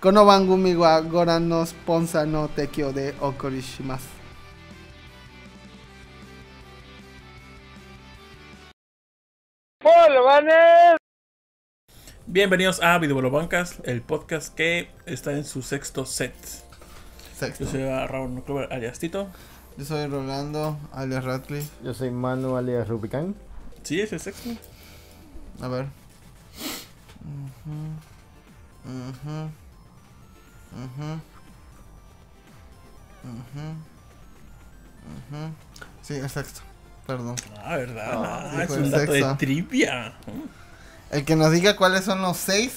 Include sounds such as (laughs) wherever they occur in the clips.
Kono Bangumi wa Goran no Sponsa no Tekio de Okorishimasu. Bienvenidos a Videobolobancas, el podcast que está en su sexto set. Sexto. Yo soy Raúl Clover alias Tito. Yo soy Rolando, alias Radcliffe. Yo soy Manu alias Rubicán. Sí, es el sexto. A ver. Sí, es sexto. Perdón. Ah, verdad. Ah, Ah, es un el dato de sexto. trivia. El que nos diga cuáles son los seis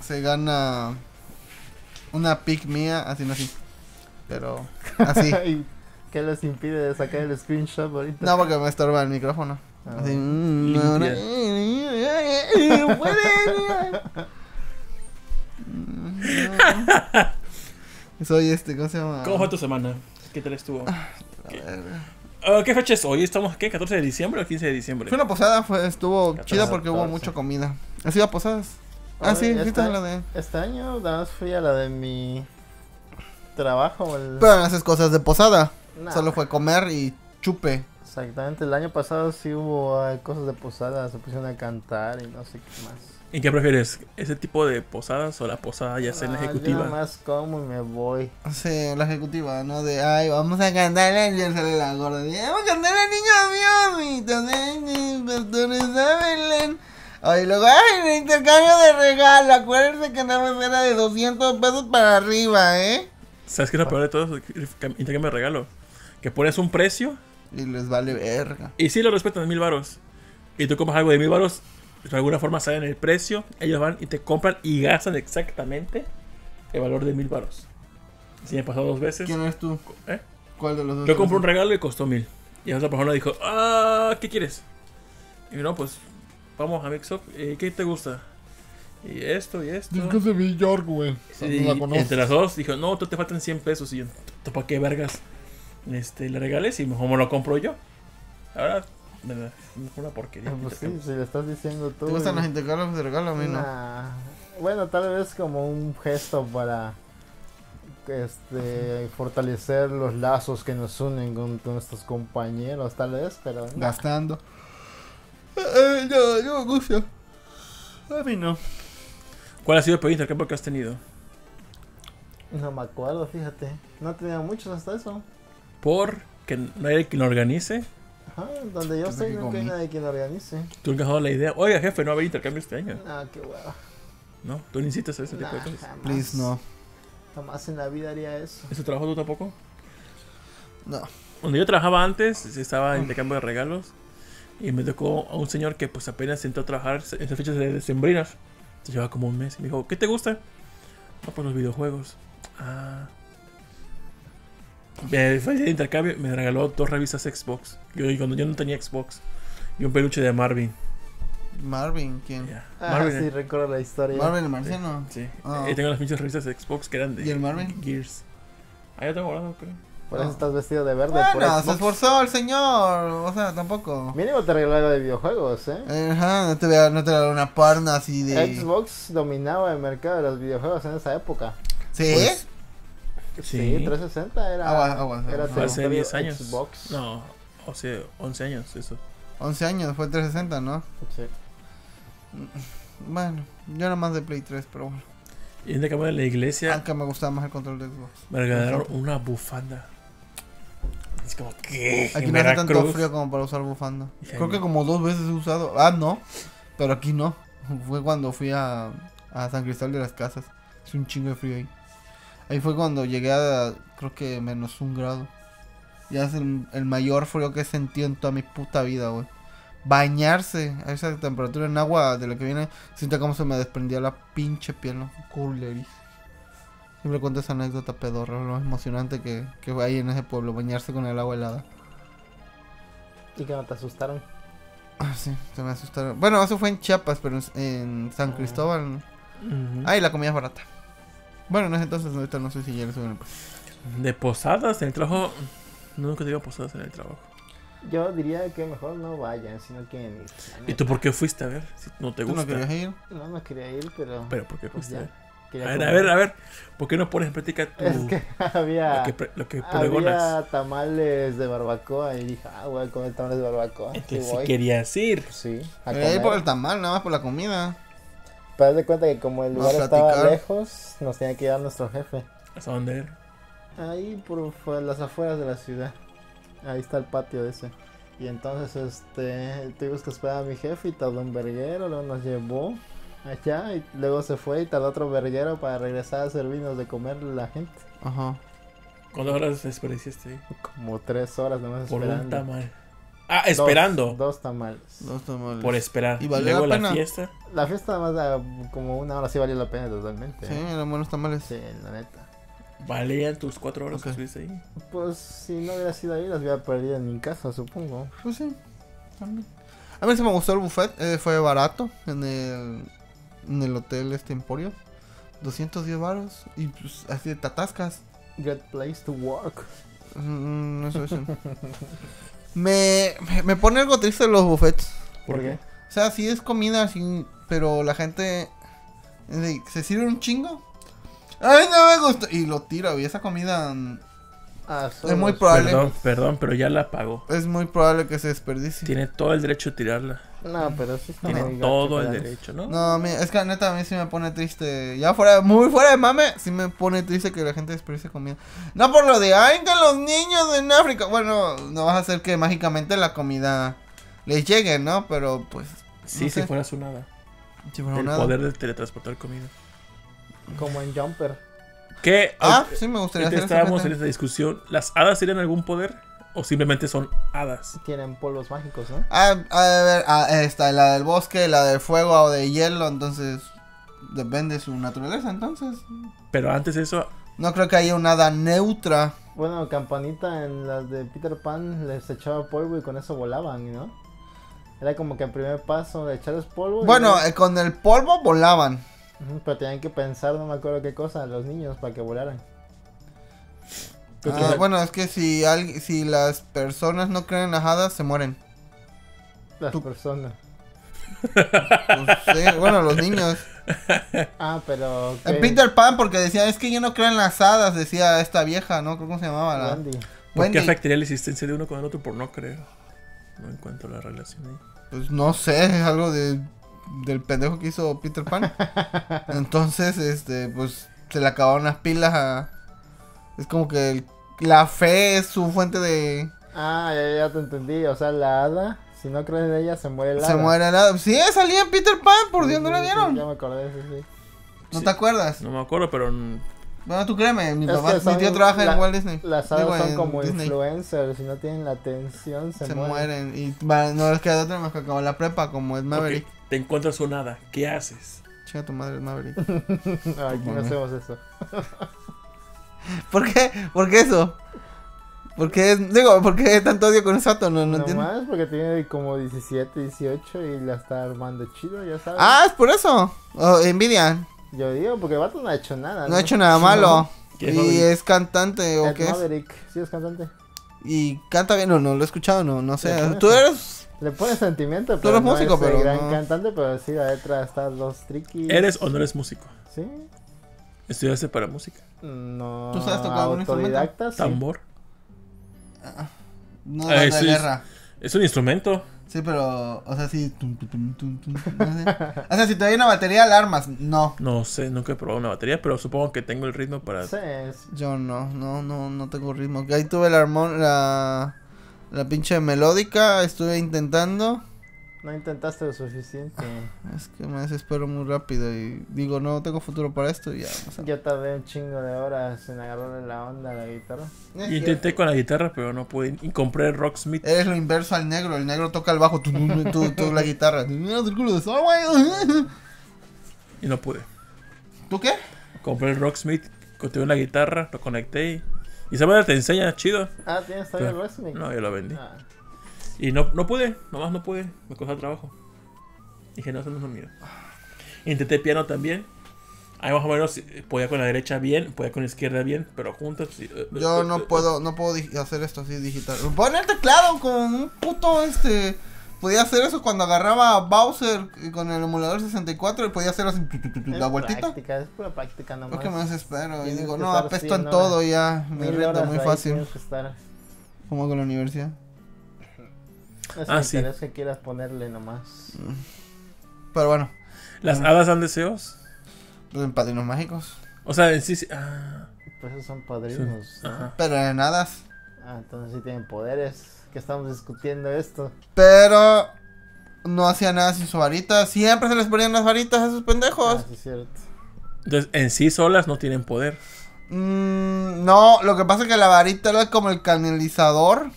se gana una pick mía, así no así. Pero así. ¿Y ¿Qué les impide de sacar el screenshot ahorita? No, porque me estorba el micrófono. Ah. Así. mm, Limpia. (laughs) Soy este, ¿cómo se llama? ¿Cómo fue tu semana? ¿Qué tal estuvo? A ver. Ah, ¿Qué fecha es hoy? ¿Estamos qué? ¿14 de diciembre o 15 de diciembre? Fue una posada, fue, estuvo 14. chida porque hubo mucha comida. ¿Has ido a posadas? Ah, Oye, sí, a la de... Este año nada más fui a la de mi trabajo. El... Pero no haces cosas de posada. Nah, Solo fue comer y chupe. Exactamente, el año pasado sí hubo cosas de posada, se pusieron a cantar y no sé qué más. ¿Y qué prefieres? ¿Ese tipo de posadas o la posada ya sea en la Ah, ejecutiva? Yo más como y me voy. Sí, la ejecutiva, ¿no? De, ay, vamos a cantar y ya sale la gorda. vamos a cantar a niño Dios, mi pastores a Belén. Ay, luego, ay, el intercambio de regalo. Acuérdense que nada más era de 200 pesos para arriba, ¿eh? ¿Sabes qué es lo peor de todo? Intercambio de regalo. Que pones un precio Y les vale verga. y sí lo respetan mil varos. Y tú compras algo de mil varos, de alguna forma salen el precio, ellos van y te compran y gastan exactamente el valor de mil varos. Sí, me ha pasado dos veces. ¿Quién eres tú? ¿Eh? ¿Cuál de los dos? Yo compré un regalo y costó mil. Y otra persona dijo, ah, ¿qué quieres? Y yo, no, pues vamos a Mix Up. ¿Y ¿Qué te gusta? Y esto y esto. Es de New York, güey. Entre las dos dijo, no, tú te faltan 100 pesos. Y yo, ¿tú para qué vergas? Este, le regales y mejor me lo compro yo. Ahora, una porquería. Pues sí, si le estás diciendo tú. ¿Te gustan y- los intercambios de regalo? A mí no. Bueno, tal vez como un gesto para este fortalecer los lazos que nos unen con, con nuestros compañeros, tal vez, pero nah. Gastando. Eh, no, no me gusta. A mí no. ¿Cuál ha sido el peor intercambio que has tenido? no me acuerdo, fíjate. No tenía muchos hasta eso. Por que no hay quien lo organice. Ajá, donde yo estoy aquí nunca hay nadie quien lo organice. Tú dado la idea. Oiga, jefe, no a haber intercambio este año. Ah, qué hueva. No, tú necesitas ese tipo Nah, de cosas. jamás. Please, no. Jamás en la vida haría eso. ¿Ese trabajo tú tampoco? No. Donde yo trabajaba antes, estaba en intercambio de regalos. Y me tocó a un señor que pues apenas entró a trabajar en esas fechas de decembrinas. Se llevaba como un mes. Y me dijo, ¿qué te gusta? No, pues los videojuegos. Ah. Me fue el día de intercambio me regaló dos revistas Xbox. Yo, y cuando yo no tenía Xbox. Y un peluche de Marvin. Marvin, ¿quién? Ya. Ah, Marvin, sí, eh. recuerdo la historia. Marvin el marciano. Sí. Ah. Y tengo las pinches revistas de Xbox que eran de ¿Y el Marvin? Gears. Ah, ya tengo guardado, creo. Por eso Ah. estás vestido de verde. por Bueno, se esforzó el señor. O sea, tampoco. Mínimo te regaló algo de videojuegos, ¿eh? Eh, Ajá, no te voy a, no te voy a dar una porno así de. Xbox dominaba el mercado de los videojuegos en esa época. ¿Sí? Pues, Sí, Sí. 360 era. Aguas, era hace territorio 10 años. Xbox. No, o sea, 11 años, eso. 11 años, fue 360, ¿no? Sí. Bueno, yo era más de Play 3, pero bueno. Y en el cambio de la iglesia Aunque me gustaba más el control de Xbox. me regalaron una bufanda. Es como, ¿qué? Aquí no hace tanto frío como para usar bufanda. Creo que como dos veces he usado. Ah, no. Pero aquí no. Fue cuando fui a, a San Cristóbal de las Casas. Es un chingo de frío ahí. Ahí fue cuando llegué a creo que menos un grado. Ya es el, el mayor frío que he sentido en toda mi puta vida, güey. Bañarse a esa temperatura en agua de la que viene. Siento como se me desprendía la pinche piel, ¿no? Culeris. Siempre cuento esa anécdota pedorra, lo más emocionante que, que hay en ese pueblo, bañarse con el agua helada. Y que no te asustaron. Ah, sí, se me asustaron. Bueno, eso fue en Chiapas, pero en, en San Ah. Cristóbal. Ay, la comida es barata. Bueno, en ese entonces, ahorita no sé si ya le suben el precio. De posadas en el trabajo. Nunca te digo posadas en el trabajo. Yo diría que mejor no vayan si no quieren ir. ¿Y tú por qué fuiste a ver? Si no te ¿Tú gusta. no querías ir? No, no quería ir, pero. Pero ¿por qué Pues fuiste ya. a ver? A ver, a comer. ver, a ver. ¿Por qué no pones en práctica tu, Es que (laughs) había, lo que, lo que pregonas? había tamales de barbacoa y dije, ah, voy a comer tamales de barbacoa. Entonces, Sí si voy. querías ir. Pues sí, a Quería ir por comer. el tamal, nada más por la comida. Pero haz de cuenta que como el A lugar estaba lejos, nos tenía que dar nuestro jefe. ¿Hasta dónde ir? Ahí por fue- las afueras de la ciudad. Ahí está el patio ese. Y entonces este tuvimos que esperar a mi jefe y tardó un verguero, luego nos llevó allá y luego se fue y tardó otro verguero para regresar a servirnos de comer la gente. Ajá. ¿Cuántas horas desperdiciaste ahí? Como tres horas nomás Por esperando. un tamal. Ah, Dos- esperando. Dos, tamales. Dos tamales. Por esperar. ¿Y valió luego la la, pena? fiesta. La fiesta nada más da como una hora sí valió la pena totalmente. Sí, ¿eh? eran buenos tamales. Sí, la neta. Valían tus cuatro horas que estuviste ahí. Pues si no hubiera sido ahí las hubiera perdido en mi casa, supongo. Pues sí, también. A mí sí me gustó el buffet, eh, fue barato en el, en el hotel este Emporio. 210 varos y pues así de tatascas. Great place to work. Mm, eso, eso. (laughs) me, me, pone algo triste los buffets. ¿Por qué? O sea, sí es comida, sí, pero la gente eh, se sirve un chingo. Ay, no me gusta. Y lo tira, y esa comida Es muy probable. Perdón, perdón, pero ya la pagó. es muy probable que se desperdicie. Tiene todo el derecho de tirarla. No, pero sí está Tiene todo el derecho, ¿no? No, mi- es que neta a mí sí me pone triste. Ya fuera, muy fuera de mame, sí me pone triste que la gente desperdicie comida. No por lo de, ay, que los niños en África. Bueno, no vas a hacer que mágicamente la comida les llegue, ¿no? Pero pues. Sí, no si sé. fuera su nada. Si fuera el nada. poder de teletransportar comida. Como en Jumper. ¿Qué? Ah, sí me gustaría ahorita hacer estábamos en esta discusión. ¿Las hadas tienen algún poder? ¿O simplemente son hadas? Tienen polvos mágicos, ¿no? Ah, a ver, ah, está la del bosque, la del fuego o de hielo, entonces depende de su naturaleza, entonces. Pero antes de eso, No creo que haya una hada neutra. Bueno, Campanita en las de Peter Pan les echaba polvo y con eso volaban, ¿no? Era como que el primer paso de echarles polvo. Bueno, eh, con el polvo volaban. Pero tenían que pensar, no me acuerdo qué cosa, los niños para que volaran. Ah, bueno, es que si, alguien- si las personas no creen en las hadas, se mueren. Las Tú- personas. Pues, sí, bueno, los niños. (laughs) Ah, pero. En ¿qué? Peter Pan, porque decía, es que yo no creo en las hadas, decía esta vieja, ¿no? ¿Cómo se llamaba? La... Wendy. ¿por Wendy. qué afectaría la existencia de uno con el otro por no creer? No encuentro la relación ahí. Pues no sé, es algo de, del pendejo que hizo Peter Pan. (laughs) Entonces, este, pues se le acabaron las pilas a... Es como que el- la fe es su fuente de... Ah, ya, ya te entendí. O sea, la hada, si no crees en ella, se muere la Se muere nada. Sí, salía en Peter Pan, por Dios, ¿no la vieron? Ya me acordé, sí, sí. ¿No Sí. te acuerdas? No me acuerdo, pero Bueno, tú créeme, mi papá, mi tío trabaja la- en Walt Disney. Las Digo, hadas son como Disney. influencers. Si no tienen la atención, se, Se, mueren. mueren. Y va- no les queda otra más que acabar la prepa, como es Maverick. Te encuentras un hada. ¿Qué haces? Chinga tu madre, es Maverick. (laughs) Aquí no hacemos eso. ¿Por qué? ¿Por qué eso? ¿Por qué, digo, ¿por qué tanto odio con ese vato? No, no No entiendo. más porque tiene como 17, 18 y la está armando chido, ya sabes. Ah, es por eso. Oh, envidia. Yo digo, porque el vato no ha hecho nada. No ha hecho nada malo. (laughs) ¿Quién es Y Maverick? es cantante o Ed qué es. Maverick, sí es cantante. Y canta bien, no, no lo he escuchado, no, no sé. Tú eres. Le pone sentimiento, Tú pero eres no músico, es el pero gran no. cantante, pero sí, la letra está dos tricky. ¿Eres o no eres músico? Sí. ¿Estudiaste para música? No. ¿Tú sabes tocar algún instrumento? ¿Tambor? No, Ah, de eso es- guerra. Es un instrumento. Sí, pero, o sea, sí. tum, tum, tum, tum, tum, no sé. O sea, si te doy una batería, la armas. No. No sé, nunca he probado una batería, pero supongo que tengo el ritmo para... Sí, es- Yo no, no, no, no tengo ritmo. Ahí tuve la armón, la, la pinche melódica, estuve intentando. no intentaste lo suficiente. Es que me desespero muy rápido y digo, no tengo futuro para esto y ya. o sea. Yo tardé un chingo de horas en agarrarle la onda a la guitarra. Yo intenté con la guitarra, pero no pude. Y compré el Rocksmith. Eres lo inverso al negro, el negro toca el bajo, tú, tú, tú, tú la guitarra. Y no pude. ¿Tú qué? Compré el Rocksmith, conecté la guitarra, lo conecté y... Y te enseña, chido. Ah, ¿tienes todavía el? No, yo lo vendí. Ah, Y no, no pude, nomás no pude. Me costó trabajo. Dije, no, eso no es lo mío. Intenté piano también. Ahí más o menos eh, podía con la derecha bien, podía con la izquierda bien, pero juntas. sí, eh, Yo eh, no puedo, no puedo hacer esto así digital. Pon el teclado con un puto este podía hacer eso cuando agarraba a Bowser con el emulador 64 y podía hacer así, tu, tu, tu, tu, la Es vueltita. práctica, es pura práctica nomás. Porque me desespero y digo, que no, apesto 100 en todo ya, me horas muy fácil. que. Como con la universidad. Es Ah, sí. que quieras ponerle nomás. Pero bueno, ¿Las hadas dan deseos? pues en padrinos mágicos. O sea, en sí. sí- Ah, Pues esos son padrinos, ¿no? Ajá. Pero en hadas. Ah, entonces sí tienen poderes. Que estamos discutiendo esto. Pero no hacía nada sin su varita. Siempre se les ponían las varitas a esos pendejos. Ah, sí, es cierto. Entonces, en sí solas no tienen poder. Mm, no, lo que pasa es que la varita era como el canalizador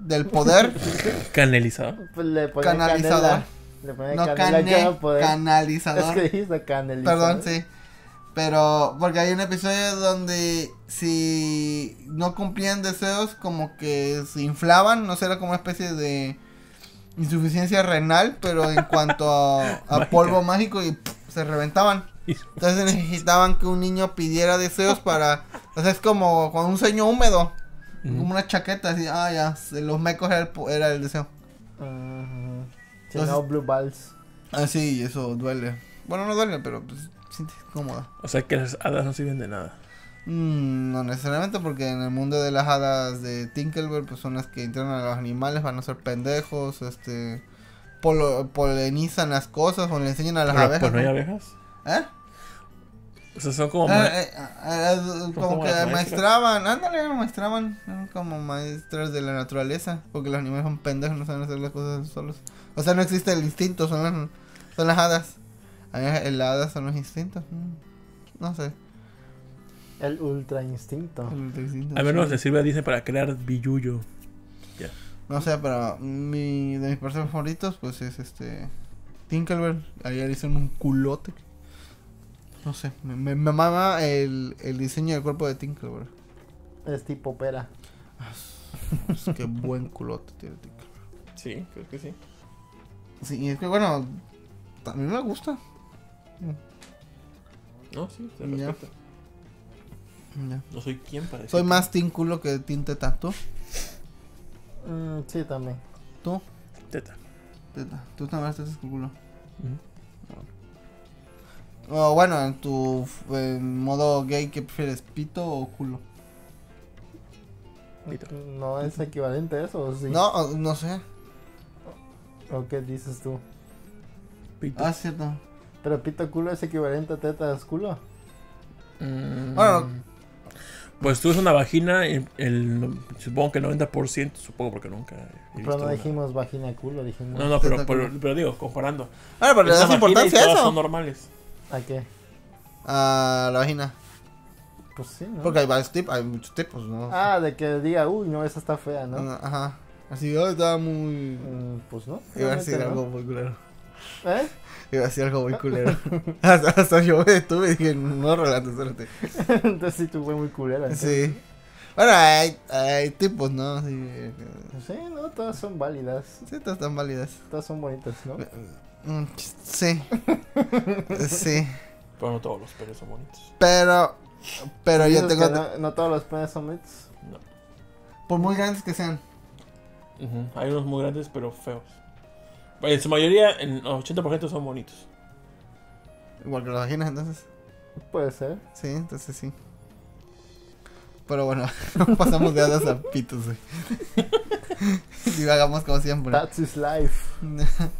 del poder. (laughs) Canalizado. Pues le ponían Canalizador. canela. Le no canela cane, canalizador. (laughs) Es que dijiste canalizador. Perdón, sí. Pero, porque hay un episodio donde si no cumplían deseos, como que se inflaban, no sé, era como una especie de insuficiencia renal, pero en cuanto a, (laughs) polvo mágico y pff, se reventaban. Entonces (laughs) necesitaban que un niño pidiera deseos para... O sea, es como con un sueño húmedo, como una chaqueta, así, ah, ya, los mecos era el, po- era el deseo. Ujú. Si Entonces- no, Blue Balls. Ah, sí, eso duele. Bueno, no duele, pero pues sientes cómoda. O sea que las hadas no sirven de nada. Mm, no necesariamente porque en el mundo de las hadas de Tinkerbell pues son las que entrenan a los animales para no ser pendejos, este polo- polinizan las cosas o le enseñan a las Pero, abejas. pues no hay abejas. ¿Eh? O sea, son como. Ah, eh, ah, eh, como como que maestraban, ándale, maestraban, como maestras de la naturaleza, porque los animales son pendejos, no saben hacer las cosas solos. O sea, no existe el instinto, son las, son las hadas. Ah, El hadas son los instintos. mm, No sé. El Ultra Instinto. el instinto, Al menos sí. le sirve a Disney para crear billuyo. No sé, pero mi, de mis personajes favoritos, pues es este. Tinkerbell. Ayer hicieron un culote. No sé, me, me, me mama el, el diseño del cuerpo de Tinkerbell. Es tipo pera. Es que buen culote tiene Tinkerbell. Sí, creo que sí. Sí, es que bueno, también me gusta. No, sí, se Ya. respeta. Ya. No soy quien para decir. Soy más Team culo que Team Teta. ¿Tú? Mm, sí, también. ¿Tú? Teta. Teta. ¿Tú también estás con culo? O bueno, en tu en modo gay, ¿qué prefieres? ¿Pito o culo? Pito. No es equivalente a eso, ¿o sí? No, no sé. ¿O qué dices tú? Pito. Ah, es cierto. Pero pito culo es equivalente a tetas culo. Mm. Bueno. Pues tú es una vagina, el, el- supongo que el 90%, supongo porque nunca he Pero no una. dijimos vagina culo, dijimos. No, no, pero, pero, digo, comparando. Ah, pero le das importancia a eso. son normales. ¿A qué? A la vagina. Pues sí, ¿no? Porque hay varios tipos, hay muchos tipos, ¿no? Ah, de que diga, uy, no, esa está fea, ¿no? Ajá. Así, yo estaba muy. Mm, pues no. Iba a decir algo muy culero. ¿Eh? (laughs) Iba a decir algo muy (laughs) culero. (laughs) hasta, hasta yo me detuve y dije, no, Rolando, espérate. Entonces sí, tú fue muy culera. entonces. Sí. Bueno, hay, hay tipos, ¿no? Eh, Sí, no, todas son válidas. sí, todas están válidas. Todas son bonitas, ¿no? Mm, Sí. sí. Pero no todos los pelos son bonitos. Pero, pero yo tengo, No, no todos los penes son bonitos. No. por muy grandes que sean, Ujú. Hay unos muy grandes, pero feos. En su mayoría, en 80% son bonitos. igual que las vaginas, entonces. Puede ser. Sí, entonces sí. Pero bueno, (laughs) pasamos de hadas a pitos, güey. (laughs) Divagamos como siempre. That's his life. (laughs)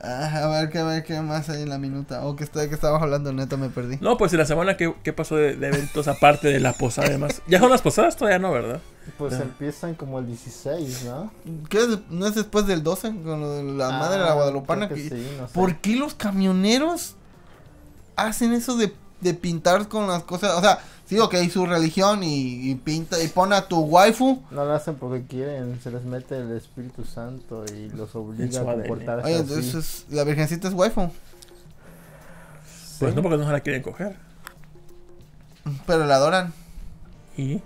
Ah, a ver, qué, a ver qué más hay en la minuta. O que estoy que estábamos hablando, neta, me perdí. No, pues en la semana, ¿qué, qué pasó de, de eventos aparte de la posada además? ¿Ya son las posadas? Todavía no, ¿verdad? Pues Ah. empiezan como el 16, ¿no? ¿Qué es- ¿No es después del 12? Con lo de la madre de la Ah, Guadalupana. que que- sí, no sé. ¿Por qué los camioneros hacen eso de, de pintar con las cosas? O sea, sí, ok, su religión y, y pinta y pone a tu waifu. No lo hacen porque quieren, se les mete el Espíritu Santo y los obliga a comportarse Oye, así. entonces la virgencita es waifu. Pues Sí. no, porque no se la quieren coger. Pero la adoran. Y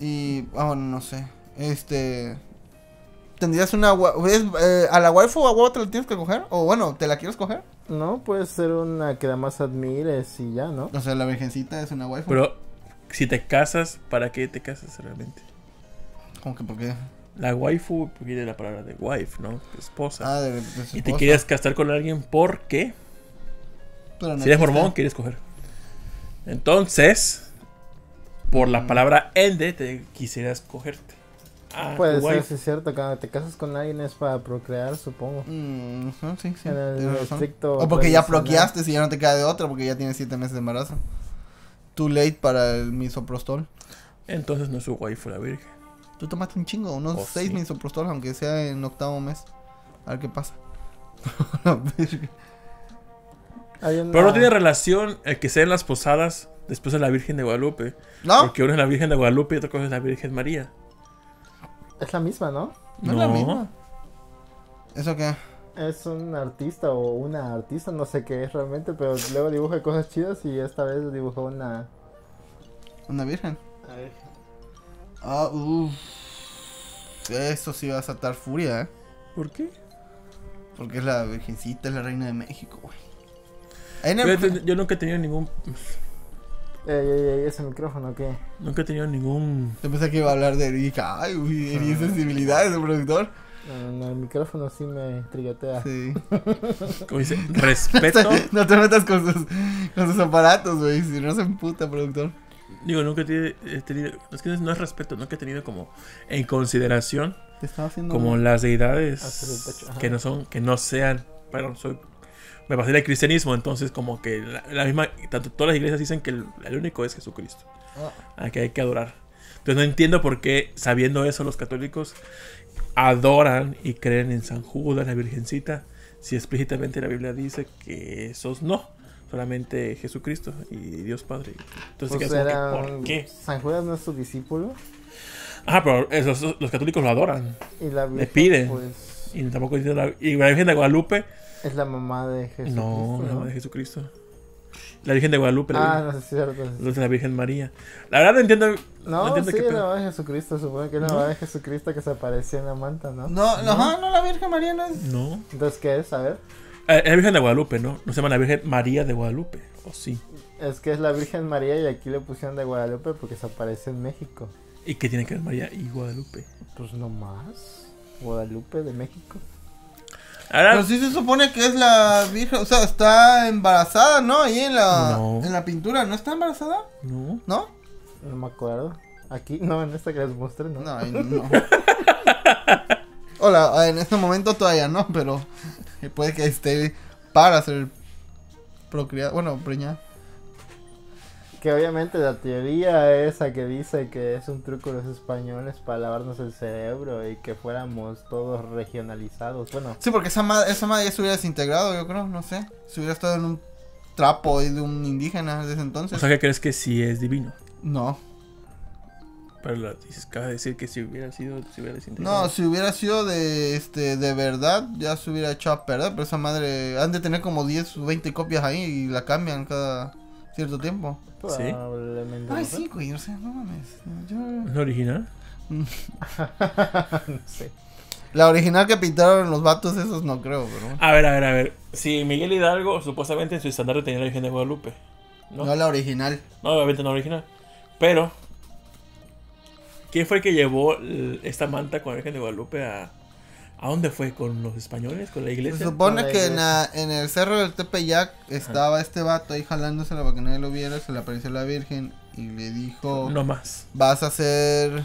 Y, bueno, no sé. Este. ¿Tendrías una. es, eh, ¿A la waifu a huevo te la tienes que coger? O bueno, ¿te la quieres coger? No, puede ser una que además admires y ya, ¿no? O sea, la virgencita es una waifu. Pero si te casas, ¿para qué te casas realmente? ¿Cómo que por qué? La waifu viene de la palabra de wife, ¿no? Esposa. Ah, de, de y te querías casar con alguien porque Pero no si eres mormón, quieres coger. Entonces, por la palabra ende, te quisieras cogerte. Ah, Puede ser, wife. sí es cierto. Cuando te casas con alguien es para procrear, supongo. Mm, sí, sí. En el tienes razón. estricto O porque ya bloqueaste si ya no te queda de otra porque ya tienes siete meses de embarazo. Too late para el misoprostol. Entonces no es su waifu la virgen. Tú tomaste un chingo, unos Oh, seis sí. misoprostol, aunque sea en octavo mes. A ver qué pasa. (laughs) Pero no tiene relación el que sea en las posadas después de la Virgen de Guadalupe. ¿No? Porque uno es la Virgen de Guadalupe y otra cosa es la Virgen María. Es la misma, ¿no? No, es la misma. ¿Eso qué? Es un artista o una artista, no sé qué es realmente, pero luego dibuja cosas chidas y esta vez dibujó una... ¿Una virgen? Ah, uff. Eso sí va a saltar furia, ¿eh? ¿Por qué? Porque es la virgencita, es la reina de México, güey. Yo nunca he tenido ningún. Ey, ey, ey, ese micrófono, ¿qué? Nunca he tenido ningún. Yo pensé que iba a hablar de Erika. Ay, uy, Erika sensibilidades de productor. No, no, el micrófono sí me trigatea. Sí. (laughs) Como dice, respeto. (laughs) No te metas con sus, con sus aparatos, güey. Si no se emputa, productor. Digo, nunca he tenido, Es que no es respeto, nunca he tenido como en consideración Te estaba haciendo. como las deidades que no son, que no sean. Pero soy. Me pasé el cristianismo, entonces como que la, la misma. Tanto todas las iglesias dicen que el, el único es Jesucristo. Ah, a que hay que adorar. Entonces no entiendo por qué, sabiendo eso, los católicos adoran y creen en San Judas, la Virgencita, si explícitamente la Biblia dice que esos no, solamente Jesucristo y Dios Padre. Entonces, Pues era ¿por qué? San Judas no es su discípulo. Ah, pero esos- los católicos lo adoran. Y la Virgen, piden. Pues, Y tampoco dice la, y la Virgen de Guadalupe, es la mamá de Jesús. no, la de Jesucristo. La Virgen de Guadalupe, la, Ah, no es cierto. Virgen- la Virgen María. La verdad no entiendo. No, entiendo sí, qué es la mamá de Jesucristo. Supongo que es la ¿No? mamá de Jesucristo que se apareció en la manta, ¿no? No, no, ajá, no, la Virgen María no es. No. Entonces, ¿qué es? A ver. Eh, Es la Virgen de Guadalupe, ¿no? No se llama la Virgen María de Guadalupe. ¿O sí? Es que es la Virgen María y aquí le pusieron de Guadalupe porque se apareció en México. ¿Y qué tiene que ver María y Guadalupe? Pues no más. Guadalupe de México. Ahora, Pero sí se supone que es la Virgen. O sea, está embarazada, ¿no? Ahí en la, No. en la pintura. ¿No está embarazada? no. ¿No? No me acuerdo. Aquí, no, en esta que les mostré, ¿no? No, ahí no. Hola, en este momento todavía no, pero puede que esté para ser procreada. Bueno, preñada. Que obviamente la teoría esa que dice que es un truco de los españoles para lavarnos el cerebro y que fuéramos todos regionalizados. Bueno, Sí, porque esa madre, esa madre ya se hubiera desintegrado, yo creo, no sé. Se hubiera estado en un trapo de un indígena desde entonces. O sea, que crees que sí es divino. no. Pero la, dices, acaba de decir que si hubiera sido, si hubiera desintegrado. No, si hubiera sido de este de verdad, ya se hubiera echado a perder, pero esa madre han de tener como 10 o 20 copias ahí y la cambian cada cierto tiempo. ¿Sí? probablemente. Ay, no sé. sí, güey, o sea, no mames. yo- ¿Es la original? (laughs) no sé. La original que pintaron los vatos esos no creo, pero. A ver, a ver, a ver. Si Miguel Hidalgo supuestamente en su estandarte tenía la Virgen de Guadalupe. ¿no? No la original. No, obviamente no la original. Pero, ¿quién fue el que llevó esta manta con la Virgen de Guadalupe a... ¿A dónde fue? ¿Con los españoles? ¿Con la Se iglesia? supone Con la que en, la- en el cerro del Tepeyac estaba este vato ahí jalándosela para que nadie lo viera, se le apareció la Virgen y le dijo, No más. vas a hacer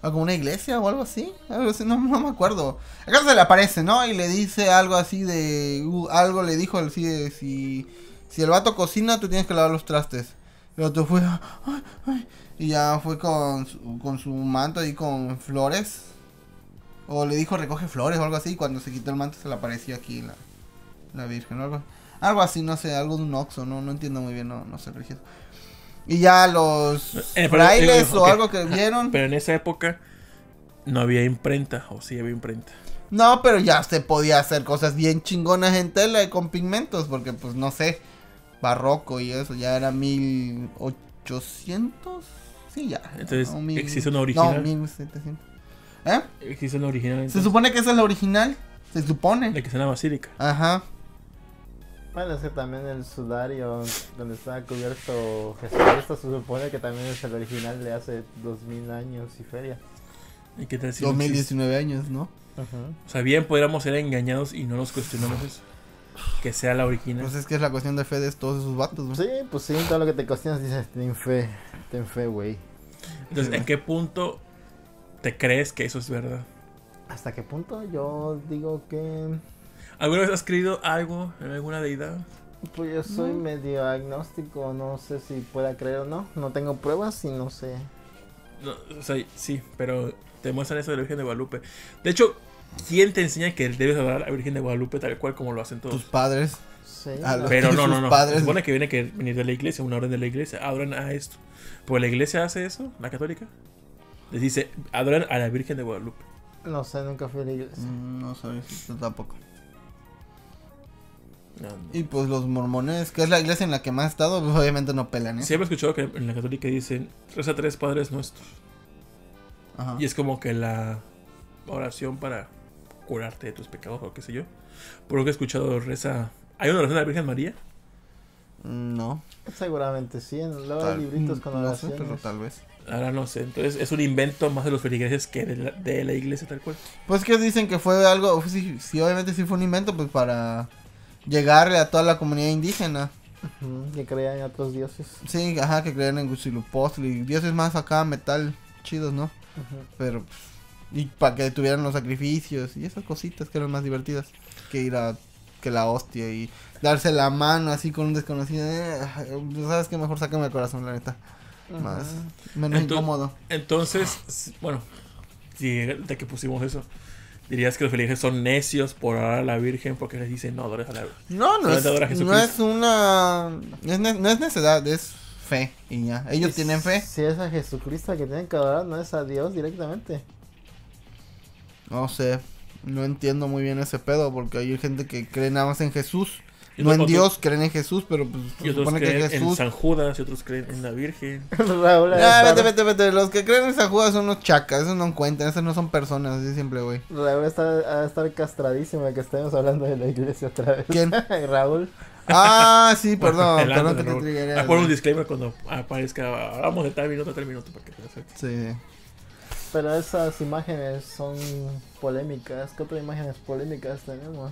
como una iglesia o algo así, algo así, no, no me acuerdo. Acá se le aparece, ¿no? Y le dice algo así de, uh, algo le dijo así de, si, si el vato cocina, tú tienes que lavar los trastes. Y el otro fue, "Ay, ay", y ya fue con su, con su manto ahí con flores. O le dijo recoge flores o algo así. Y cuando se quitó el manto se le apareció aquí la, la Virgen o algo. Algo así, no sé, algo de un oxo, no, no entiendo muy bien, no, no sé religioso. Y ya los Eh, frailes eh, o algo que vieron. (laughs) Pero en esa época no había imprenta. O sí había imprenta. No, pero ya se podía hacer cosas bien chingonas en tela y con pigmentos, porque pues no sé, barroco y eso, ya era 1800. Sí, ya. Entonces, o mil- ¿existe una original? No, 1700. ¿Eh? Existe una original Se supone que esa es la original. Se supone. de que es en la basílica. Ajá. Bueno, es que también el sudario donde está cubierto Jesucristo se supone que también es el original de hace dos mil años y feria. ¿Y qué tal si no existe? 2019 años, ¿no? Ujú. O sea, bien podríamos ser engañados y no nos cuestionamos eso. Que sea la original. Pues es que es la cuestión de fe de todos esos vatos, güey. Sí, pues sí, todo lo que te cuestionas dices, ten fe, ten fe, güey. Entonces, ¿en qué punto te crees que eso es verdad? ¿Hasta qué punto? Yo digo que... ¿Alguna vez has creído algo en alguna deidad? Pues yo soy No. medio agnóstico, no sé si pueda creer o no. No tengo pruebas y no sé. No, o sea, sí, pero te muestran eso de la Virgen de Guadalupe. De hecho, ¿quién te enseña que debes adorar a la Virgen de Guadalupe tal cual como lo hacen Tus todos? padres. Sí, Pero no, no, no. padres. Se supone que viene que venir de la iglesia, una orden de la iglesia. Adoran a esto. Pues la iglesia hace eso, la católica. Les dice, adoran a la Virgen de Guadalupe. No sé, nunca fui a la iglesia. Mm, No sabes, yo tampoco. No, no. Y pues los mormones, que es la iglesia en la que más he estado, pues obviamente no pelan, ¿eh? Siempre he escuchado que en la católica dicen, reza tres padres nuestros. Ajá. Y es como que la oración para curarte de tus pecados o qué sé yo. Por lo que he escuchado, reza... ¿Hay una oración de la Virgen María? No. Seguramente sí, en luego Tal- hay libritos con no sé, oraciones. pero tal vez. Ahora no sé. Entonces es un invento más de los feligreses que de la, de la iglesia tal cual. Pues que dicen que fue algo, sí, sí, obviamente sí fue un invento, pues para llegarle a toda la comunidad indígena. Que creían en otros dioses. Sí, ajá, que creían en Huitzilopochtli y dioses más acá, metal, chidos, ¿no? Ujú. Pero, pues, y para que tuvieran los sacrificios y esas cositas que eran más divertidas que ir a, que la hostia y darse la mano así con un desconocido. eh, Sabes que mejor sácame el corazón, la neta. Más, menos Entonces- incómodo. Entonces, bueno, si de que pusimos eso, dirías que los feligreses son necios por orar a la Virgen porque les dicen no adores a la No, no Solamente es, no es una. es ne- no es necedad, es fe y ya. Ellos Y tienen fe. Si es a Jesucristo que tienen que adorar, no es a Dios directamente. No sé, no entiendo muy bien ese pedo porque hay gente que cree nada más en Jesús. No en Dios, creen en Jesús, pero pues Y se otros supone que creen en Jesús. San Judas y otros creen en la Virgen. (laughs) Raúl, Ah, está, vete, vete, vete. Los que creen en San Judas son unos chacas, esos no cuentan, esos no son personas, así siempre, güey. Raúl está a estar castradísimo de que estemos hablando de la iglesia otra vez. ¿Quién? (laughs) Raúl. Ah, sí, perdón, perdón que te Raúl. triggeré. Ah, pon un disclaimer cuando aparezca. Hablamos de tal minuto a tal minuto para que te acerques. Sí. Pero esas imágenes son polémicas. ¿Qué otras imágenes polémicas tenemos?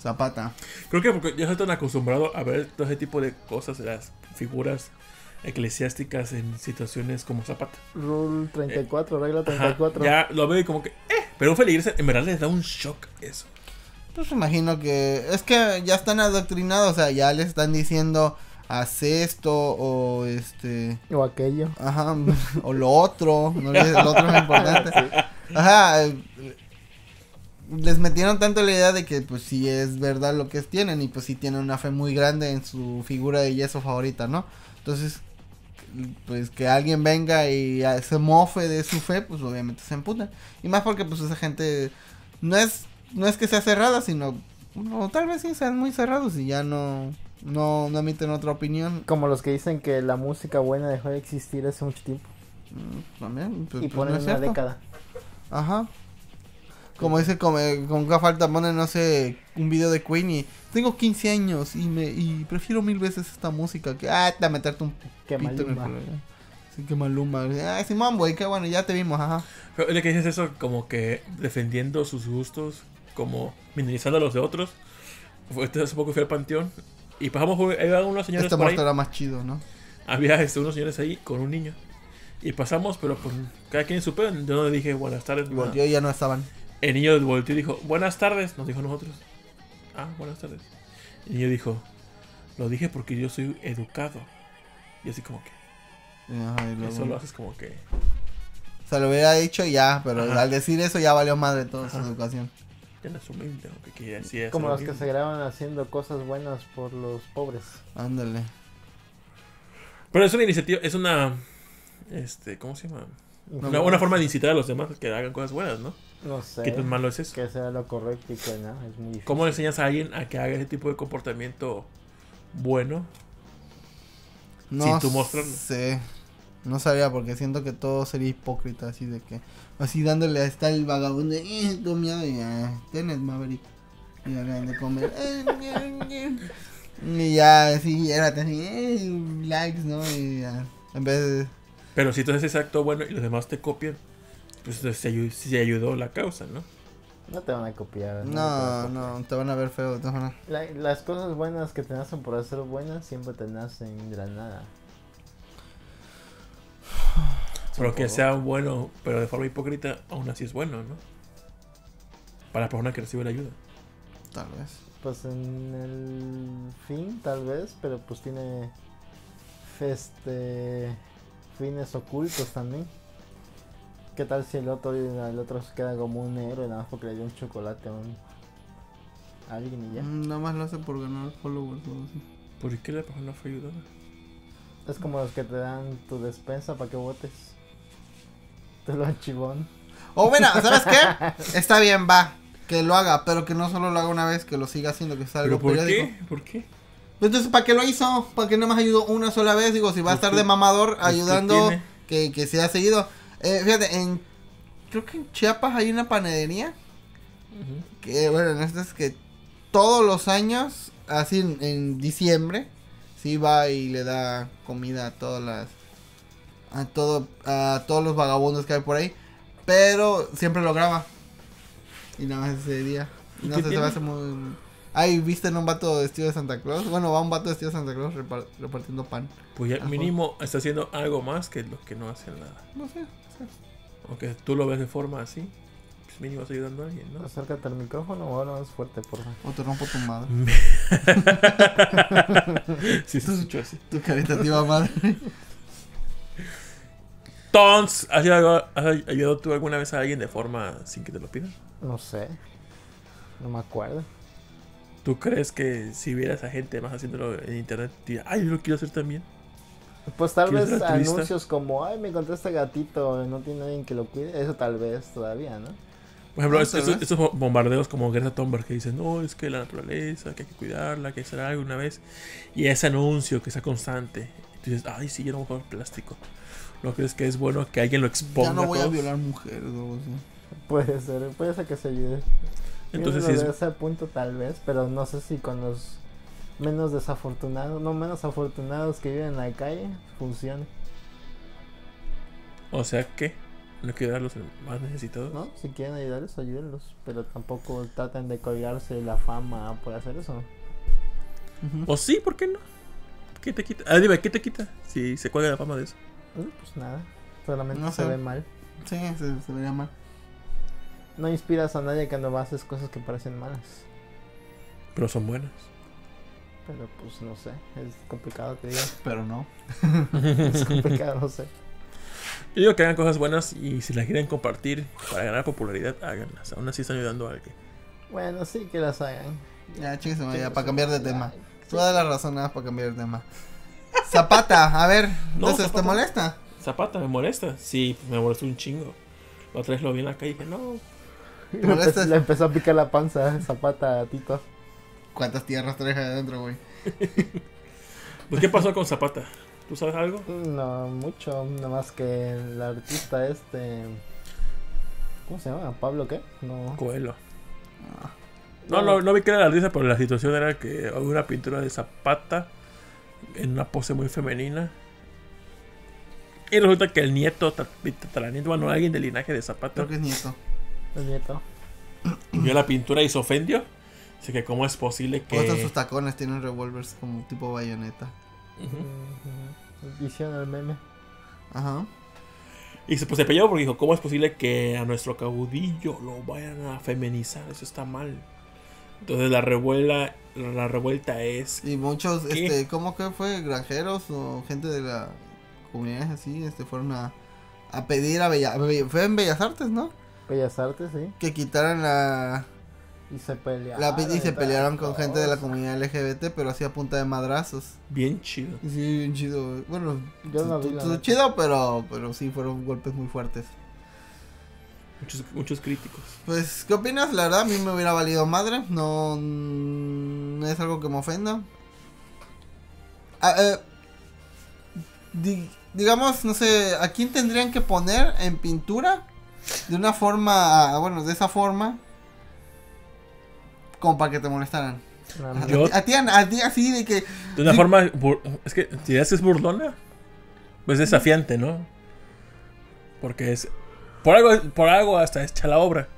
Zapata. Creo que porque ya estoy tan acostumbrado a ver todo ese tipo de cosas, de las figuras eclesiásticas en situaciones como Zapata. Rule 34, regla Ajá, 34. ya lo veo y como que, eh, pero un feligrese en verdad les da un shock eso. Pues imagino que es que ya están adoctrinados, o sea, ya les están diciendo haz esto o este, O aquello. ajá, (laughs) o lo otro, no lo otro es (laughs) importante. Ajá, eh, les metieron tanto la idea de que pues sí es verdad lo que tienen y pues sí tienen una fe muy grande en su figura de yeso favorita, ¿no? Entonces, pues que alguien venga y se mofe de su fe, pues obviamente se emputan. Y más porque pues esa gente no es no es que sea cerrada, sino o tal vez sí sean muy cerrados y ya no no no emiten otra opinión. Como los que dicen que la música buena dejó de existir hace mucho tiempo. Mm, También, pues, y pues, ponen no es una cierto. década. Ajá. Como dice, como, eh, con qué falta ponen, no sé, un video de Queen y tengo 15 años y me y prefiero mil veces esta música que, ah, te meterte un Que pito en el Maluma. culo. Sí, que maluma. Ah, Simón, güey, qué bueno, ya te vimos, ajá. Pero es que dices eso como que defendiendo sus gustos, como minimizando a los de otros. Fue- Este hace poco fui al panteón y pasamos, había unos señores Este por ahí. era más chido, ¿no? Había este, unos señores ahí con un niño. Y pasamos, pero por cada quien en su pedo. Yo no le dije buenas tardes. Y nada. volteó y ya no estaban. El niño volteó y dijo, buenas tardes, nos dijo a nosotros. Ah, buenas tardes. El niño dijo, lo dije porque yo soy educado. Y así como que, Ajá, y luego- eso lo haces como que... O sea, lo hubiera dicho y ya, pero Ajá. al decir eso ya valió madre toda su educación. Ya no es humilde, aunque quiere decir Como los que se graban haciendo cosas buenas por los pobres. Ándale. Pero es una iniciativa, es una... Este, ¿cómo se llama? Una, una forma de incitar a los demás que hagan cosas buenas, ¿no? No sé. ¿Qué tan malo es eso? Que sea lo correcto y que no, es muy difícil. ¿Cómo le enseñas a alguien a que haga ese tipo de comportamiento bueno? No Sin tú mostrarlo. sé. No sabía porque siento que todo sería hipócrita así de que así dándole está el vagabundo eh, comiado y ya tenés Maverick y dan de comer eh, eh, eh. y ya así era así eh, likes no y ya en vez de Pero si tú haces ese acto bueno y los demás te copian, Pues se, ayu- se ayudó la causa, ¿no? No te van a copiar. te van No, copiar. no, te van a ver feo. te van a- La- las cosas buenas que te nacen por hacer buenas siempre te nacen de la nada. Pero que sea bueno, pero de forma hipócrita, aún así es bueno, ¿no? Para la persona que recibe la ayuda. Tal vez. Pues en el fin, tal vez, pero pues tiene este fines ocultos también. ¿Qué tal si el otro, el otro se queda como un héroe nada más porque le dio un chocolate a un a alguien y ya? Mm, Nada más lo hace por ganar followers o algo así. ¿Por qué la persona fue ayudada? Es como los que te dan tu despensa para que votes. Te lo dan chivón. O bueno, ¿sabes qué? (laughs) Está bien, va. Que lo haga, pero que no solo lo haga una vez, que lo siga haciendo, que salga ¿Pero en por periódico. qué? ¿Por qué? Entonces, ¿para qué lo hizo? ¿Para qué nada más ayudó una sola vez? Digo, si va a estar que- de mamador pues que ayudando, tiene. que, que sea seguido. Eh, fíjate, en. Creo que en Chiapas hay una panadería. Que, bueno, en es que todos los años, así en, en diciembre, sí va y le da comida a todas las. A, todo, a todos los vagabundos que hay por ahí. Pero siempre lo graba. Y nada más ese día. ¿Y No sé, se me hace muy. Ahí viste un vato vestido de Santa Claus. Bueno, va un vato vestido de Santa Claus repar- repartiendo pan. Pues ya mínimo está haciendo algo más que los que no hacen nada. No sé. Aunque tú lo ves de forma así, pues mínimo estás ayudando a alguien, ¿no? Acércate al micrófono o habla más fuerte, por favor. O te rompo tu madre. (laughs) sí, se escuchó así. Tu caritativa madre. Tons, ¿has ayudado, has ayudado tú alguna vez a alguien de forma sin que te lo pidan? No sé. No me acuerdo. ¿Tú crees que si vieras a gente más haciéndolo en internet, diría, ay, yo lo quiero hacer también? Pues tal ¿Quieres vez anuncios como, ay, me encontré este gatito, no tiene nadie que lo cuide. Eso tal vez todavía, ¿no? Por ejemplo, es- esos, bombardeos como Greta Thunberg que dicen, no, es que la naturaleza, que hay que cuidarla, que hay que hacer algo una vez. Y ese anuncio que sea constante. Y tú dices, ay, sí, yo no voy a comer plástico. ¿No crees que es bueno que alguien lo exponga? Ya no voy a violar mujeres o algo así. Puede ser, puede ser que se ayude. Entonces, sí es, ese punto tal vez, pero no sé si con los menos desafortunados, no menos afortunados que viven en la calle, funcione. o sea que no hay que ayudar a los más necesitados. ¿No? Si quieren ayudarles, ayúdenlos, pero tampoco traten de colgarse la fama por hacer eso. O sí, ¿por qué no? ¿Qué te quita? Ah, dime, ¿qué te quita si se cuelga la fama de eso? Pues nada, solamente No se sé. ve mal. Sí, se, se vería mal. No inspiras a nadie cuando haces cosas que parecen malas. Pero son buenas. Pero pues no sé, es complicado que diga. (laughs) Pero no. (laughs) Es complicado, no sé. Yo digo que hagan cosas buenas y si las quieren compartir para ganar popularidad, háganlas. Aún así están ayudando a alguien. Bueno, sí que las hagan. Ya, madre, ya, para cambiar de tema. Tú das la razón nada para cambiar de tema. Zapata, a ver, (laughs) No, entonces, ¿te molesta? Zapata, ¿me molesta? Sí, pues, me molestó un chingo. La otra vez lo vi en la calle y dije, no. ¿Te Le, molesta? empe- le empezó a picar la panza Zapata a Tito. ¿Cuántas tierras traes adentro, güey? (laughs) Pues, ¿qué pasó con Zapata? ¿Tú sabes algo? No mucho, nada más que el artista este. ¿Cómo se llama? ¿Pablo qué? No. Coelho. No, no, no vi que era la risa, pero la situación era que había una pintura de Zapata en una pose muy femenina. Y resulta que el nieto, tat- tataranieto, bueno, alguien del linaje de Zapata, Creo que es nieto. El nieto. vio la pintura y se ofendió. Así que, ¿cómo es posible que.? Puestos sus tacones, tienen revólveres como tipo bayoneta. Ujú. Ujú. Hicieron el meme. Ajá. Y se, pues, se peleó porque dijo: ¿Cómo es posible que a nuestro caudillo lo vayan a feminizar? Eso está mal. Entonces, la revuelta, la revuelta es. Y muchos, ¿Qué? este, ¿cómo que fue? Granjeros o gente de la comunidad así, este, fueron a, a pedir a Bellas Fue en Bellas Artes, ¿no? Bellas Artes, sí. Que quitaran la, Y se pelearon. la y se pelearon con gente de la comunidad LGBT, pero así a punta de madrazos. Bien chido. Sí, bien chido. Bueno, Yo no tu- vi la tu- neta. chido, pero, pero sí fueron golpes muy fuertes. Muchos, muchos críticos. Pues, ¿qué opinas? La verdad, a mí me hubiera valido madre. No, no es algo que me ofenda. Ah, eh, di- digamos, no sé, ¿a quién tendrían que poner en pintura? De una forma, ah, bueno, de esa forma. Como para que te molestaran. No, A, no. Yo- a ti, a ti así de que... De una Sí. forma. bur- Es que si es burlona, pues es desafiante, ¿no? Porque es. Por algo, por algo hasta hecha la obra.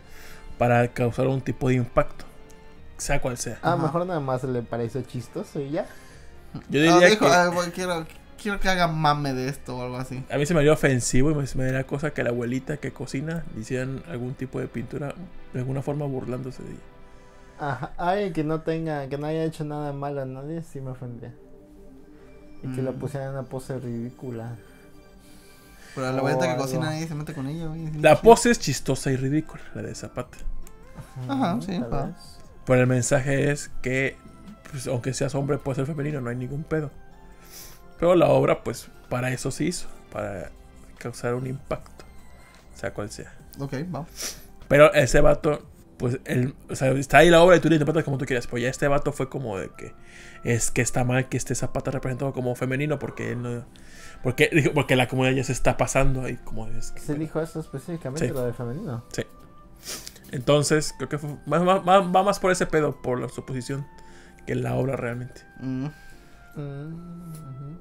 Para causar un tipo de impacto. Sea cual sea. A lo Ajá. mejor nada más le pareció chistoso y ya. Yo Ah, diría dijo, que "Ah, quiero, quiero que haga mame de esto o algo así. a mí se me haría ofensivo y me, me daría cosa que la abuelita que cocina le hicieran algún tipo de pintura de alguna forma burlándose de ella. Ajá. Alguien que no tenga, que no haya hecho nada malo a nadie, sí me ofendría. Y que lo Mm. pusieran en una pose ridícula. Pero a la abuelita que algo. cocina nadie se mete con ella, güey. es La pose es chistosa y ridícula, la de Zapata. Ajá, Mm, sí. Pero el mensaje es que, pues, aunque seas hombre, puede ser femenino, no hay ningún pedo. Pero la obra, pues, para eso se hizo, para causar un impacto, sea cual sea. Ok, vamos. Pero ese vato, pues, el, o sea, está ahí la obra y tú le interpretas como tú quieras. Pues ya este vato fue como de que es que está mal que esté Zapata representado como femenino porque él no. Porque, dijo- porque la comunidad ya se está pasando ahí como es. que- ¿Se dijo eso específicamente, Sí. lo de femenino? Sí. Entonces, creo que fue- va, va- va- va más por ese pedo, por la suposición, que la obra realmente. Mm. Mm, ujú.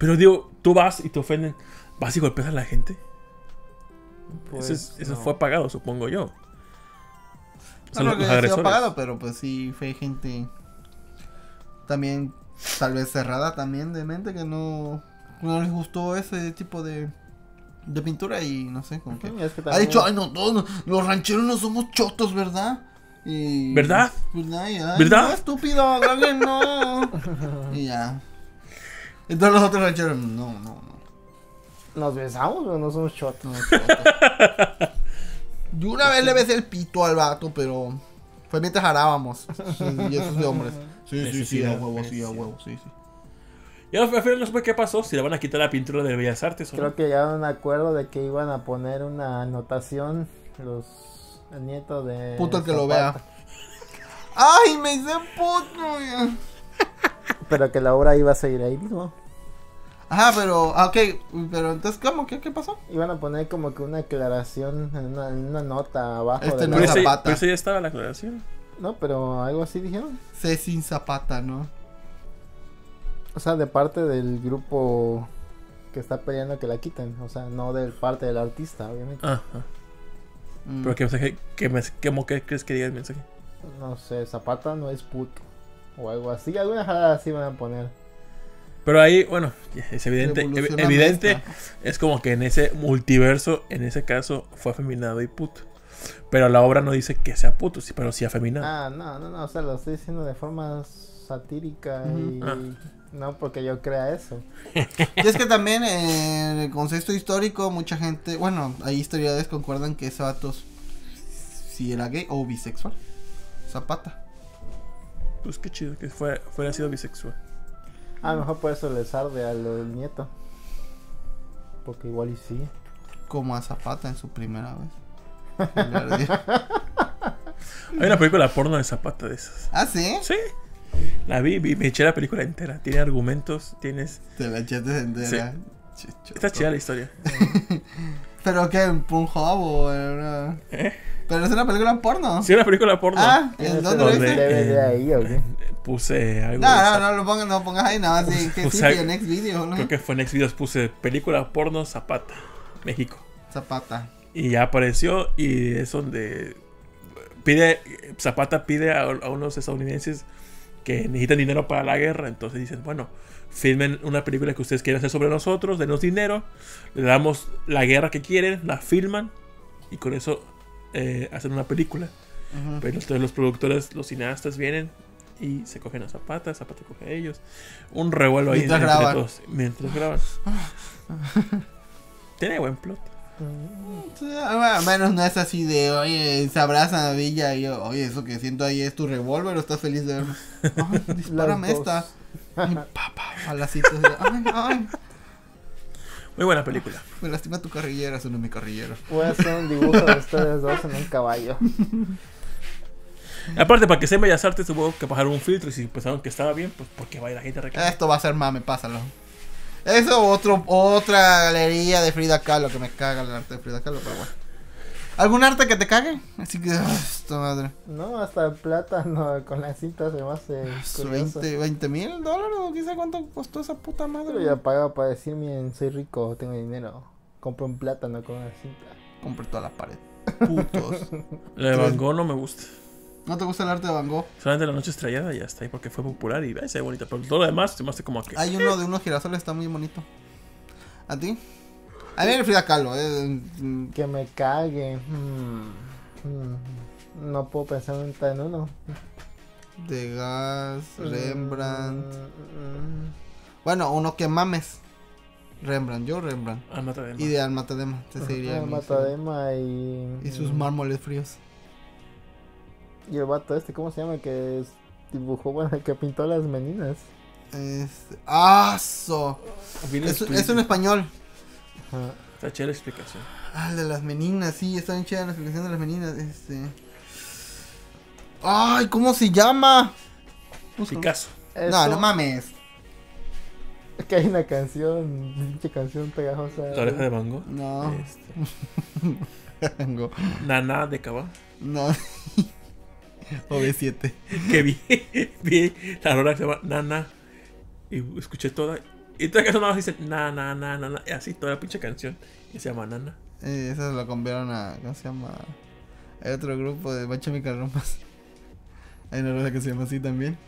Pero digo, tú vas y te ofenden, vas y golpeas a la gente. Pues, eso es- eso no. fue pagado, supongo yo. O sea, No los- que sido agresores. pagado, pero pues sí, fue gente también, tal vez cerrada también de mente, que no, no les gustó ese tipo de, de pintura y no sé, es que Ha dicho, ay no, todos no- los rancheros no somos chotos, ¿verdad? Y, ¿Verdad? ¿Verdad? Y, ay, ¿Verdad? No, estúpido, alguien no. (laughs) y ya. Entonces los otros rancheros, no, no, no. ¿Nos besamos o no somos chotos? no. Yo una vez le besé el pito al vato, pero fue mientras jarábamos. Sí, y eso es de hombres. Sí, sí, sí, a huevo, sí, a huevo, sí, sí. Yo al final no supe qué pasó, si le van a quitar la pintura de Bellas Artes o Creo no. que llegaron a un acuerdo de que iban a poner una anotación los el nieto de Puto el que lo vea. ¡Ay, me hice puto! ya! Pero que la obra iba a seguir ahí mismo. Ajá, pero, ah, ok, pero entonces, ¿cómo? ¿Qué, qué pasó? Iban a poner como que una aclaración en una, en una nota abajo Este de no la... es Zapata. pero ese ya estaba la aclaración. No, pero algo así dijeron. C sin zapata, ¿no? O sea, de parte del grupo que está peleando que la quiten. O sea, no de parte del artista, obviamente. Ajá. Mm. Pero qué mensaje, qué, mes- cómo que crees que diga el mensaje. No sé, Zapata no es puto. O algo así. Alguna jalada así van a poner. Pero ahí, bueno, es evidente, evidente, es como que en ese multiverso, en ese caso, fue afeminado y puto. Pero la obra no dice que sea puto, sí, pero sí afeminado. Ah, no, no, no. O sea, lo estoy diciendo de forma satírica y... Ah. No porque yo crea eso. Y es que también eh, en el contexto histórico, mucha gente, bueno, hay historiadores que concuerdan que ese vato si era gay o bisexual. Zapata. Pues qué chido que fuera, fuera sido bisexual. A lo mejor por eso les arde al nieto. Porque igual y sí. Como a Zapata en su primera vez. (laughs) Hay una película porno de Zapata de esas. ¿Ah, sí? Sí. La vi, vi, me eché la película entera. Tiene argumentos, tienes... Te la echaste entera. Chicho. Está chida la historia. (laughs) ¿Pero qué? ¿En Pornhub o en una... ¿Eh? Pero es una película porno. Sí, una película porno. Ah, ¿Tienes ¿en dónde lo viste? DVD Eh, ahí o qué? Puse algo. No, no, no lo pongas, no pongas ahí nada más. Sí, que sí, que next video, ¿no? Creo que fue en Xvideos puse película porno Zapata, México. Zapata. Y ya apareció y es donde pide Zapata pide a, a unos estadounidenses que necesitan dinero para la guerra, entonces dicen, bueno, filmen una película que ustedes quieren hacer sobre nosotros, denos dinero, le damos la guerra que quieren, la filman y con eso eh, hacen una película. Pero entonces los productores, los cineastas vienen y se cogen a Zapata, Zapata coge a ellos. Un revuelo ahí Mientras entre graban. todos. Mientras graban. (laughs) Tiene buen plot. Al menos no es así de, oye, se abrazan a Villa y yo, oye, eso que siento ahí es tu revólver o estás feliz de verme. (laughs) Ay, dispárame esta. papá, Ay, ay, Muy buena película. me lastima tu carrillera, eso no es mi carrillera. Voy a hacer un dibujo de ustedes dos en un caballo. (laughs) Aparte, para que sea en Bellas Artes tuvo que bajar un filtro y si pensaron que estaba bien, pues porque va a ir la gente a reclamar. Esto va a ser mame, pásalo. Eso otro, otra galería de Frida Kahlo que me caga el arte de Frida Kahlo, pero bueno. ¿Algún arte que te cague? Así que, ah, esta madre. No, hasta el plátano con la cinta se me hace curioso. 20 20 mil dólares o quizá cuánto costó esa puta madre. Pero ya pagaba para decir, miren, soy rico, tengo dinero. Compro un plátano con una cinta. compré toda la pared. Putos. (laughs) La de Van Gogh no me gusta. ¿No te gusta el arte de Van Gogh? Solamente la noche estrellada y ya está ahí porque fue popular y se ve bonita. Pero todo lo demás se me hace como que. Hay uno de unos girasoles, está muy bonito. ¿A ti? A mí el Frida Kahlo. eh, mm, Que me cague. Hmm, hmm, No puedo pensar en uno. de gas, Rembrandt. Mm, mm, Bueno, uno que mames. Rembrandt, yo Rembrandt. Mata de Y de Almatadema, te mm. seguiría. Ah, mi- Matadema y. Y sus mármoles fríos. Y el vato este, ¿cómo se llama? Que es- dibujó, bueno, que pintó las meninas. Es, explícito. es un español. Ajá. Está chida la explicación. Ah, de las meninas, sí, está bien chida la explicación de las meninas. Este. ¡Ay! ¿Cómo se llama? Picasso. No, Eso- no mames. Es que hay una canción, pinche canción pegajosa. La oreja de Van Gogh. No. Este, (laughs) Tengo. Nana de Cava. No. (laughs) OB7. Que vi, (laughs) vi la rola que se llama Nana. Y escuché toda. Y toda la canción nada más dice na, na, na, na, na, Y así toda la pinche canción. Y se llama Nana. Eh, esa la cambiaron a. ¿Cómo se llama? Hay otro grupo de Bachamica Rompas. (laughs) Hay una rola que se llama así también.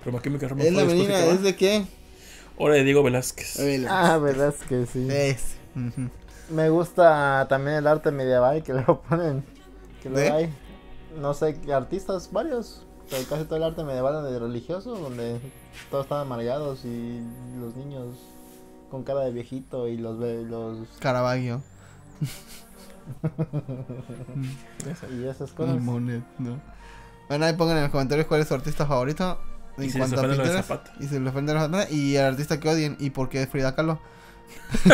Pero más que mi carro ¿Es la menina? ¿Es de qué? Ahora de Diego Velázquez. Ah, que sí. Es. Me gusta también el arte medieval que lo ponen. Que lo ¿De? hay. No sé, artistas varios. Pero casi todo el arte medieval de religioso, donde todos están amargados y los niños con cara de viejito y los ve- los Caravaggio. (laughs) Y esas cosas. Monet, no. Bueno, ahí pongan en los comentarios cuál es su artista favorito. Y En si les cuanto a los de pinturas. Y si les ofenden los de Zapata. Y el artista que odien. Y por qué es Frida Kahlo. (laughs)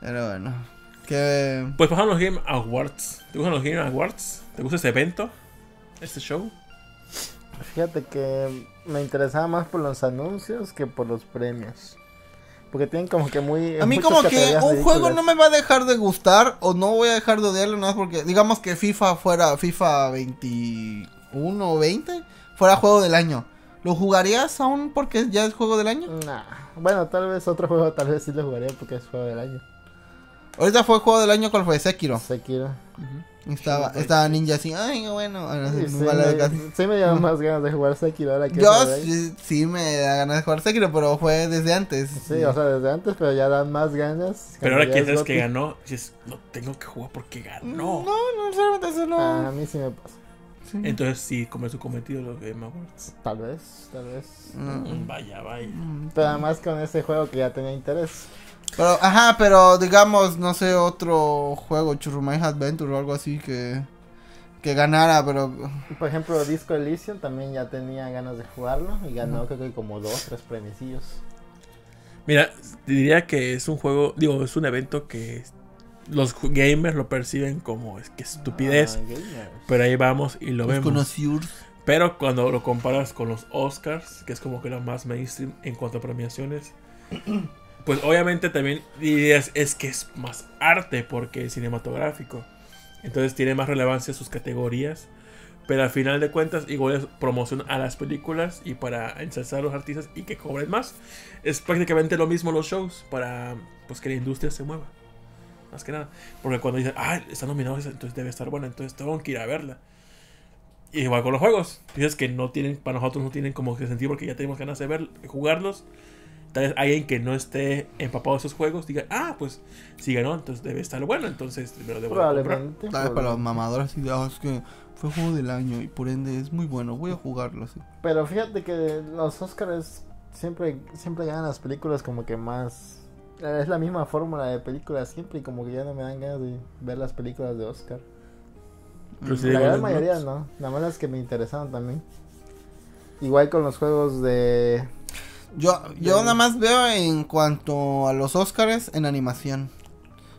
Pero bueno. Que. Pues pasaron los Game Awards. ¿Te gustan los Game Awards? ¿Te gusta este evento? ¿Este show? Fíjate que me interesaba más por los anuncios que por los premios. Porque tienen como que muy. A mí como que un juego no me va a dejar de gustar o no voy a dejar de odiarlo nada más porque digamos que FIFA fuera FIFA 21 o 20 fuera juego del año. ¿Lo jugarías aún porque ya es juego del año? Nah. Bueno, tal vez otro juego, tal vez sí lo jugaría porque es juego del año. Ahorita fue juego del año, ¿cuál fue? Sekiro. Sekiro. Estaba, estaba Ninja así, ay, qué bueno. Ah, no, Sí, sí, me, sí me dieron más ganas de jugar Sekiro ahora que Yo sí, sí me da ganas de jugar Sekiro, pero fue desde antes. Sí, o sea, desde antes, pero ya dan más ganas. Pero ahora que es sabes que ganó, dices, no tengo que jugar porque ganó. No, no, necesariamente eso no. Ah, a mí sí me pasa. Sí. Entonces sí, come su cometido los Game Awards. Tal vez, tal vez. Mm. Vaya, vaya. Pero además con ese juego que ya tenía interés. Pero, ajá, pero digamos, no sé, otro juego, Churrumai Adventure o algo así que, que ganara, pero Por ejemplo, Disco Elysium también ya tenía ganas de jugarlo y ganó creo que como dos, tres premisillos. Mira, diría que es un juego, digo, es un evento que los gamers lo perciben como es que estupidez. Ah. Pero ahí vamos y lo los vemos. conocidos. Pero cuando lo comparas con los Oscars, que es como que lo más mainstream en cuanto a premiaciones, pues obviamente también dirías es que es más arte porque cinematográfico. Entonces tiene más relevancia sus categorías. Pero al final de cuentas, igual es promoción a las películas y para ensalzar a los artistas y que cobren más. Es prácticamente lo mismo los shows para pues que la industria se mueva. Más que nada. Porque cuando dicen, ah, está nominado, entonces debe estar buena, entonces tengo que ir a verla. Y igual con los juegos. Dices que no tienen, para nosotros no tienen como que sentido porque ya tenemos ganas de ver, jugarlos. Tal vez alguien que no esté empapado de esos juegos diga, ah, pues si ganó, entonces debe estar bueno, entonces me lo debo. Probablemente. Tal vez para los mamadores así de, "Ah, es que fue juego del año y por ende es muy bueno, voy a jugarlo así. Pero fíjate que los Oscars siempre, siempre ganan las películas como que más... Es la misma fórmula de películas siempre y como que ya no me dan ganas de ver las películas de Oscar. Pero si La gran mayoría no, nada más las que me interesaron también. Igual con los juegos de... Yo, yo De- nada más veo en cuanto a los Oscars en animación.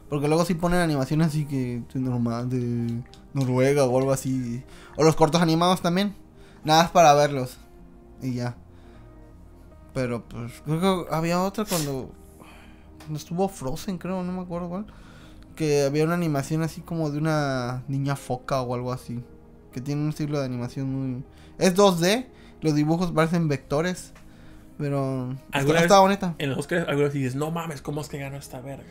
Porque luego sí ponen animaciones así que normal, de Noruega o algo así. O los cortos animados también. Nada más para verlos. Y ya. Pero pues creo que había otra cuando, cuando estuvo Frozen, creo, no me acuerdo cuál. Que había una animación así como de una niña foca o algo así. Que tiene un estilo de animación muy... Es 2D, los dibujos parecen vectores. Pero ¿Alguna vez- bonita. En los Oscars, algunos dices, no mames, ¿cómo es que ganó esta verga?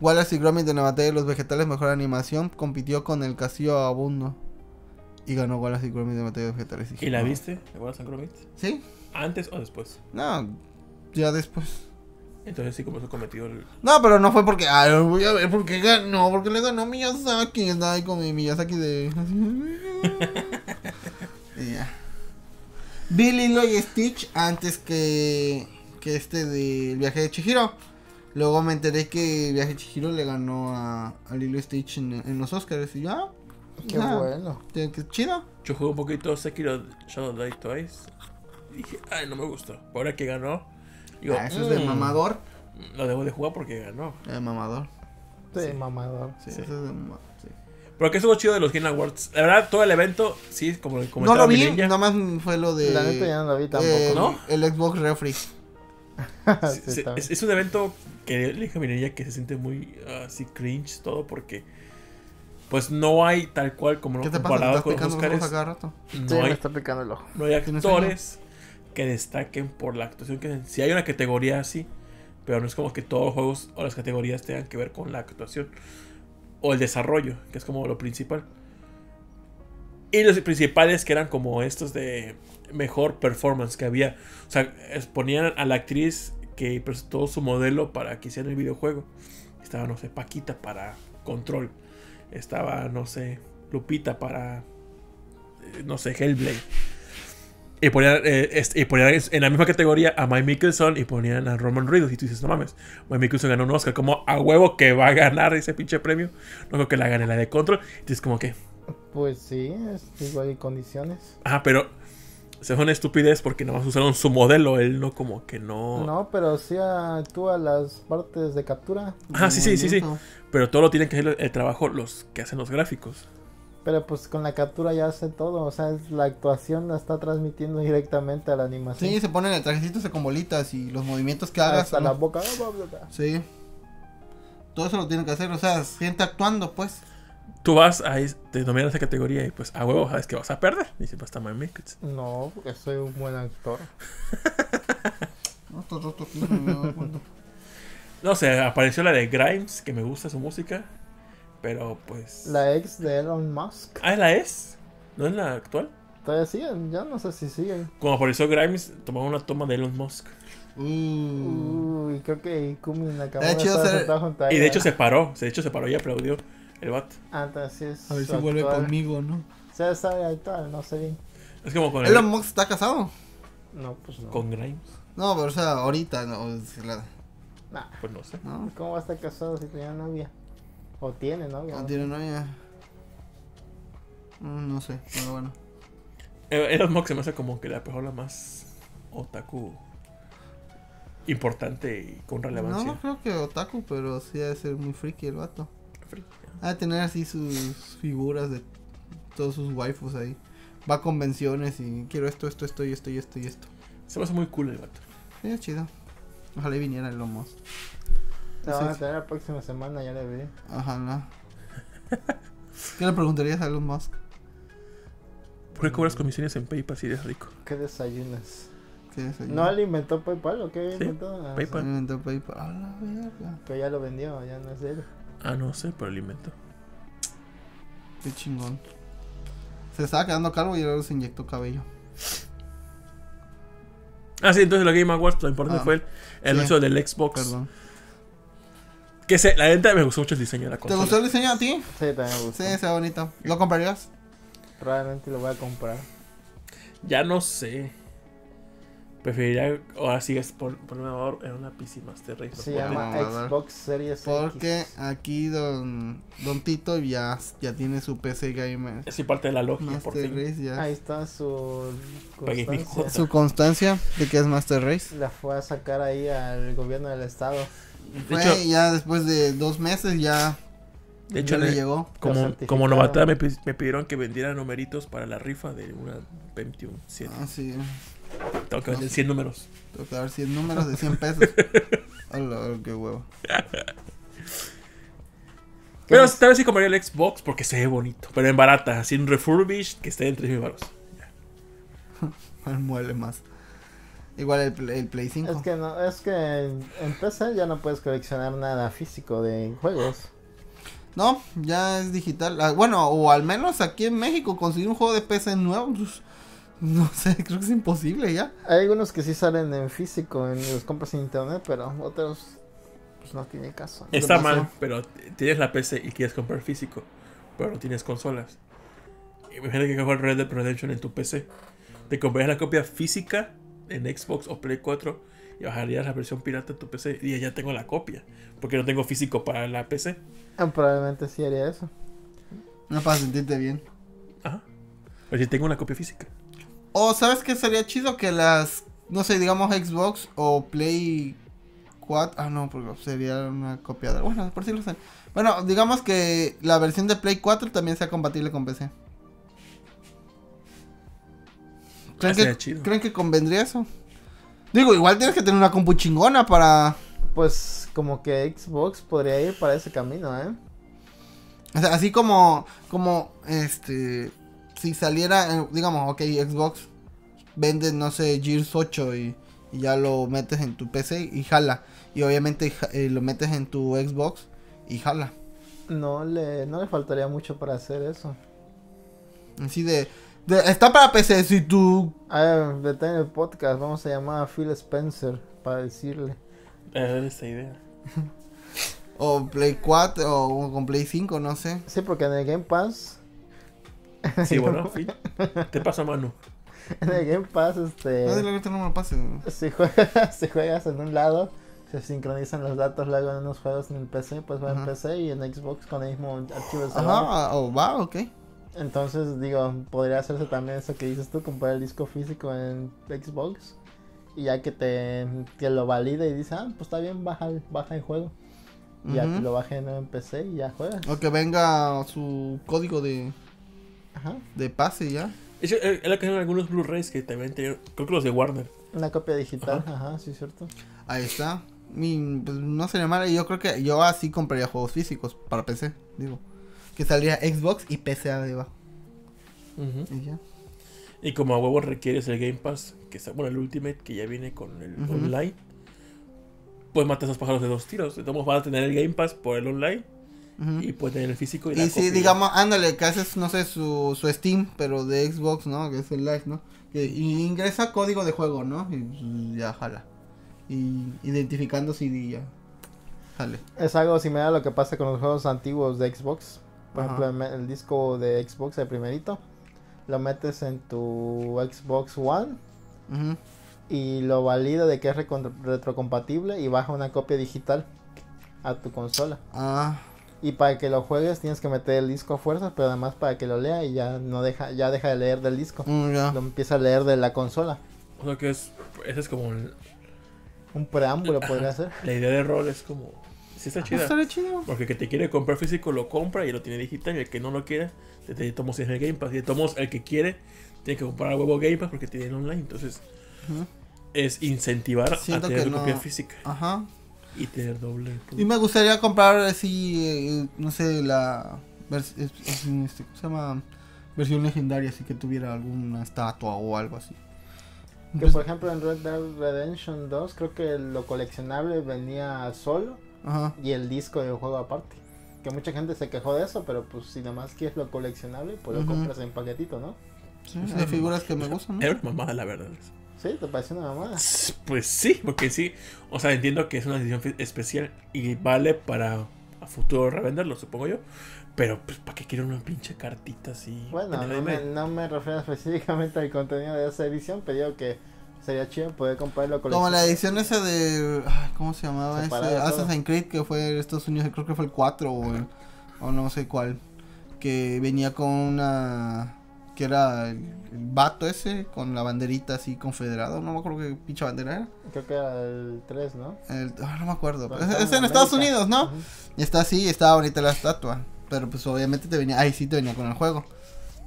Wallace y Gromit de la batalla de los vegetales, mejor animación, compitió con el Castillo Abundo. Y ganó Wallace y Gromit de la batalla de los vegetales. ¿Y la no. viste? ¿De Wallace and Gromit? Sí, ¿Antes o después? no, ya después. Entonces sí comenzó cometido el... No, pero no fue porque, ay, voy a ver por qué ganó, porque le ganó Miyazaki. Estaba ahí con mi Miyazaki de. (laughs) y ya. Vi Lilo y Stitch antes que, que este de Viaje de Chihiro. Luego me enteré que Viaje de Chihiro le ganó a, a Lilo y Stitch en, en los Oscars. Y ya, Qué Ah. bueno. qué qué chido. Yo jugué un poquito Sekiro Shadow Die Twice. Y dije, ay, no me gustó. Ahora que ganó, digo, Ah, eso es de "Mm, mamador. Lo debo de jugar porque ganó. De mamador. Sí, Sí. mamador. Sí, Sí. eso es de mamador. Pero que estuvo chido de los Game Awards. La verdad, todo el evento, sí, como como No lo vi, ninja. nomás fue lo de. La neta ya no lo vi tampoco. el, ¿no? el Xbox Refree. (laughs) Sí, es, es un evento que le dije a que se siente muy ah, así cringe todo porque pues no hay tal cual como ¿Qué te pasa? ¿Te comparado estás con los Oscars. cada rato? Sí, No me hay, está picando el ojo. no hay ¿Tienes actores que destaquen por la actuación que si hay una categoría así, pero no es como que todos los juegos o las categorías tengan que ver con la actuación o el desarrollo, que es como lo principal. Y los principales que eran como estos de mejor performance que había. O sea, ponían a la actriz que presentó su modelo para que hiciera el videojuego. Estaba, no sé, Paquita para Control. Estaba, no sé, Lupita para, eh, no sé, Hellblade. Y ponían, eh, este- y ponían en la misma categoría a Mike Mickelson y ponían a Roman Reedus. Y tú dices, no mames, Mike Mickelson ganó un Oscar. Como a huevo que va a ganar ese pinche premio. No creo que la gane la de Control. Y dices, como que, Pues sí, es igual y condiciones. ah, pero se fue una estupidez porque nada más usaron su modelo. Él no, como que no. No, pero sí actúa las partes de captura. Ah, sí, sí, sí, sí. Pero todo lo tienen que hacer el trabajo los que hacen los gráficos. Pero pues con la captura ya hace todo. O sea, es- la actuación la está transmitiendo directamente a la animación. Sí, se ponen el trajecito ese con bolitas y los movimientos que hagas. Hasta la boca. Sí. Todo eso lo tienen que hacer, o sea, gente actuando, pues. Tú vas ahí, te nominan a esa categoría y pues a huevo sabes que vas a perder. Dice, pues está Mike Mickelson. No, porque soy un buen actor. (laughs) No, estoy roto aquí, no me he dado cuenta. No sé, apareció la de Grimes, que me gusta su música. Pero pues. La ex de Elon Musk. Ah, ¿la es? ¿No es la actual? Todavía siguen, ya no sé si siguen. Cuando apareció Grimes, tomaron una toma de Elon Musk. Uh. Uy, creo que Ikumi Nakamura estaba ser- sentado junto a Y de hecho se paró, de hecho se paró y aplaudió el vato. Ah, entonces sí es A ver si vuelve actual. conmigo, ¿no? O sea, sabe actual, no sé bien. Es como con, el- Elon Musk está casado. No, pues no. con Grimes. No, pero o sea, ahorita, no. Nah, Pues no sé. ¿no? ¿Cómo va a estar casado si tenía novia? O tiene novia. No ¿no? tiene novia. Mm, No sé, pero bueno. Eh, Elon Musk se me hace como que la persona más otaku importante y con No, relevancia. no creo que otaku, pero sí ha de ser muy friki el vato. Ha de tener así sus figuras de todos sus waifus ahí. Va a convenciones y quiero esto, esto, esto y esto y esto y esto. Se me hace muy cool el vato. Sí, es chido. Ojalá y viniera Elon Musk. Van a tener la próxima semana, ya le vi. Ojalá. (laughs) ¿Qué le preguntarías a Elon Musk? ¿Por qué cobras comisiones en PayPal si eres rico? ¿Qué desayunas? ¿Qué es ¿No él inventó PayPal o qué Sí, inventó? Ah, PayPal. sí. Inventó PayPal. A la verga. Pero ya lo vendió, ya no es de él. Ah, no sé, pero el invento. Qué chingón. Se estaba quedando calvo y luego se inyectó cabello. Ah, sí, entonces la Game Awards, lo importante Ah, fue el, sí. anuncio del Xbox. Perdón. Que se, la neta me gustó mucho el diseño de la ¿Te consola. gustó el diseño a ti? Sí, también me gustó. Sí, se ve bonito. ¿Lo comprarías? Probablemente lo voy a comprar. Ya no sé. Preferiría ahora sigues por ponerme ahora en una PC Master Race. Se llama. Xbox Series Porque X. aquí don, don Tito ya, ya tiene su PC gamer. Es parte de la lógica, por Master fin. Race ya. Ahí está su constancia. Su constancia de que es Master Race. La fue a sacar ahí al gobierno del estado. De Fue hecho- ya después de dos meses ya, De hecho, le le- llegó. Como, como novatada me, me pidieron que vendiera numeritos para la rifa de una Pentium 7. Ah, sí. Tengo que vender 100 números. Tengo que dar 100 números de 100 pesos. (laughs) Hola, qué huevo. (laughs) Pero tal vez sí compraría el Xbox porque se ve bonito. Pero en barata, así en refurbished que esté en 3 mil baros. Al (laughs) mueble más. Igual el, el Play 5. Es que no, es que en PC ya no puedes coleccionar nada físico de juegos. No, ya es digital. Ah, Bueno, o al menos aquí en México conseguir un juego de PC nuevo. pues, no (laughs) sé, creo que es imposible ya. Hay algunos que sí salen en físico, en los compras en internet, pero otros pues no tiene caso. ¿Qué Está mal, pero tienes la PC y quieres comprar físico, pero no tienes consolas. Imagínate que jugar Red Dead Redemption en tu PC. Te comprarías la copia física en Xbox o Play 4 y bajarías la versión pirata en tu PC. Y ya tengo la copia, porque no tengo físico para la PC. Ah, Probablemente sí haría eso. No para sentirte bien. Ajá. Pero si tengo una copia física. O sabes que sería chido que las, no sé, digamos Xbox o Play 4. Ah, no, porque sería una copia de... Bueno, por si lo sé. Bueno, digamos que la versión de Play 4 también sea compatible con PC. ¿Creen, que, chido. ¿Creen que convendría eso? Digo, igual tienes que tener una compu chingona para... Pues como que Xbox podría ir para ese camino, ¿eh? O sea, así como, como, este, si saliera, eh, digamos, ok, Xbox vende, no sé, Gears 8 y, y ya lo metes en tu PC y jala. Y obviamente eh, lo metes en tu Xbox y jala. No le, no le faltaría mucho para hacer eso. Así de, de- está para PC, si tú... A ver, detén el podcast, vamos a llamar a Phil Spencer para decirle. Eh, esa idea. (laughs) O Play 4 o con Play 5, no sé. Sí, porque en el Game Pass, (laughs) Sí, bueno, (laughs) fin. Te paso mano. en el Game Pass, No, este, dile ahorita no me lo pases. si juegas, si juegas en un lado, se sincronizan los datos luego en unos juegos en el PC, pues va en. PC y en Xbox con el mismo archivo. Ajá, o va, ok. Entonces, digo, podría hacerse también eso que dices tú, comprar el disco físico en Xbox. Y ya que te que lo valide y dice, ah, pues está bien, baja el, baja el juego. Y ya te lo baje en PC y ya juegas. O que venga su código de, Ajá. de pase ya. Es, es lo que hacen algunos Blu-rays que también tienen. Creo que los de Warner. Una copia digital, Ajá. ajá, sí, cierto. Ahí está. Mi, pues, no sería mal. Yo creo que yo así compraría juegos físicos para PC. Digo. Que saldría Xbox y PC arriba. Y ya. Y como a huevo requieres el Game Pass, que está, bueno, el Ultimate, que ya viene con el online, pues matas a esos pájaros de dos tiros. Entonces vas a tener el Game Pass por el online y puedes tener el físico y, Y la si copia. digamos, ándale, que haces, no sé, su, su Steam, pero de Xbox, ¿no? Que es el Live, ¿no? Que- y ingresa código de juego, ¿no? Y ya jala. Y identificando CD ya. Jale. Es algo similar a lo que pasa con los juegos antiguos de Xbox. Por Ajá. ejemplo, el, el disco de Xbox, el primerito, lo metes en tu Xbox One y lo valida de que es retrocompatible y baja una copia digital a tu consola. Ah, Y para que lo juegues tienes que meter el disco a fuerzas, pero además para que lo lea y ya no deja, ya deja de leer del disco. mm. Lo empieza a leer de la consola. O sea que es, ese es como el- Un preámbulo podría ser. (laughs) la idea de rol, es como, sí está Ah, chida. estaría chido. Porque el que te quiere comprar físico lo compra y lo tiene digital. Y el que no lo quiere, te, te tomamos en el Game Pass. Y tomos, el que quiere, tiene que comprar a huevo Game Pass porque tiene el online. Entonces, es incentivar Siento a tener no- copia física Ajá. y tener doble. Y me gustaría comprar así, eh, no sé, la este, ¿cómo se llama? versión legendaria, así que tuviera alguna estatua o algo así. Que Pues- por ejemplo en Red Dead Redemption 2 creo que lo coleccionable venía solo Ajá. y el disco del juego aparte. Que mucha gente se quejó de eso, pero pues si nada más quieres lo coleccionable, pues lo Ujú. compras en paquetito, ¿no? Sí, hay figuras que me gustan, ¿no? Era una mamada, la verdad. Sí, te parece una mamada. Pues sí, porque sí. O sea, entiendo que es una edición fe- especial y vale para a futuro revenderlo, supongo yo. Pero, pues, ¿para qué quiero una pinche cartita así? Bueno, en el no me, anime? no me refiero (laughs) específicamente al contenido de esa edición, pero digo que sería chido poder comprarlo Como la edición esa de. ay, ¿Cómo se llamaba ese? Assassin's Creed, que fue en Estados Unidos, creo que fue el 4 o, el- o no sé cuál. Que venía con una. Que era el, el vato ese, con la banderita así confederado. No me acuerdo qué pinche bandera era. Creo que era el 3, ¿no? El- ah, no me acuerdo. Donde Es, es en América. Estados Unidos, ¿no? Ujú. Y está así, estaba bonita la estatua. Pero pues obviamente te venía. Ahí sí te venía con el juego.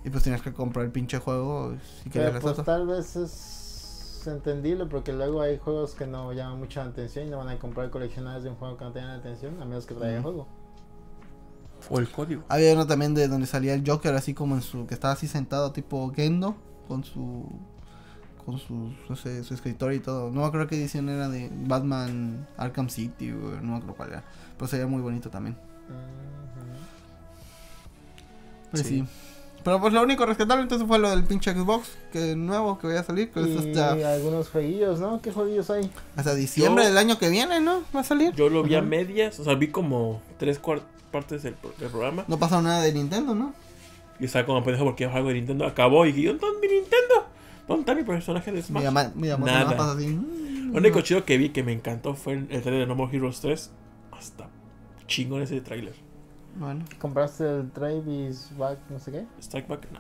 Y pues tenías que comprar el pinche juego si querías Pero la pues estatua. tal vez es entendible porque luego hay juegos que no llaman mucho la atención y no van a comprar coleccionables de un juego que no tengan atención a menos que traiga el juego. O el código. Había uno también de donde salía el Joker así como en su que estaba así sentado tipo Gendo con su con su, su, su escritor y todo. No me acuerdo qué edición era de Batman Arkham City, güey, no me acuerdo cuál era. Pero se veía muy bonito también. Pues sí. Sí. Pero pues lo único rescatable entonces fue lo del pinche Xbox, que nuevo que voy a salir, que es Y hasta, algunos jueguillos, ¿no? ¿Qué jueguillos hay? hasta diciembre Yo- del año que viene, ¿no? Va a salir. Yo lo vi a Ajá. medias, o sea, vi como tres partes del, del programa. No pasó nada de Nintendo, ¿no? Y estaba como pendejo porque algo de Nintendo acabó. Y dije, ¿dónde está mi Nintendo? ¿Dónde está mi personaje de Smash? Nada. nada más así. mm, Lo único chido que vi que me encantó fue el el trailer de No More Heroes 3. Hasta chingón ese trailer. Bueno, ¿Compraste el Travis Back, no sé qué? Strike Back, no.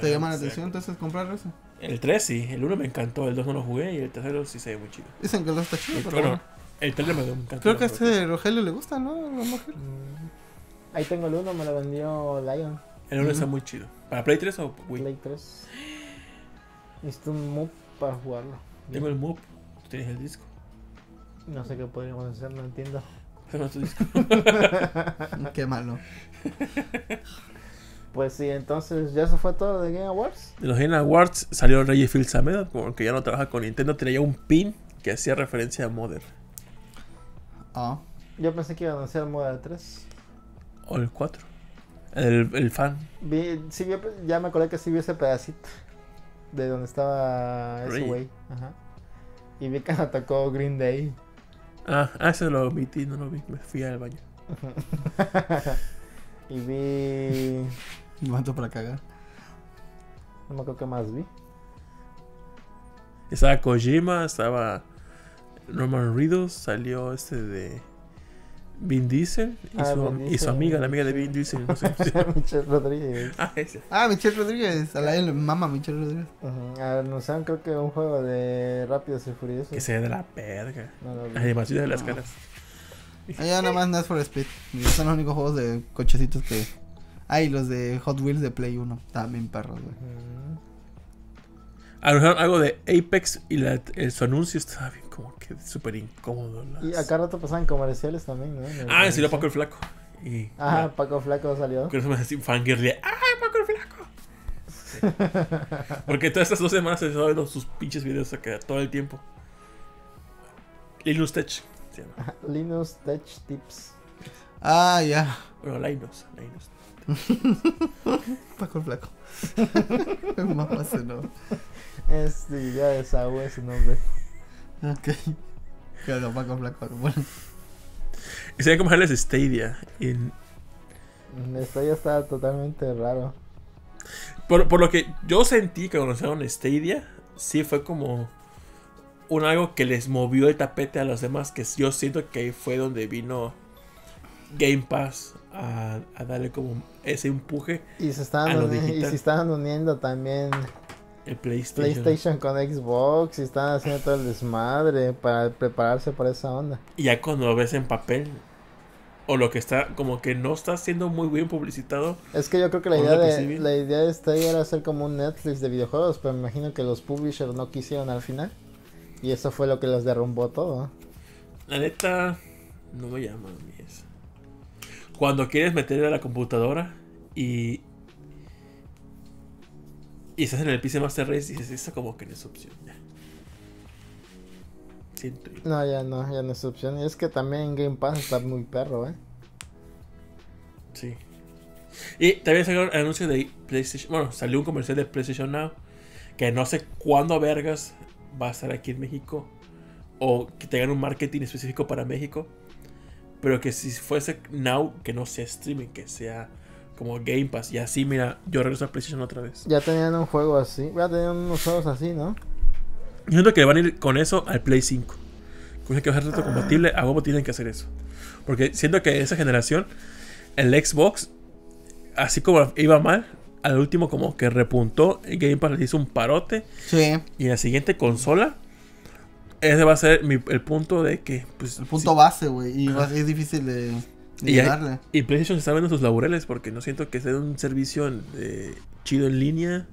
¿te llama la atención entonces comprar eso? El 3 sí, el 1 me encantó, el 2 no lo jugué y el tercero sí se ve muy chido. Dicen que lo está chido, El, pero bueno, el trailer me encantó. Creo que a este Rogelio le gusta, ¿no? Mm. Ahí tengo el uno, me lo vendió Lion. El 1 está muy chido. ¿Para Play 3 o Wii? Play 3. Necesito un move para jugarlo. Tengo el Move. Tú tienes el disco. No sé qué podríamos hacer, no entiendo. Es tu disco. (laughs) Qué malo. Pues sí, entonces ya se fue todo de Game Awards. De los Game Awards salió Reggie Fils-Amed, como que ya no trabaja con Nintendo, tenía un pin que hacía referencia a Mother. Ah, Yo pensé que iba a anunciar Model 3. O el 4. El, el fan. Vi, sí, vi- ya me acordé que sí vi ese pedacito de donde estaba ese güey. Ajá. Y vi que atacó Green Day. Ah, ah, ese lo omití, no lo vi. Me fui al baño. (laughs) y vi. me mato para cagar. No me acuerdo qué más vi. Estaba Kojima, estaba Norman Reedus, salió este de Vin Diesel y, Ah, su, Vin y su Diesel. amiga, la amiga de Vin Diesel. No sé. (laughs) Michelle Rodríguez. ah, ese. Ah, Michelle Rodríguez. A la él mama Michelle Rodríguez. Ujú. Anunciaron creo que un juego de Rápidos y Furiosos. Que se ve de la verga. No. Las animaciones de las No. caras. Allá nada más Need for Speed. Son los únicos juegos de cochecitos que. Ah, y los de Hot Wheels de Play 1. También perros, güey. Ujú. Anunciaron algo de Apex y la- el- su anuncio estaba bien que súper incómodo. las- Y acá rato pasaban comerciales también, ¿no? Ah, sí, lo. Paco el Flaco. Y ya, Paco Flaco salió. Con eso me un fangirl de ¡Ah, Paco el Flaco! Sí. (laughs) Porque todas estas dos semanas he estado viendo sus pinches videos acá todo el tiempo. Linus Tech. se llama. (laughs) Linus Tech Tips. Ah, ya. Bueno, Linus. Linus. (laughs) Paco el Flaco. Mamá ese no. Este, ya desahogó ese nombre. Ok. (laughs) Claro, Paco Flaco. Bueno. Y se ve como sale Stadia. Esto ya está totalmente raro. por, por lo que yo sentí que cuando anunciaron Stadia, sí fue como un algo que les movió el tapete a los demás. Que yo siento que ahí fue donde vino Game Pass a, a darle como ese empuje. Y se uni- y se estaban uniendo también El PlayStation. PlayStation con Xbox y estaban haciendo todo el desmadre para prepararse para esa onda. Y ya cuando lo ves en papel, o lo que está, como que no está siendo muy bien publicitado. Es que yo creo que la ¿Cómo idea de la idea de era hacer como un Netflix de videojuegos, pero me imagino que los publishers no quisieron al final. Y eso fue lo que los derrumbó todo. La neta, no me llama a mí eso. Cuando quieres meter a la computadora y. Y estás en el PC Master Race y dices, eso como que no es opción. ya". Siento yo. No, ya no, ya no es opción. Y es que también Game Pass está muy perro, ¿eh? Sí. Y también salió el anuncio de PlayStation. Bueno, salió un comercial de PlayStation Now. Que no sé cuándo vergas va a estar aquí en México. O que tengan un marketing específico para México. Pero que si fuese Now, que no sea streaming, que sea como Game Pass. Y así, mira, yo regreso a PlayStation otra vez. Ya tenían un juego así. Ya tenían unos juegos así, ¿no? Yo siento que van a ir con eso al Play 5. Con que va a ser retrocompatible, a huevo tienen que hacer eso. Porque siento que esa generación, el Xbox, así como iba mal, al último como que repuntó, el Game Pass le hizo un parote. Sí, Y en la siguiente consola, ese va a ser mi- el punto de que, pues, el punto base, güey. Y va- es difícil de Y hay- llegarle. Y PlayStation se está viendo sus laureles porque no siento que sea un servicio eh, chido en línea.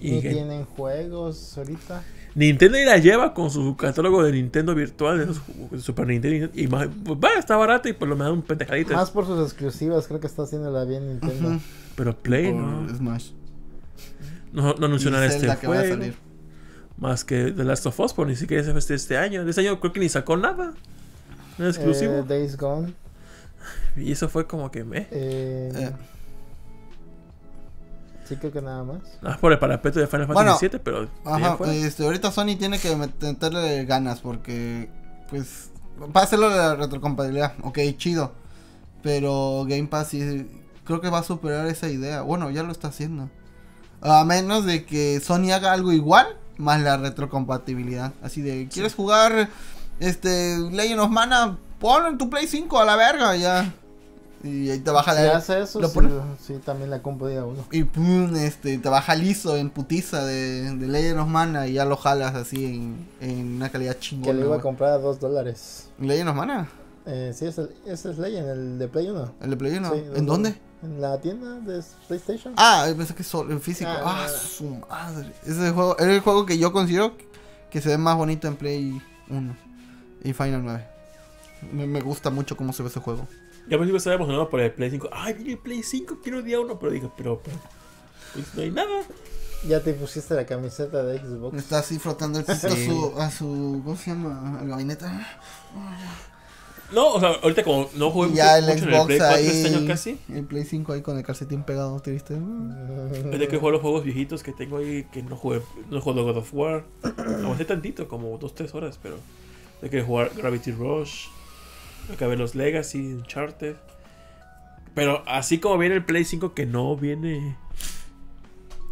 Y que- tienen juegos ahorita. Nintendo y la lleva con su catálogo de Nintendo virtual, de esos Super Nintendo. Y más, pues, va, está barato y pues lo me da un pendejadito. Más por sus exclusivas, creo que está haciéndola bien Nintendo. Pero Play Por no. Smash. No, no anunció nada este que va a juego. salir. Más que The Last of Us, pero ni siquiera es de este año. De este año creo que ni sacó nada. No es exclusivo. Eh, Days Gone. Y eso fue como que me. eh, Eh. Sí, creo que nada más. Ah, por el parapeto de Final Bueno, Fantasy VII, pero. de ahí Ajá, este, ahorita Sony tiene que met- meterle ganas porque, pues, para hacerlo de la retrocompatibilidad, ok, chido. Pero Game Pass sí, creo que va a superar esa idea. Bueno, ya lo está haciendo. A menos de que Sony haga algo igual, más la retrocompatibilidad. Así de, ¿quieres jugar este Legend of Mana? Ponlo en tu Play 5 a la verga, ya. Y ahí te baja Si la... hace eso, lo sí, también la compro día uno. Y pum, este, te baja liso en putiza de, de Legend of Mana y ya lo jalas así en, en una calidad chingona. Que lo iba a comprar a 2 dólares. Legend of Mana, Eh, sí, ese, ese es Legend, el de Play 1. el de Play 1. Sí, ¿En dónde? En la tienda de PlayStation. Ah, pensé que solo en físico. Ah, Ah, su madre. Ese juego, es el juego que yo considero que se ve más bonito en Play 1 y Final 9. Me, me gusta mucho cómo se ve ese juego. Ya me estaba emocionado por el Play 5. Ay, viene el Play 5, quiero día uno. Pero digo, pero. pero, pues no hay nada. Ya te pusiste la camiseta de Xbox. Está así frotando el (laughs) pito a Sí. su, a su. ¿Cómo se llama? Al gabinete. No, o sea, ahorita como no jugué ya el mucho, mucho en el Xbox Play 4 ahí. este año casi. El Play 5 ahí con el calcetín pegado, ¿te viste? Desde que juego los juegos viejitos que tengo ahí, que no jugué, no jugué God of War. Avancé tantito, como 2-3 horas, pero. Hay que jugar Gravity Rush. Acabé los Legacy, Uncharted. Pero así como viene el Play 5 que no viene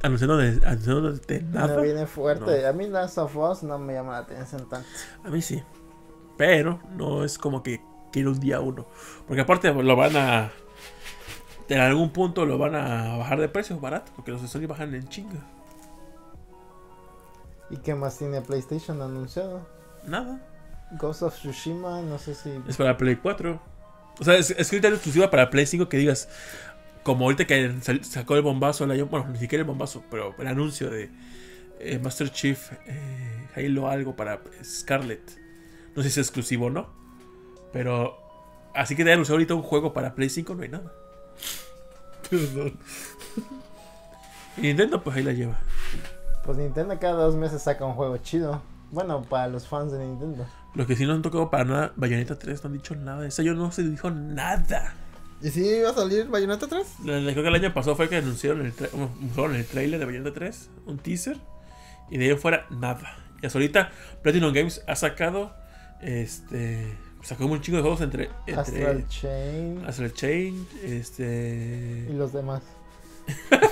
anunciando de, anunciando de nada. No viene fuerte. No. A mí Last of Us no me llama la atención tanto. A mí sí. Pero no es como que quiero un día uno. Porque aparte lo van a. En algún punto lo van a bajar de precio barato. Porque los Sony bajan en chinga. ¿Y qué más tiene PlayStation anunciado? Nada. Ghost of Tsushima, no sé si... Es para Play 4. O sea, es, es que exclusiva para Play 5 que digas. Como ahorita que sacó el bombazo el año. Bueno, ni siquiera el bombazo, pero el anuncio de eh, Master Chief eh, Halo algo para Scarlet. No sé si es exclusivo o no. Pero así que te anunciado ahorita un juego para Play 5, no hay nada. Perdón. (laughs) Y Nintendo, pues ahí la lleva. Pues Nintendo cada dos meses saca un juego chido. Bueno, para los fans de Nintendo. Los que sí no han tocado para nada, Bayonetta 3 no han dicho nada. Esa yo no se dijo nada. ¿Y si iba a salir Bayonetta 3? La- la- Creo que el año pasado fue que anunciaron el, bueno, el trailer de Bayonetta 3, un teaser, y de ahí fuera nada. Y hasta ahorita Platinum Games ha sacado, este, sacó un chingo de juegos entre, entre Astral Chain Astral Chain, y este, los demás. (laughs)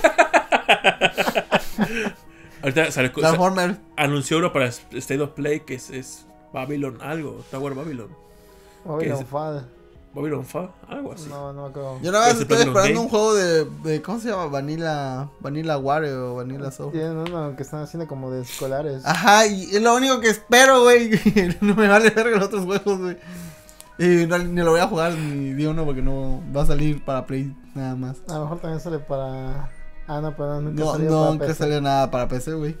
ahorita sale- sa- Transformers. anunció uno para State of Play que es, es Babylon algo, Tower Babylon, Babylon? Fall. Babylon Fa, algo así. No, no me acuerdo. Yo nada más estoy esperando Game. un juego de, de- ¿Cómo se llama? Vanilla. Vanilla Wario o Vanilla Soul. Tienen uno que están haciendo como de escolares. Ajá, y es lo único que espero, güey. (laughs) no me vale ver los otros juegos, güey. Y no, ni lo voy a jugar ni de uno porque no va a salir para Play nada más. A lo mejor también sale para. Ah, no, pero nunca No, salió no, para nunca PC. salió nada para PC, güey.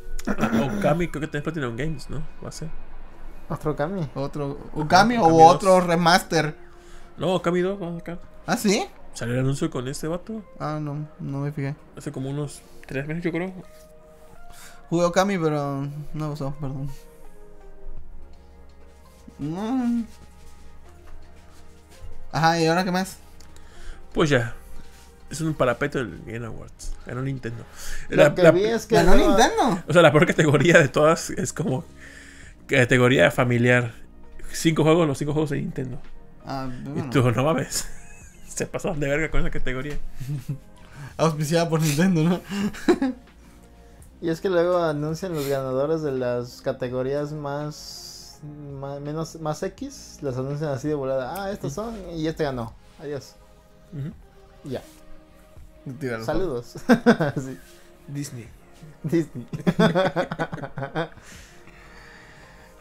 Okami creo que tenés Platinum Games, ¿no? Va a ser. Otro Kami. Otro. Okami o Okami otro remaster. No, Okami 2, vamos acá. ¿Ah, sí? Salió el anuncio con este vato Ah, no, no me fijé. hace como unos 3 meses, yo creo. Jugué Okami, pero no me usó, perdón. No. Ajá, ¿y ahora qué más? Pues ya. Es un parapeto del Game Awards. Ganó Nintendo. Lo La- que la- vi es que. ¿Ganó Nintendo? o sea, la peor categoría de todas es como categoría familiar. Cinco juegos, los cinco juegos de Nintendo. Ah, Y tú, (laughs) no mames. Se pasaron de verga con esa categoría. (laughs) Auspiciada por Nintendo, ¿no? (laughs) Y es que luego anuncian los ganadores de las categorías más, menos más X, las anuncian así de volada. Ah, estos son y este ganó. Adiós. Ya. Tíralo. Saludos. Sí, Disney. Disney.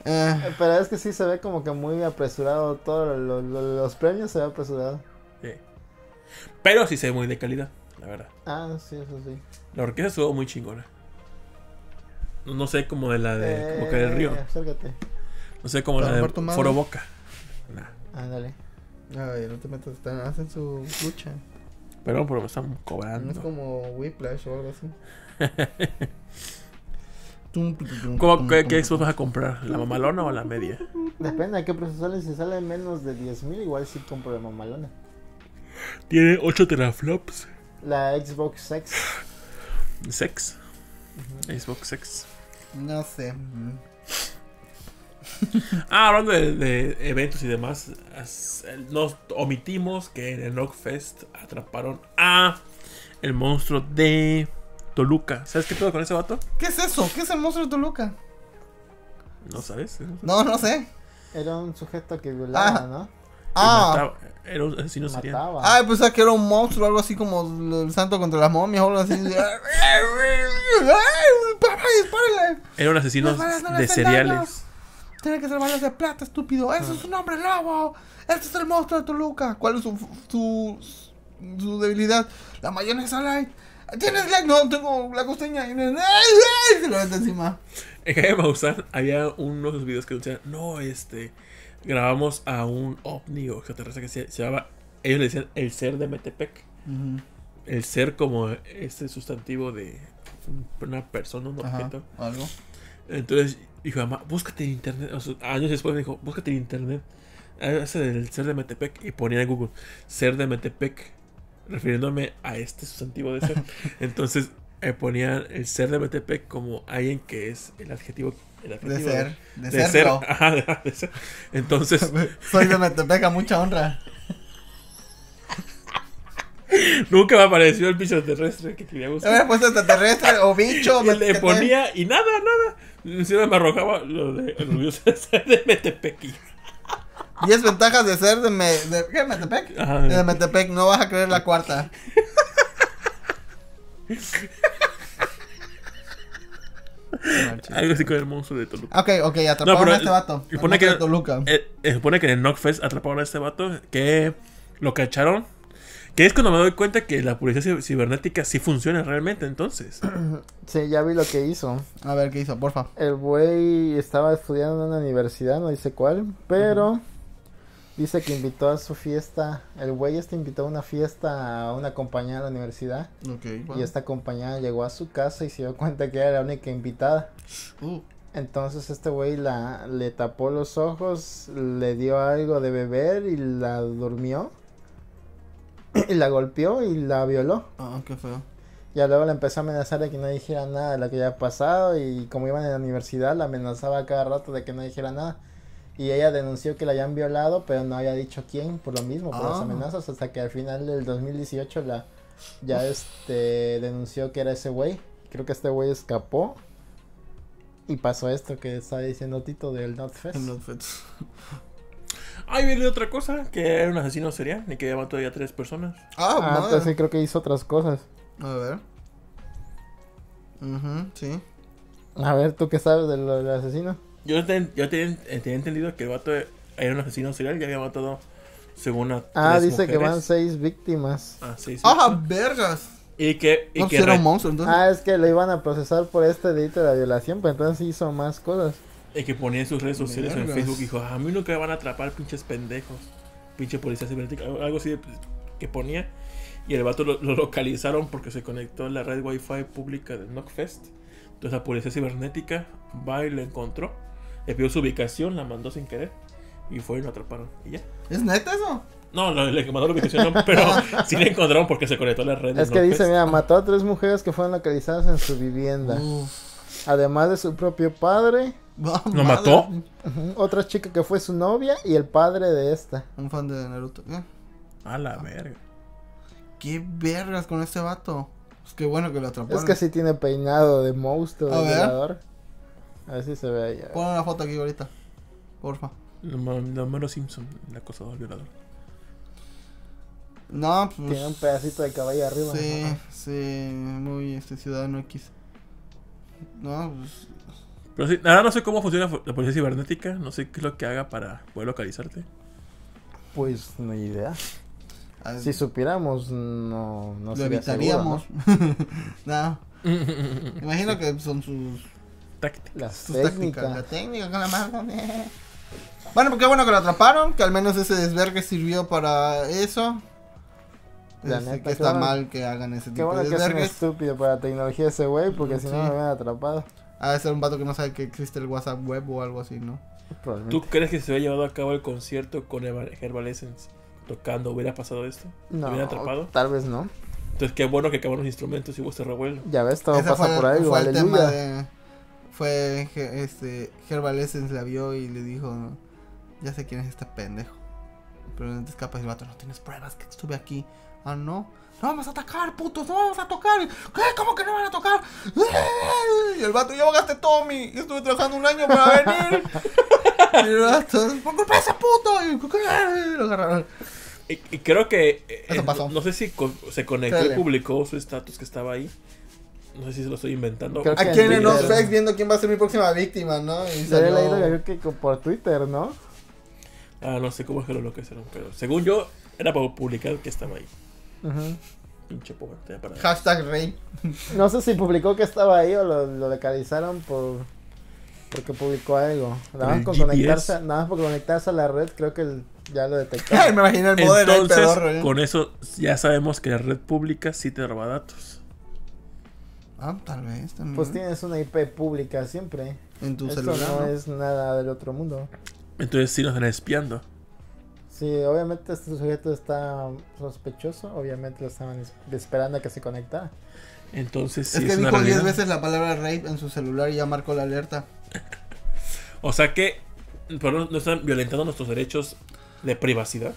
Eh, Pero es que sí se ve como que muy apresurado todo lo- lo- los premios se ve apresurado. Sí. Pero sí se ve muy de calidad, la verdad. Ah, sí, eso sí. La orquesta estuvo muy chingona. No, no sé como de la de Eh, Boca del Río. Acércate. No sé como la ¿Para de? Foro Boca. Nah. Ándale. Ay, no te metas, están, hacen su lucha. Perdón, pero me están No es cobrando. como Whiplash o algo así. (laughs) ¿Cómo, qué. Xbox vas a comprar? ¿La mamalona o la media? Depende de qué procesador. Si sale menos de 10.000, igual sí compro la mamalona. Tiene 8 teraflops. La Xbox X. Sex. Xbox X. No sé. Ah, hablando de, de eventos y demás, nos omitimos que en el Knockfest atraparon a el monstruo de Toluca. ¿Sabes qué pedo con ese vato? ¿Qué es eso? ¿Qué es el monstruo de Toluca? ¿No sabes? No, no sé. Era un sujeto que violaba, Ah. ¿no? Ah, Mataba- Era un asesino serial. Mataba. ah, pensaba que era un monstruo, algo así como el santo contra las momias o algo así. (laughs) Era un asesino no de cereales. Tiene que ser balas de plata, estúpido. Eso es un hombre lobo. Este es el monstruo de Toluca. ¿Cuál es su, su, su debilidad? La mayonesa light. ¿Tienes like? No, tengo la costeña. Y se lo mete encima. En Calle Maussan había unos videos que decían, no, este, grabamos a un ovni o extraterrestre que se, se llamaba, ellos le decían el ser de Metepec. El ser como este sustantivo de una persona, un Ajá, objeto. algo. Entonces dijo, mamá, búscate en internet. O sea, años después me dijo, búscate en internet. Ese del ser de Metepec. Y ponía en Google, ser de Metepec. Refiriéndome a este sustantivo de ser. (laughs) Entonces eh, ponían el ser de Metepec como alguien que es el adjetivo. El De ser. De, de ser. Ajá, de, ser. Entonces, (laughs) Soy de Metepec, a mucha honra. (laughs) nunca me apareció el piso terrestre que quería Me buscar. había puesto extraterrestre o bicho. Y le ponía y nada, nada. Encima me arrojaba lo de orgulloso de ser de Metepec. y- 10 ventajas de ser de, me, de ¿qué? Metepec. Ajá. De Metepec, no vas a creer la cuarta. Algo así con el monstruo de Toluca. Ok, ok, atraparon pero a este vato. y El pone monstruo que- de Toluca. Eh, eh, supone que en el Knockfest atraparon a este vato que lo cacharon. Que es cuando me doy cuenta que la policía ci- cibernética sí funciona realmente entonces. (clears throat) Sí, ya vi lo que hizo. A ver, ¿qué hizo? Porfa. El güey estaba estudiando en una universidad, no dice cuál, pero dice que invitó a su fiesta. El güey este invitó a una fiesta a una compañía de la universidad. Ok, Y esta compañía llegó a su casa y se dio cuenta que era la única invitada. Uh, Entonces este güey la, le tapó los ojos, le dio algo de beber y la durmió. (clears throat) Y la golpeó y la violó. ah, qué feo. Ya luego la empezó a amenazar de que no dijera nada de lo que había pasado y como iban en la universidad la amenazaba cada rato de que no dijera nada. Y ella denunció que la habían violado, pero no había dicho quién por lo mismo, por las Ah. amenazas, hasta que al final del 2018 la ya este denunció que era ese güey. Creo que este güey escapó. Y pasó esto que estaba diciendo Tito del Notfest. Fets. (laughs) Ay, viene otra cosa, que era un asesino serial y que había matado ya a tres personas. Ah, Ah, madre. entonces sí creo que hizo otras cosas. A ver. Ujú, sí. A ver, ¿tú qué sabes de lo del asesino? Yo, ten- yo ten- eh, tenía entendido que el vato era un asesino serial y había matado, según a Ah, tres dice que van seis víctimas. Ah, sí. ¡Ah, vergas! Y que, y No, que pues era un monstruo, entonces. Ah, es que le iban a procesar por este delito de la violación, pero entonces hizo más cosas. Y que ponía en sus redes sociales o en Vergas. Facebook dijo, a mí nunca me van a atrapar pinches pendejos. Pinche policía cibernética. Algo así de- que ponía. Y el vato lo, lo localizaron porque se conectó a la red wifi pública del Knockfest. Entonces la policía cibernética va y lo encontró. Le pidió su ubicación, la mandó sin querer. Y fue y lo atraparon. Y ya. ¿Es neta eso? No, le mandó la ubicación, no, pero (laughs) (laughs) sí le encontraron porque se conectó a la red del Es que dice, mira, mató a tres mujeres que fueron localizadas en su vivienda. Uf. Además de su propio padre, ¿Lo mató? otra chica que fue su novia y el padre de esta. Un fan de Naruto. ¿Qué? A la verga. ¿Qué vergas con este vato? Pues qué bueno que lo atraparon. Es que sí tiene peinado de monstruo, A de ver. violador. A ver si se ve ahí. Pon una foto aquí ahorita. Porfa. Menos Simpson, el acosador violador. No, pues. Tiene un pedacito de caballo arriba. Sí, Ajá. sí, muy este ciudadano X. No, pues. Pero sí, ahora no sé cómo funciona la policía cibernética. No sé qué es lo que haga para poder localizarte. Pues no hay idea. ah, Si supiéramos, no, no lo sería evitaríamos. seguro, no. (laughs) (laughs) Imagino que son sus, Táctica. ¿no? Las sus técnicas. técnicas. La técnica con la mano. (laughs) Bueno, pues qué bueno que lo atraparon. Que al menos ese desvergue sirvió para eso. La Este, neta, que qué está bueno- mal que hagan ese Qué tipo bueno de que es un desvergues. estúpido para la tecnología ese güey, porque si no me hubieran atrapado. Ha de ser un vato que no sabe que existe el WhatsApp web o algo así, ¿no? ¿Tú crees que se hubiera llevado a cabo el concierto con Herbal Essence tocando, hubiera pasado esto? No, ¿Te hubiera atrapado? tal vez no. Entonces, qué bueno que acabaron los instrumentos y hubo este revuelo. Ya ves, todo Ese pasa fue, por algo, fue el tema aleluya. de... Fue este, Herbal Essence la vio y le dijo, ya sé quién es este pendejo. Pero antes capaz el vato, no tienes pruebas que estuve aquí. Ah, no. No vamos a atacar, putos, no vamos a tocar. ¿Qué? ¿Cómo que no van a tocar? Y el vato, yo gasté todo mi... Yo estuve trabajando un año para venir. (laughs) y el vato, por culpa de ese puto. Y ¿qué? lo agarraron. Y, y creo que. eh, Eso eh, pasó. No, no sé si con- se conectó Dale. y publicó su estatus que estaba ahí. No sé si se lo estoy inventando. Creo Aquí en el. NoFX viendo quién va a ser mi próxima víctima, ¿no? Y Yo había leído que creo que por Twitter, ¿no? Ah, no sé cómo es que lo enloquecieron. Pero según yo, era para publicar que estaba ahí. Ujú. Pinche pobre. Para... Hashtag Rey. (laughs) No sé si publicó que estaba ahí o lo, lo localizaron por porque publicó algo. Nada más el con conectarse, nada más por conectarse a la red, creo que el- ya lo detectaron. (laughs) me imagino el modelo Entonces, pedorro, ¿eh? con eso ya sabemos que la red pública sí te roba datos. Ah, tal vez también. Pues tienes una IP pública siempre. en tu Esto celular. no ¿no? es nada del otro mundo. Entonces sí nos están espiando. Sí, obviamente este sujeto está sospechoso, obviamente lo estaban es- esperando a que se conectara. Entonces sí es es, que una dijo 10 realidad. veces la palabra rape en su celular y ya marcó la alerta. (laughs) O sea que pero no están violentando nuestros derechos de privacidad.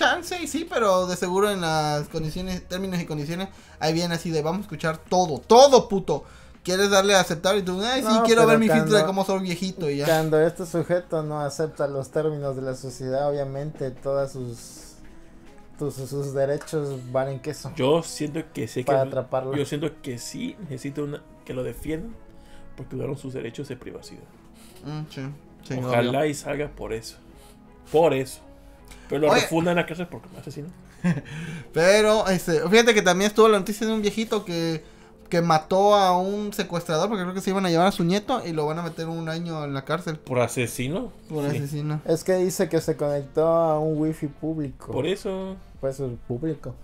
Chance y sí, pero de seguro en las condiciones, términos y condiciones, ahí viene así de vamos a escuchar todo, todo puto. ¿Quieres darle a aceptar? Y tú, ay, sí, No, quiero ver mi cuando- filtro de cómo soy viejito y ya. Cuando este sujeto no acepta los términos de la sociedad, obviamente todas sus tus- sus, derechos valen queso Yo siento que sí hay que para atraparlo. yo siento que sí necesito una, que lo defiendan porque violaron sus derechos de privacidad. Mm, sí, sí, Ojalá obvio. y salga por eso. Por eso. Pero lo Oye. refundan en la cárcel porque me asesinó. (laughs) Pero, este, fíjate que también estuvo la noticia de un viejito que, que mató a un secuestrador porque creo que se iban a llevar a su nieto y lo van a meter un año en la cárcel Por asesino. por Sí. asesino. Es que dice que se conectó a un wifi público. Por eso. Pues es público.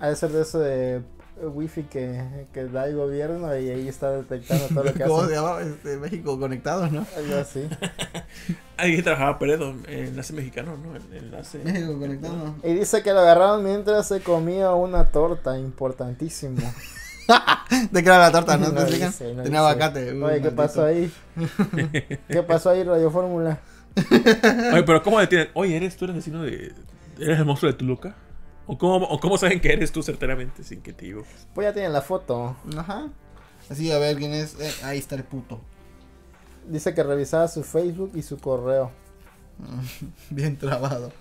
Ha de ser de eso de wifi que, que da el gobierno y ahí está detectando todo lo (laughs) que ¿Cómo se hace. llama? Este, México Conectados, ¿no? Algo así. (laughs) Ahí trabajaba Peredo, enlace mexicano, ¿no? El enlace. México Conectado. Y dice que lo agarraron mientras se comía una torta, importantísimo. (laughs) ¿De qué era la torta? ¿No te No explican? dice, no Tenía aguacate. Uy, Oye, ¿qué maldito. pasó ahí? ¿Qué pasó ahí, Radio Fórmula? Oye, pero ¿cómo detienen? Oye, ¿eres tú el asesino de. ¿Eres el monstruo de Toluca? ¿O cómo, ¿O cómo saben que eres tú certeramente sin que te digo? Pues ya tienen la foto. Ajá. Así, a ver quién es. Eh, ahí está el puto. Dice que revisaba su Facebook y su correo. (laughs) Bien trabado.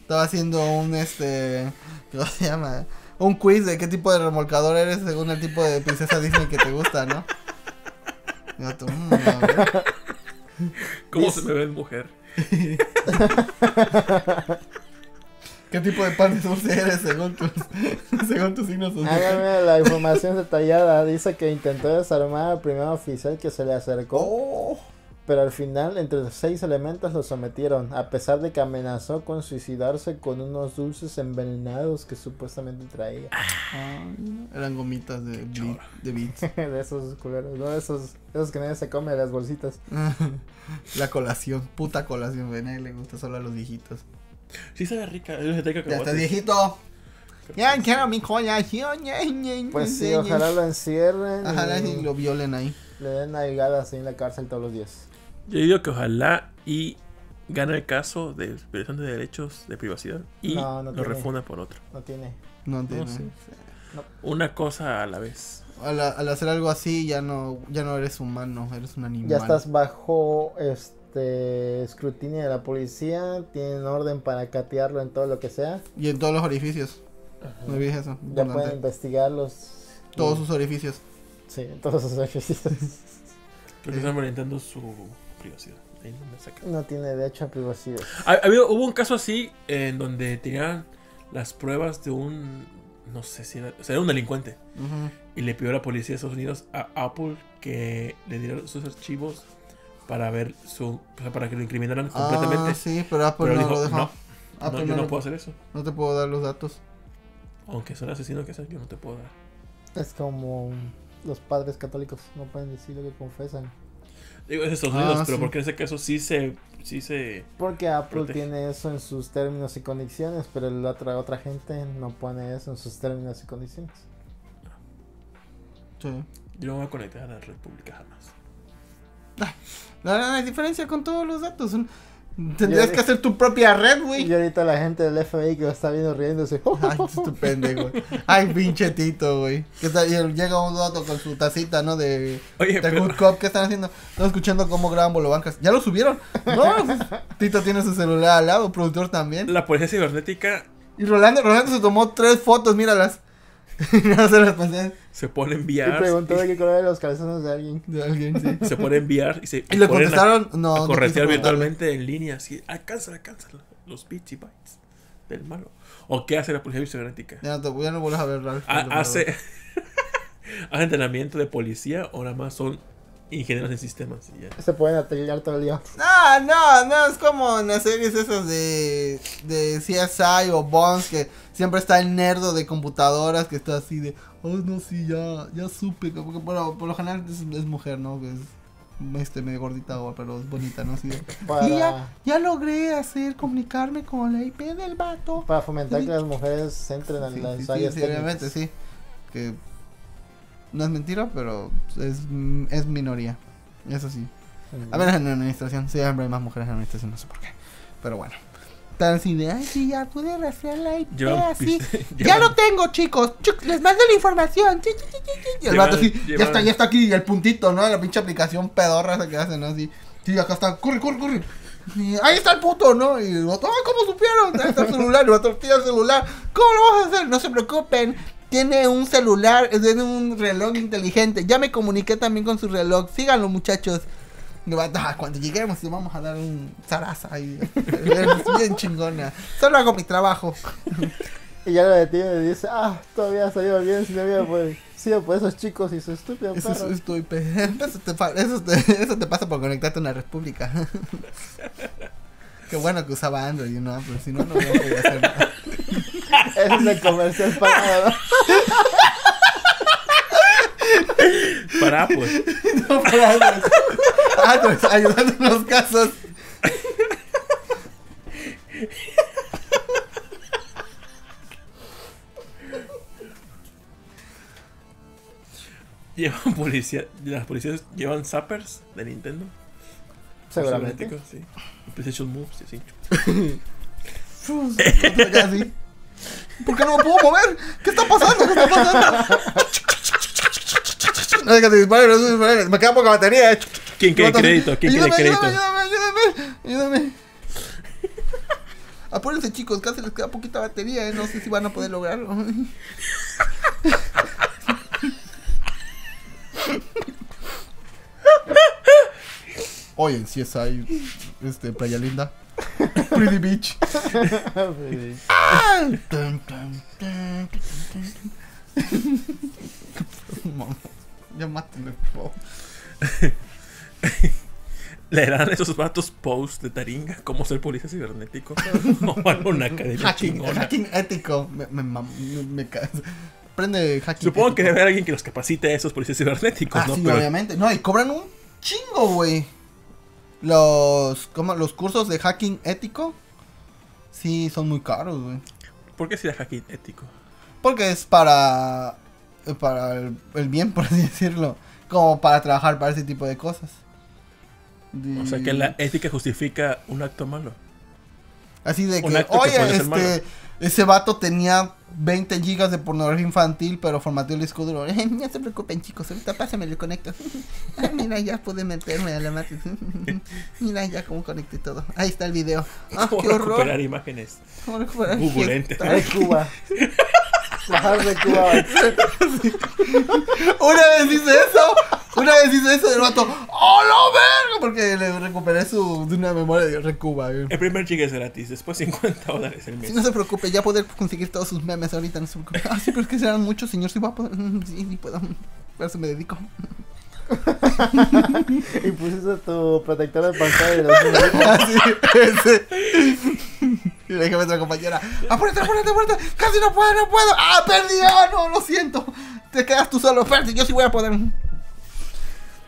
Estaba haciendo un este. ¿Cómo se llama? Un quiz de qué tipo de remolcador eres según el tipo de princesa Disney que te gusta, ¿no? Tú, mm. (laughs) ¿Cómo Dice- se me ve mujer? (laughs) ¿Qué tipo de pan de dulce eres según tus, (laughs) según tus signos Ah, la información detallada dice que intentó desarmar al primer oficial que se le acercó, Oh, pero al final entre los seis elementos lo sometieron, a pesar de que amenazó con suicidarse con unos dulces envenenados que supuestamente traía. ay, eran gomitas de, beat, de beats. (laughs) de esos culeros, no esos, esos que nadie se come de las bolsitas. (laughs) La colación, puta colación, ven, a él le gusta solo a los viejitos. Sí, sabe rica. Es de Ya cacahuates. viejito. Ya quiero mi ñe, Pues sí, ojalá lo encierren Ojalá y y lo violen ahí. le den nalgadas ahí en la cárcel todos los días. Yo digo que ojalá y gane el caso de violación de derechos de privacidad y No, no lo refunda por otro. No tiene. No tiene. Una cosa a la vez. Al, al hacer algo así ya no, ya no eres humano, eres un animal. Ya estás bajo este escrutinio de la policía, tienen orden para catearlo en todo lo que sea. Y en todos los orificios. No olvides eso. Ya importante. pueden investigarlos. (laughs) Todos sus orificios. Sí, todos sus ejercicios. Porque están violentando su privacidad. Ahí no me saca. No tiene derecho a privacidad. Ha- había- hubo un caso así en donde tenían las pruebas de un. No sé si era. O sea, era un delincuente. Y le pidió a la policía de Estados Unidos a Apple que le diera sus archivos para ver su. O sea, para que lo incriminaran completamente. Ah, sí, pero Apple Pero no dijo, lo dejó. no, Apple no, yo no, puedo hacer eso. no te puedo dar los datos. Aunque sea un asesino que sea, yo no te puedo dar. Es como los padres católicos no pueden decir lo que confesan. Digo, es Estados Ah, Unidos, pero sí. porque en ese caso sí se. Sí se. Porque Apple Protege. tiene eso en sus términos y condiciones, pero la otra, otra gente no pone eso en sus términos y condiciones. Sí. Yo no me voy a conectar a la Red Pública jamás. No, no, no hay diferencia con todos los datos. Son- Tendrías que hacer tu propia red, güey. Y ahorita la gente del FBI que lo está viendo riéndose. (laughs) Ay, este pendejo. Ay, pinche Tito, güey. Llega un dato con su tacita, ¿no? De, Oye, de pero. Good Cop. ¿Qué están haciendo? Están escuchando cómo graban bolobancas. ¿Ya lo subieron? No, pues, (laughs) Tito tiene su celular al lado, productor también. La policía cibernética Y Rolando, Rolando se tomó tres fotos, míralas. (laughs) no se las pasé se pone a Y enviar. preguntó de qué color eran los calzones de alguien. de alguien, sí. y se pone a enviar y se. (laughs) Y le ponen a- contestaron, no. a no corretear preguntarle. virtualmente en línea, así, alcanza, alcanza los bits y bytes del malo. ¿O qué hace la policía cibernética? Ya no, te, ya no vuelves a ver Ralph. Ha- hace, (laughs) hace entrenamiento de policía o nada más son ingenieros en sistemas y ya. Se pueden atrillar todo el día. No, no, no, es como en las series esas de, de CSI o Bones que siempre está el nerdo de computadoras que está así de, oh no, sí, ya, ya supe, que- porque bueno, por lo general es, es mujer, ¿no? Que es este, medio gordita, o- pero es bonita, ¿no? Así de, Para, y ya, ya logré hacer, comunicarme con la IP del vato. para fomentar que las mujeres entren en Sí, las sí, sí, áreas sí, técnicas. obviamente, sí. Que no es mentira, pero es, es minoría. Eso sí. A menos en la administración. Siempre hay más mujeres en la administración, no sé por qué. Pero bueno. Tan así de, ay, sí, ya pude rastrear la IP así. (laughs) Ya lo tengo, chicos. Chuc, les mando la información. Y el vato así, ya está, ya está aquí el puntito, ¿no? La pinche aplicación pedorra esa que hacen, ¿no? Así. Sí, acá está. Corre, corre, corre. Y ahí está el puto, ¿no? Y el vato, ay, ¿cómo supieron? Ahí está el celular. Y el vato el celular. ¿Cómo lo vas a hacer? No se preocupen. Tiene un celular, tiene un reloj inteligente. Ya me comuniqué también con su reloj. Síganlo, muchachos. "Ah, cuando lleguemos, le vamos a dar un zaraza ahí. (laughs) Es bien chingona. Solo hago mi trabajo. Y ya lo detiene y dice, ah, todavía ha salido bien si no hubiera pues, sido por esos chicos y su estúpido Eso, es- (laughs) eso, te, eso, te, eso te pasa por conectarte a una república. (laughs) Qué bueno que usaba Android, ¿no? Pero si no, no hubiera podido hacer nada. (laughs) Ese es el comercial pagado. Para pues. (laughs) No, para Android. Android, ayudando en los casos. (laughs) Llevan policía, las policías llevan zappers de Nintendo. Seguramente. Sí. PlayStation Moves, y así. Ya así. ¿Por qué no me puedo mover? ¿Qué está pasando? ¿Qué está pasando? (laughs) No, déjate disparar. Me queda poca batería. eh. ¿Quién quiere crédito? ¿Quién quiere crédito? Ayúdame, ayúdame, ayúdame, ayúdame. (laughs) Apúrense chicos, casi les queda poquita batería, eh. no sé si van a poder lograrlo. (laughs) Hoy en CSI, este, Playa Linda. (laughs) Pretty Beach. Ya mátenme, por favor. (laughs) ¿Leerán esos vatos posts de Taringa? ¿Cómo ser policía cibernético? o van a una academia Hacking, chingona. hacking ético. Me, me, Prende hacking Supongo que debe haber alguien que los capacite a esos policías cibernéticos, Ah, ¿no? sí, Pero obviamente. No, y cobran un chingo, güey. Los, ¿cómo? Los cursos de hacking ético. Sí, son muy caros, güey. ¿por qué sería hacking ético? Porque es para, para el, el bien, (laughs) por así decirlo. Como para trabajar para ese tipo de cosas. O sea, que la ética justifica un acto malo. Así de que, oye, puede ser malo". este, ese vato tenía 20 gigas de pornografía infantil, pero formateó el disco duro. Eh, no se preocupen, chicos, ahorita pásame le conecto. (laughs) Ah, mira, ya pude meterme a la matriz. (laughs) mira, ya cómo conecté todo. Ahí está el video. (laughs) Ah, ¿Cómo qué recuperar horror. imágenes? ¿Cómo recuperar? De Cuba. Bajar de Cuba. (laughs) Una vez hice eso. Una vez hice eso y el vato. ¡Oh, no, verga! Porque le recuperé su de una memoria de Recuba. El primer giga es gratis, después 50 dólares el mes. Sí, no se preocupe, ya poder conseguir todos sus memes ahorita, no se preocupe. Ah, sí, pero es que serán muchos, señor, sí voy a poder. (laughs) Sí, sí puedo. Para eso me dedico. (laughs) Y pusiste tu protector de pantalla de los números. (laughs) Ah, sí, ese. Y le dije a otra compañera, apúrate, apúrate, apúrate, casi no puedo, no puedo. Ah, perdí, ah, no, lo siento. Te quedas tú solo, Percy, yo sí voy a poder.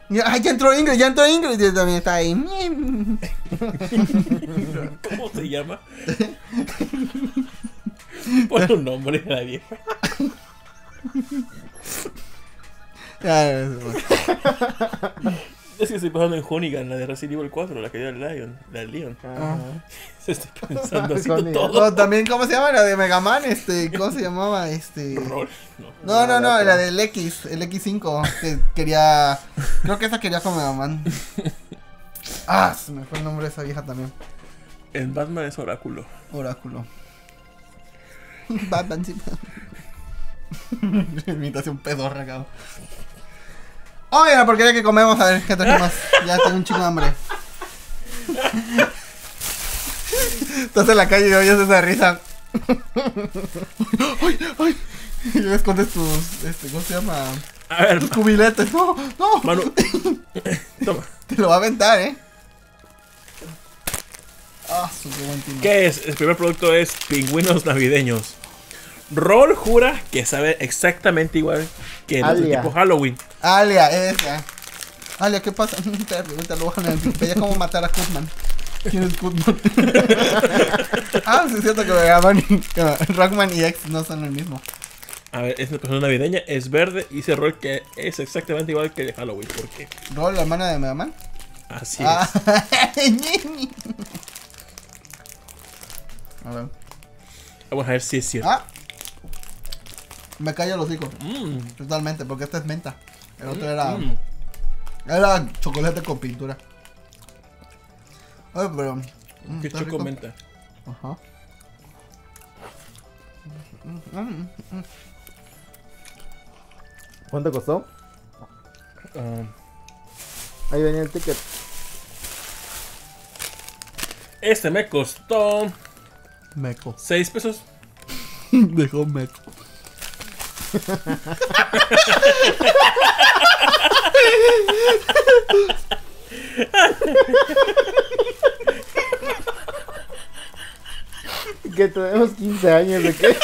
Ya, ay, ya entró Ingrid, ya entró Ingrid. Y también está ahí. (laughs) ¿Cómo se llama? Pon un nombre a la vieja. Ya, es- Es (laughs) que estoy pensando en Honigan, la de Resident Evil 4, la que dio el Lion, la del Leon. Ajá. Se (laughs) estoy pensando (laughs) todo. O también, ¿cómo se llama? La de Mega Man, este, ¿cómo se llamaba? Este. Rol. No. No, no, no, la del X, el X5, que quería, creo que esa quería con Mega Man. Ah, se me fue el nombre de esa vieja también. En Batman es Oráculo. Oráculo. Batman, sí. Imitación pedorra, cabrón. Oye, la porquería que comemos, a ver, ¿qué trajimos? Ya tengo un chingo de hambre. Estás en la calle y oyes esa risa. (laughs) ¡Ay, ay! Y le escondes tus, este, ¿cómo se llama? A ver, Tus cubiletes. No, no. Manu. (laughs) Toma. Te lo va a aventar, ¿eh? Ah, su qué buen tino. ¿Qué es? El primer producto es pingüinos navideños. Roll jura que sabe exactamente igual que de Alia. tipo Halloween. Alia, esa. Alia, ¿qué pasa? (laughs) Ahorita lo el Wikipedia cómo matar a Kutman. ¿Quién es Kutman? (laughs) ah, sí es cierto que Megaman y Rockman y X no son el mismo. A ver, es una persona navideña, es verde y dice Roll que es exactamente igual que el de Halloween. ¿Por qué? ¿Rol, la hermana de Megaman? Así Ah, es. (laughs) a ver. Vamos a ver si es cierto. Ah. Me callo los hijos. Mm, Totalmente, porque esta es menta. El otro era. mm. Era chocolate con pintura. Ay, pero. mm, ¿Qué choco rico. menta? Ajá. Mm, mm, mm. ¿Cuánto costó? Ah, Ahí venía el ticket. este me costó Meco. 6 pesos. (laughs) Dejó meco. Que tenemos 15 años de qué?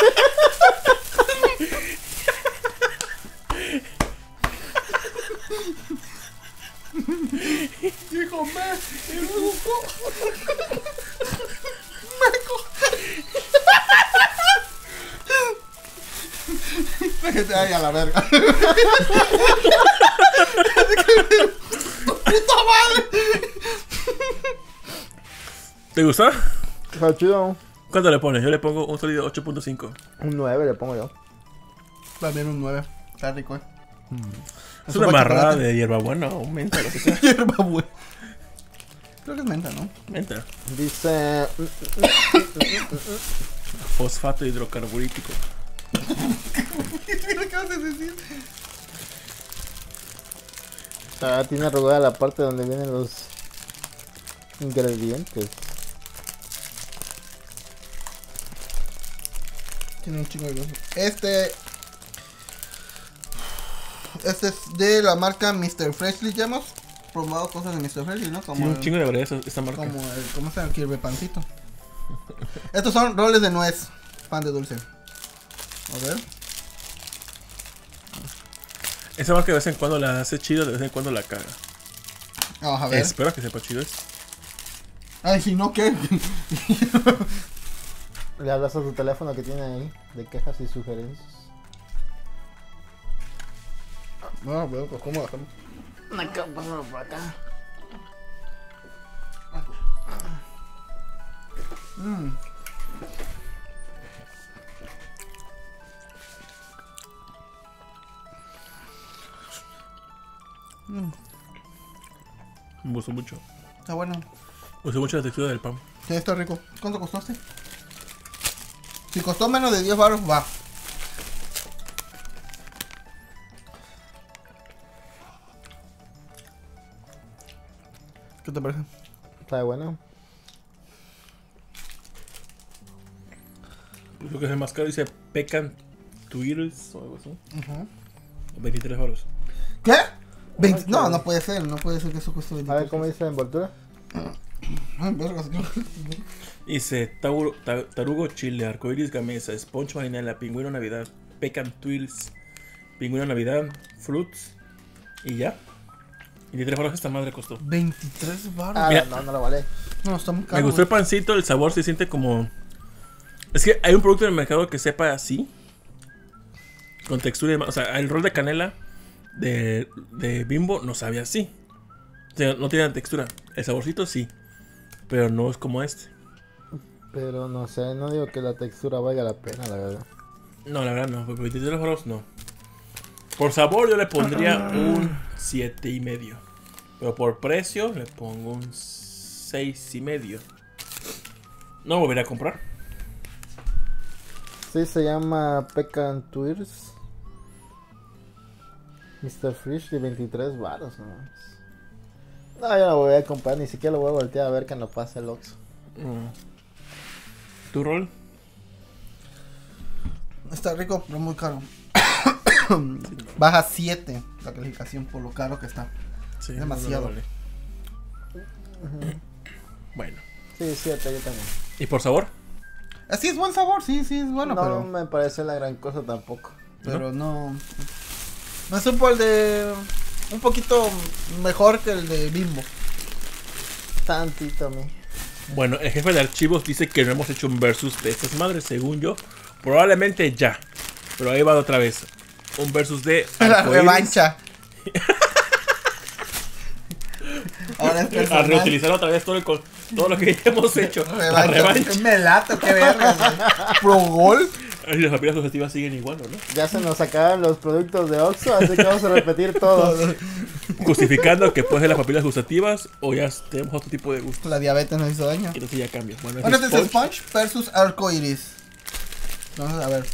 Dijo. (laughs) Déjate ahí a la verga. (laughs) ¡Puta madre! ¿Te gustó? Está chido. ¿Cuánto le pones? Yo le pongo un sólido 8.5. Un 9 le pongo yo. También un 9. Está rico, eh. Es una amarrada de hierbabuena o menta, lo que sea. (laughs) hierba, güey. Creo que es menta, ¿no? Menta. Dice. Fosfato hidrocarburítico. (laughs) ¿Qué acabas de decir? Ah, tiene arrugada la parte donde vienen los ingredientes. Tiene un chingo de cosas. Este. Este es de la marca Mr. Freshly. Ya hemos probado cosas de Mr. Freshly, ¿no? Como Tiene un el- chingo de variedad esta- marca. Como el, ¿cómo se llama? Kirby Pancito. Estos son roles de nuez. Pan de dulce. A ver. Esa marca de vez en cuando la hace chido, de vez en cuando la caga. Vamos a ver. Espero que sepa chido. Es. Ay, si no, ¿qué? (laughs) Le hablas a tu teléfono que tiene ahí de quejas y sugerencias. No, veo, pues, ¿cómo hacemos? Acá, pásalo por acá. Mm. Me gustó mucho. Está bueno. Me gustó mucho la textura del pan. Sí, está rico. ¿Cuánto costó este? Si costó menos de 10 baros, va. ¿Qué te parece? Está bueno. Lo que es el más caro dice Pecan Twitters o algo así. Ujú. 23 euros. ¿Qué? 20 No, no puede ser, no puede ser que eso cueste 20 A ver cómo dice la envoltura. Ay, vergas, ¿qué? Dice tauro- ta- tarugo chile, arcoiris gamesa, sponge vainilla, pingüino navidad, pecan twirls, Pingüino Navidad, Fruits y ya. Y de tres baros esta madre costó. 23 baros. Ah, Mira. no, no lo vale. no, está muy caro. Me gustó el pancito, el sabor se siente como. Es que hay un producto en el mercado que sepa así. Con textura y demás. O sea, el rol de canela de, de bimbo no sabe así. O sea, no tiene textura. El saborcito sí. Pero no es como este. Pero no sé, no digo que la textura valga la pena, la verdad. No, la verdad no. Por 23 baros no. Por sabor yo le pondría un 7 y medio. Pero por precio le pongo un 6 y medio. No volveré a comprar. Sí, se llama Pecan Tours. Mr. Fish de 23 baros, no mames. No, yo no voy a comprar, ni siquiera lo voy a voltear a ver que no pase el Oxxo. Mm. ¿Tu rol? Está rico, pero muy caro. (coughs) Baja 7 la calificación por lo caro que está. Sí, Demasiado. no. Bueno. Sí, 7, yo también. ¿Y por sabor? Así es buen sabor, sí, sí, es bueno, no pero, me parece la gran cosa tampoco. pero no. Me supo el de. Un poquito mejor que el de Bimbo. Tantito a mí. Bueno, el jefe de archivos dice que no hemos hecho un versus de estas madres, según yo. Probablemente ya. Pero ahí va otra vez. Un versus de (laughs) La revancha. (laughs) Ahora es A reutilizar otra vez todo, el todo lo que hemos hecho. La Revancha. revancha. Me lato, qué verga. Pro gol. (laughs) Ay, las papilas sugestivas siguen igual, ¿o ¿no? Ya se nos acaban los productos de Oxxo, así que vamos a repetir todos. (laughs) Justificando que puede ser las papilas gustativas o ya tenemos otro tipo de gusto. La diabetes nos hizo daño. Entonces ya cambia. Bueno, Bueno, este es Sponge. Sponge versus Arcoiris. Vamos a ver.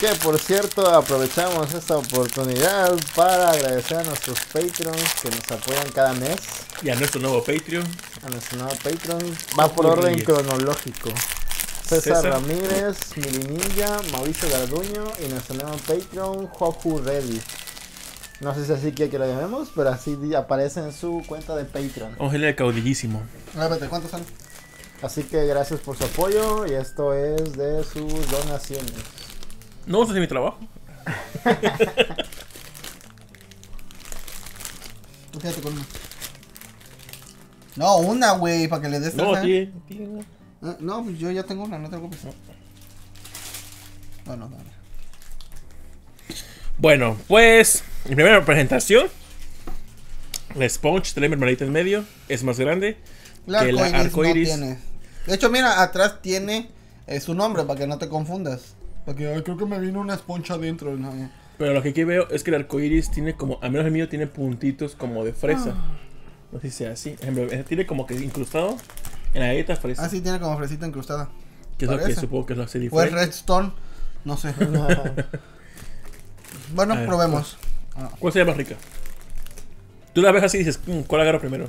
Que por cierto, aprovechamos esta oportunidad para agradecer a nuestros Patreons que nos apoyan cada mes. Y a nuestro nuevo Patreon. A nuestro nuevo Patreon. Va por orden cronológico. César, César. Ramírez, Milinilla, Mauricio Garduño y nuestro nuevo Patreon, Joju Reddy. No sé si así quiere que lo llamemos, pero así aparece en su cuenta de Patreon. De caudillísimo. Ver, ¿cuántos son? Así que gracias por su apoyo y esto es de sus donaciones. No a hacer mi trabajo. (laughs) Tú quédate con una. No, una, güey, para que le des No, tres, ¿eh? Ah, No, pues yo ya tengo una, no te preocupes. Bueno, dale. Bueno, pues. Mi primera presentación. La Sponge trae mermeladita en medio. Es más grande. La que la arcoiris, no tiene. De hecho, mira, atrás tiene eh, su nombre para que no te confundas. Porque ay, creo que me vino una esponja adentro. No. Pero lo que aquí veo es que el arcoiris tiene como. Al menos el mío tiene puntitos como de fresa. Ah. No sé si sea así. Eh, Tiene como que incrustado en la galleta fresa. Ah, sí, tiene como fresita incrustada. que es lo que supongo que es lo que hace O es redstone, no sé. (laughs) bueno, ver, probemos. Ah, ¿Cuál sería más rica? Tú la ves así y dices, "Mm, ¿cuál agarro primero?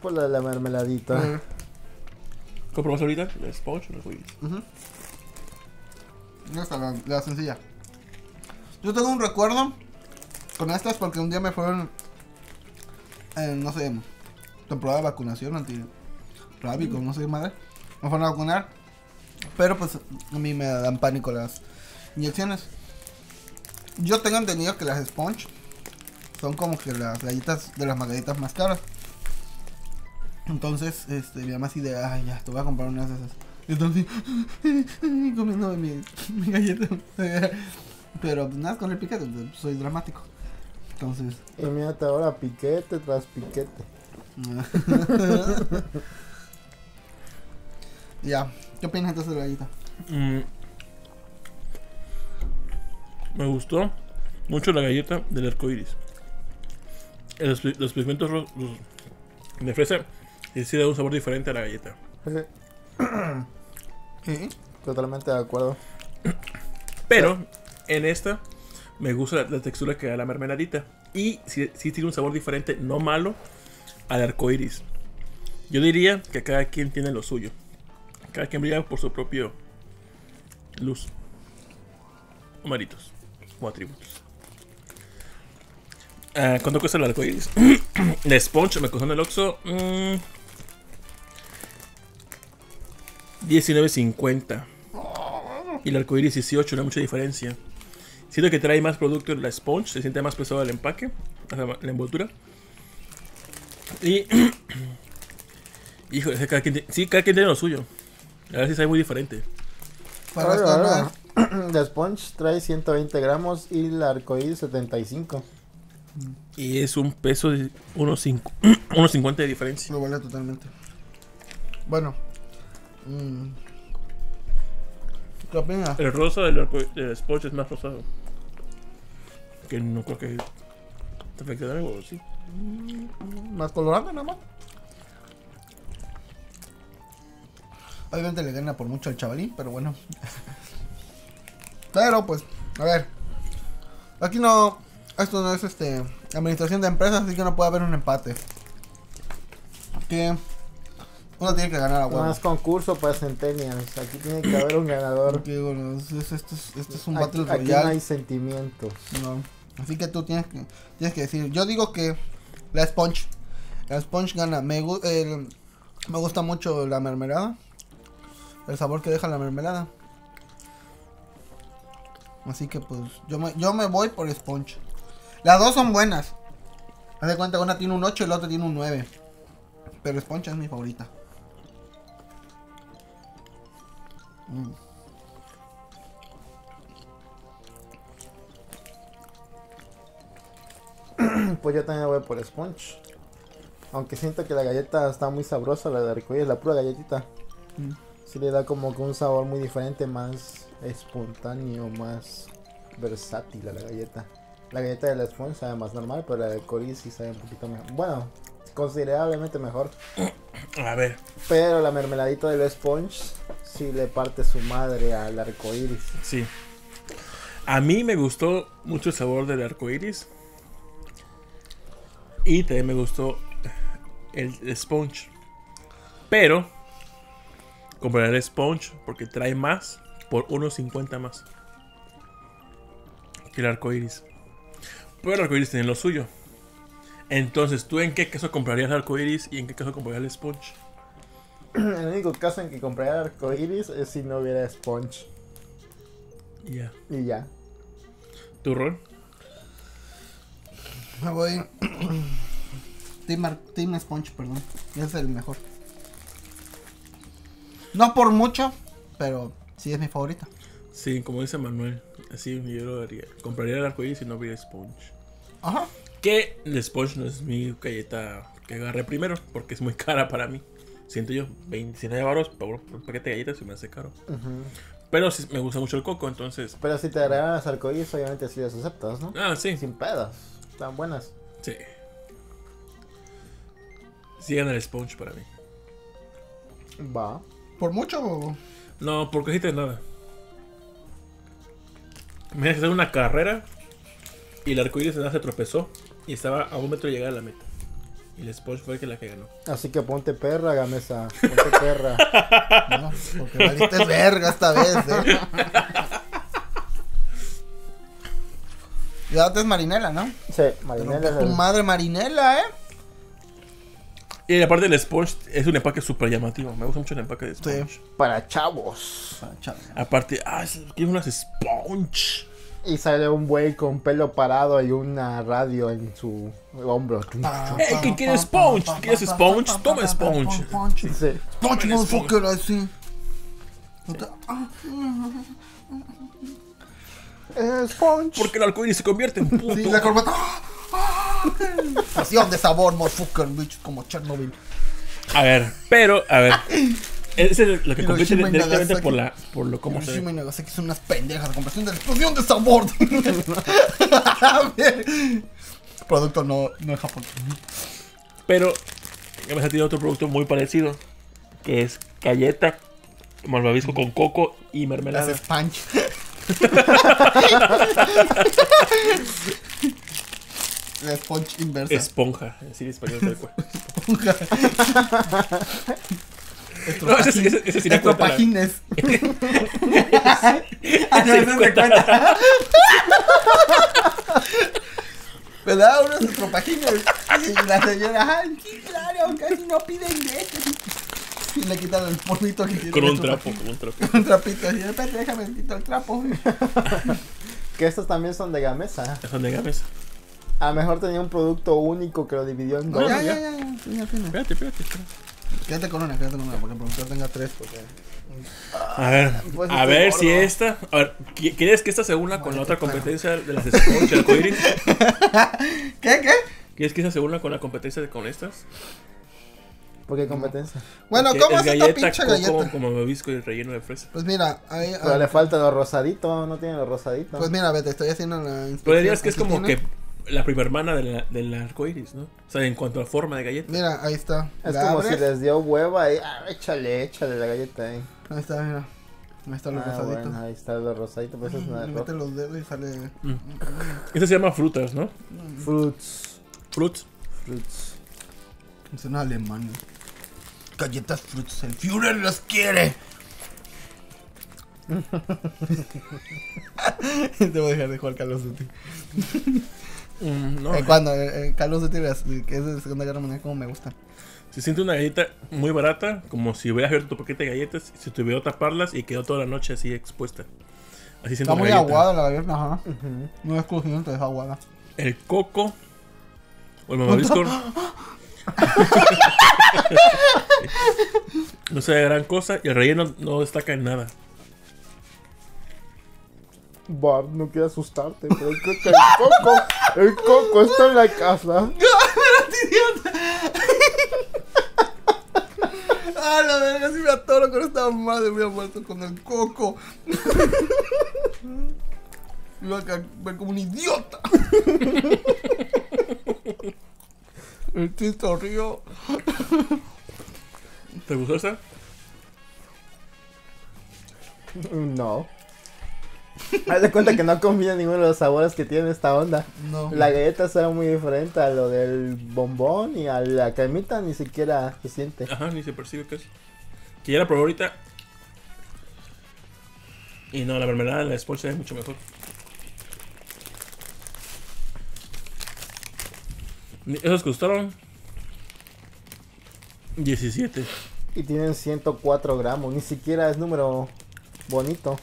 Por la de la mermeladita. ¿Cuál probamos ahorita? ¿La Sponge o la. Esta, la, la sencilla. Yo tengo un recuerdo con estas porque un día me fueron, eh, no sé, temporada de vacunación antirrábico, no sé qué madre. Me fueron a vacunar. Pero pues a mí me dan pánico las inyecciones. Yo tengo entendido que las sponge son como que las galletas de las galletas más caras. Entonces, este, mi mamá así de, ay, ya, te voy a comprar unas de esas. Y entonces, (laughs) comiendo mi, mi galleta. (laughs) Pero pues, nada, con el piquete, pues, soy dramático. Entonces, Y mírate ahora piquete tras piquete. (laughs) ya, ¿qué opinas entonces de la galleta? Mm. Me gustó mucho la galleta del arco iris. Los, los pigmentos los de fresa y sí da un sabor diferente a la galleta. (clears throat) ¿Sí? Totalmente de acuerdo. Pero en esta me gusta la, la textura que da la mermeladita. Y sí, sí tiene un sabor diferente, no malo, al arco iris. Yo diría que cada quien tiene lo suyo. Cada quien brilla por su propio luz. O maritos. O atributos. Ah, ¿Cuánto cuesta el arco iris? (coughs) la Sponge me costó en el Oxxo. mm, 19.50. Y el arcoiris 18, no hay mucha diferencia. Siento que trae más producto la sponge, se siente más pesado el empaque, la envoltura. Y. (coughs) Hijo, cada sí, cada quien tiene lo suyo. A ver si sabe muy diferente. Para Ahora, estar ahora, La sponge trae 120 gramos y la arcoíris 75. Y es un peso de unos cinco- (clears throat) unos 50 de diferencia. Lo vale totalmente. Bueno. mm, ¿Qué opinas? El rosa del, arco- del sponge es más rosado. Que no creo que te afecte de algo, sí. Más colorante nada más. Obviamente le gana por mucho al chavalín, pero bueno. (laughs) pero pues, a ver. Aquí no. Esto no es este. Administración de empresas, así que no puede haber un empate. Que. Uno tiene que ganar a No es concurso para Centennials. Aquí tiene que haber un ganador. Porque bueno, es- es- esto es, esto es un Aquí, Battle aquí no hay sentimientos. No. Así que tú tienes que, tienes que decir. Yo digo que la Sponge. La Sponge gana. Me, el- me gusta mucho la mermelada. El sabor que deja la mermelada. Así que pues yo me, yo me voy por Sponge. Las dos son buenas. Haz de cuenta, una tiene un 8 y la otra tiene un 9. Pero Sponge es mi favorita. Mm. (clears throat) Pues yo también voy por sponge. Aunque siento que la galleta está muy sabrosa, la de arcoíris, la pura galletita. Mm. Sí le da como que un sabor muy diferente, más espontáneo, más versátil a la galleta. La galleta de la sponge sabe más normal, pero la de arcoíris sí sabe un poquito mejor. Bueno, considerablemente mejor. A ver, Pero la mermeladita del sponge sí le parte su madre al arcoíris. sí. A mí me gustó mucho el sabor del arco iris. Y también me gustó el, el sponge. Pero compraré el sponge porque trae más por unos 50 más que el arco iris. Pero el arco iris tiene lo suyo. Entonces, ¿tú en qué caso comprarías el arco iris y en qué caso comprarías el sponge? (clears throat) El único caso en que compraría arcoíris es si no hubiera sponge. Ya. Y ya. ¿Tu rol? Me voy. (clears throat) Team, Team Sponge, perdón. Es el mejor. No por mucho, pero sí es mi favorita. Sí, como dice Manuel, así yo lo haría. Compraría el arcoíris si no hubiera sponge. Ajá. Que el sponge no es mi galleta que agarré primero, porque es muy (laughs) cara para mí. Siento yo, 29 baros por un paquete de galletas y me hace caro. Pero sí me gusta mucho el coco, entonces. Pero si te agregan las arcoíris, obviamente sí las aceptas, ¿no? Ah, sí, Sin pedos. Están buenas. sí. Sí gana el sponge para mí. Va. Por mucho. o- No, porque sí te nada. Me hace hacer una carrera y el arcoíris se tropezó y estaba a un metro de llegar a la meta. Y el sponge fue el que la que ganó. Así que ponte perra, Gamesa. Ponte perra. (laughs) No, porque valiste verga esta vez, eh. (laughs) Y es Marinela, ¿no? Sí, Marinela tu madre Marinela, eh. Y aparte del sponge es un empaque súper llamativo. Me gusta mucho el empaque de sponge. para chavos. Ah, chale. Aparte, ah, es- quiero unas sponge. Y sale un güey con pelo parado y una radio en su hombro. (laughs) Hey, ¿quién quiere sponge? ¿Quieres sponge? Toma sponge. Sí. Sponge, motherfucker, así. Ah, Eh, Sponge. Porque el arcoíris se convierte en puto. Sí, la corbata. Pasión de sabor, motherfucker, bitch, como Chernobyl. A ver, pero, a ver. (laughs) Ese es lo que compite directamente por, la, por lo como se Hiroshima y Nagasaki son unas pendejas a comparación de la explosión de sabor. (laughs) Producto no, no es Japón. Pero, me ha salido otro producto muy parecido. Que es galleta, malvavisco con coco y mermelada. Sponge. (laughs) La Sponge inversa. Esponja, es decir, español tal cual. Estropagin- No, ese, ese, ese sí cuenta la- (laughs) sí no. Y la señora, ay, sí, claro, casi no piden de eso. Y le quitan el polvito que tiene. Con un trapo, con un trapo. Con un trapito. Y espérate, déjame quitar el trapo. Que estos también son de Gamesa. Son de Games. A lo mejor tenía un producto único que lo dividió en No, dos. ya, ya. ya, ya. Espérate, espérate, espérate. Quédate con una, quédate con una, porque el productor tenga tres, porque... A ver, Pues a ver si esta. A ver, ¿qui- ¿quieres que esta se una con la otra competencia de las Sports del arcoíris? (laughs) ¿Qué, qué? ¿Quieres que esta se una con la competencia de con estas? ¿Por qué competencia? Bueno, Porque ¿cómo es esta galleta, pinche coco, galleta? como bebisco y relleno de fresa. Pues mira, ahí... Pero ah, le falta lo rosadito, no tiene lo rosadito. Pues mira, vete, estoy haciendo la. Pero dirías que es como tiene. que la primera hermana de la- del arcoíris, ¿no? O sea, en cuanto a forma de galleta. Mira, ahí está. es La como si les dio hueva y ah, échale, échale la galleta ahí. Ahí está, mira. Ahí está lo Ah, rosadito. bueno, ahí está lo rosadito, pues es una mete los dedos y sale... Mm. Esta se llama frutas, ¿no? Fruits. Fruits. Fruits. Suena alemán. Galletas Fruits, el Führer los quiere. (laughs) (laughs) Te voy a dejar de jugar Call of Duty. Mm, no, Eh, cuando eh, eh, Duty, las- que es de Segunda Guerra Mundial, como me gusta. se siente una galleta muy barata, como si hubieras abierto tu paquete de galletas, se te olvidó taparlas y quedó toda la noche así expuesta. Así siento Está muy galleta. aguada la galleta, ajá. Ujú. No es crujiente, es aguada. El coco o el mamadisco (laughs) no se ve gran cosa y el relleno no destaca en nada. Bob, no quiero asustarte, pero creo que el coco, el coco está en la casa. (laughs) Ah, (laughs) la verga, si me atoro con esta madre, me hubiera muerto con el coco. Me (laughs) Iba a ver como un idiota. El Tito Río. ¿Te gustó esa? No. (laughs) Haz de cuenta que no combina ninguno de los sabores que tiene esta onda. No. La galleta será muy diferente a lo del bombón y a la cremita ni siquiera se siente. Ajá, ni se percibe casi. Que ya la probé ahorita. Y no, la mermelada de la Sport es mucho mejor. Esos costaron 17. Y tienen 104 gramos, ni siquiera es número bonito.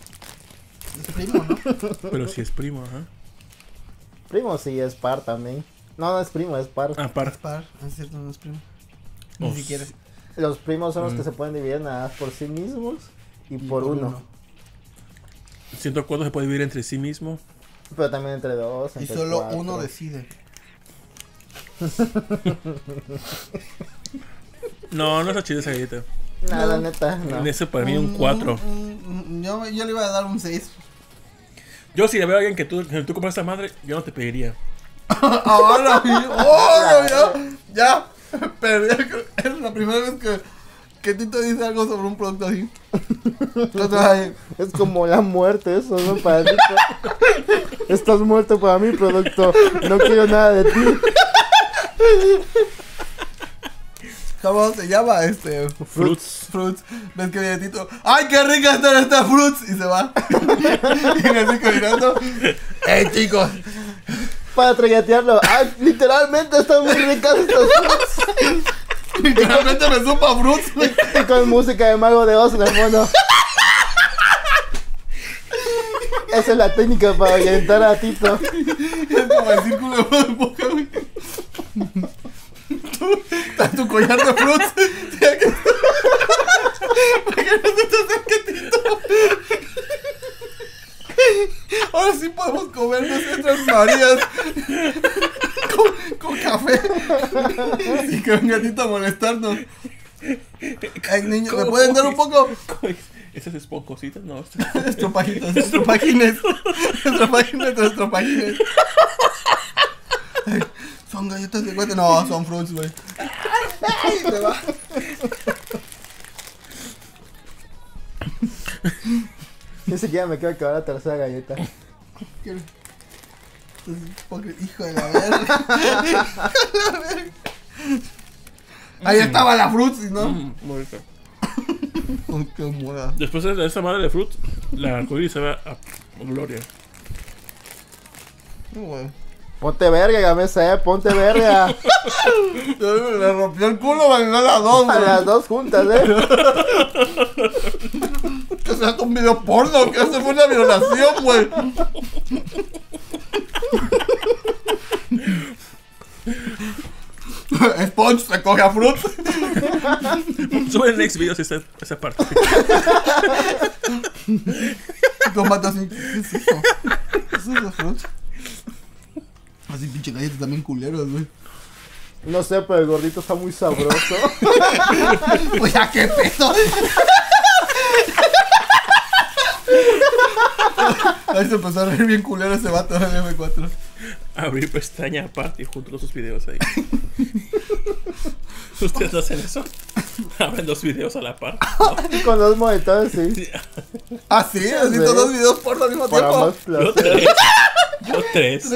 Es primo, ¿no? (laughs) Pero si es primo, ajá. Primo sí es par también. No, no es primo, es par. Ah, Es Aparte. par, es cierto, no es primo. Ni Oh, siquiera. Los primos son los Mm. que se pueden dividir nada más por sí mismos y, por, uno. 104 se puede vivir entre sí mismo. Pero también entre dos. Y solo cuatro. uno decide. (laughs) No, no está chida esa galleta. Nada, No. la neta, no. En ese para mí un 4. Mm, mm, Yo, yo le iba a dar un 6. Yo si le veo a alguien que tú, que tú compras esta madre, yo no te pediría. (laughs) Ahora, oh, ya, ya. Perdí. Es la primera vez que, que Tito dice algo sobre un producto así. (laughs) Es como la muerte, eso, ¿no? Para ti. Estás muerto para mi producto. No quiero nada de ti. ¿Cómo se llama este? Fruits. Fruits. ¿Ves que viene Tito? ¡Ay, qué rica están estas fruits! Y se va. (laughs) y me estoy caminando. ¡Ey, chicos! Para tragatearlo. Ah, literalmente están muy ricas estas fruits. (laughs) Literalmente me supa fruits. Y con música de Mago de Oz en el fondo. Esa es la técnica para orientar a Tito. Es como el círculo de boca, güey. (laughs) Tú, Está tu collar de que- Para (laughs) que no se te acerque Tito. Ahora sí podemos comernos nuestras Marías con, con café. Sin que venga Tito a molestarnos. Ay, niño, ¿me ¿Cómo pueden dar un es? poco? ¿Esas esponjositas? No, Estropajitas. (laughs) Estropajines, estropajines. Ay, Son galletas de cuete. No, son fruits, güey. Ay, te va. Ni siquiera me quiero acabar la tercera galleta. Quiero- Porque- Hijo de la verga. La verga. Ahí estaba la fruits, ¿no? Mm, muy rica. Uy, qué moda. Después de esta madre de fruit, la arcoíris se ve a gloria. Güey. Ponte verga, Gamesa, eh. Ponte verga. (laughs) Le rompió el culo, bailó las dos, A las güey. dos juntas, eh. (laughs) Que hasta un video porno, que eso fue una violación, güey. (laughs) Sponge se coge a Fruit. Sube el next video esa, esa parte. Tomate así. ¿Qué es eso? ¿Qué es eso, Fruit? Así pinche galletas también culeros, güey. No sé, pero el gordito está muy sabroso. (laughs) Pues ya qué peso. Ahí se empezó a reír bien culero ese vato del M4. Abrir pestaña aparte y junto dos videos ahí. (laughs) (laughs) ¿Ustedes hacen eso? (laughs) Abren dos videos a la par. (laughs) Con los monitores, sí. Ah, sí, así Sí. todos los videos porno al mismo Para tiempo. más Yo tres. Yo tres.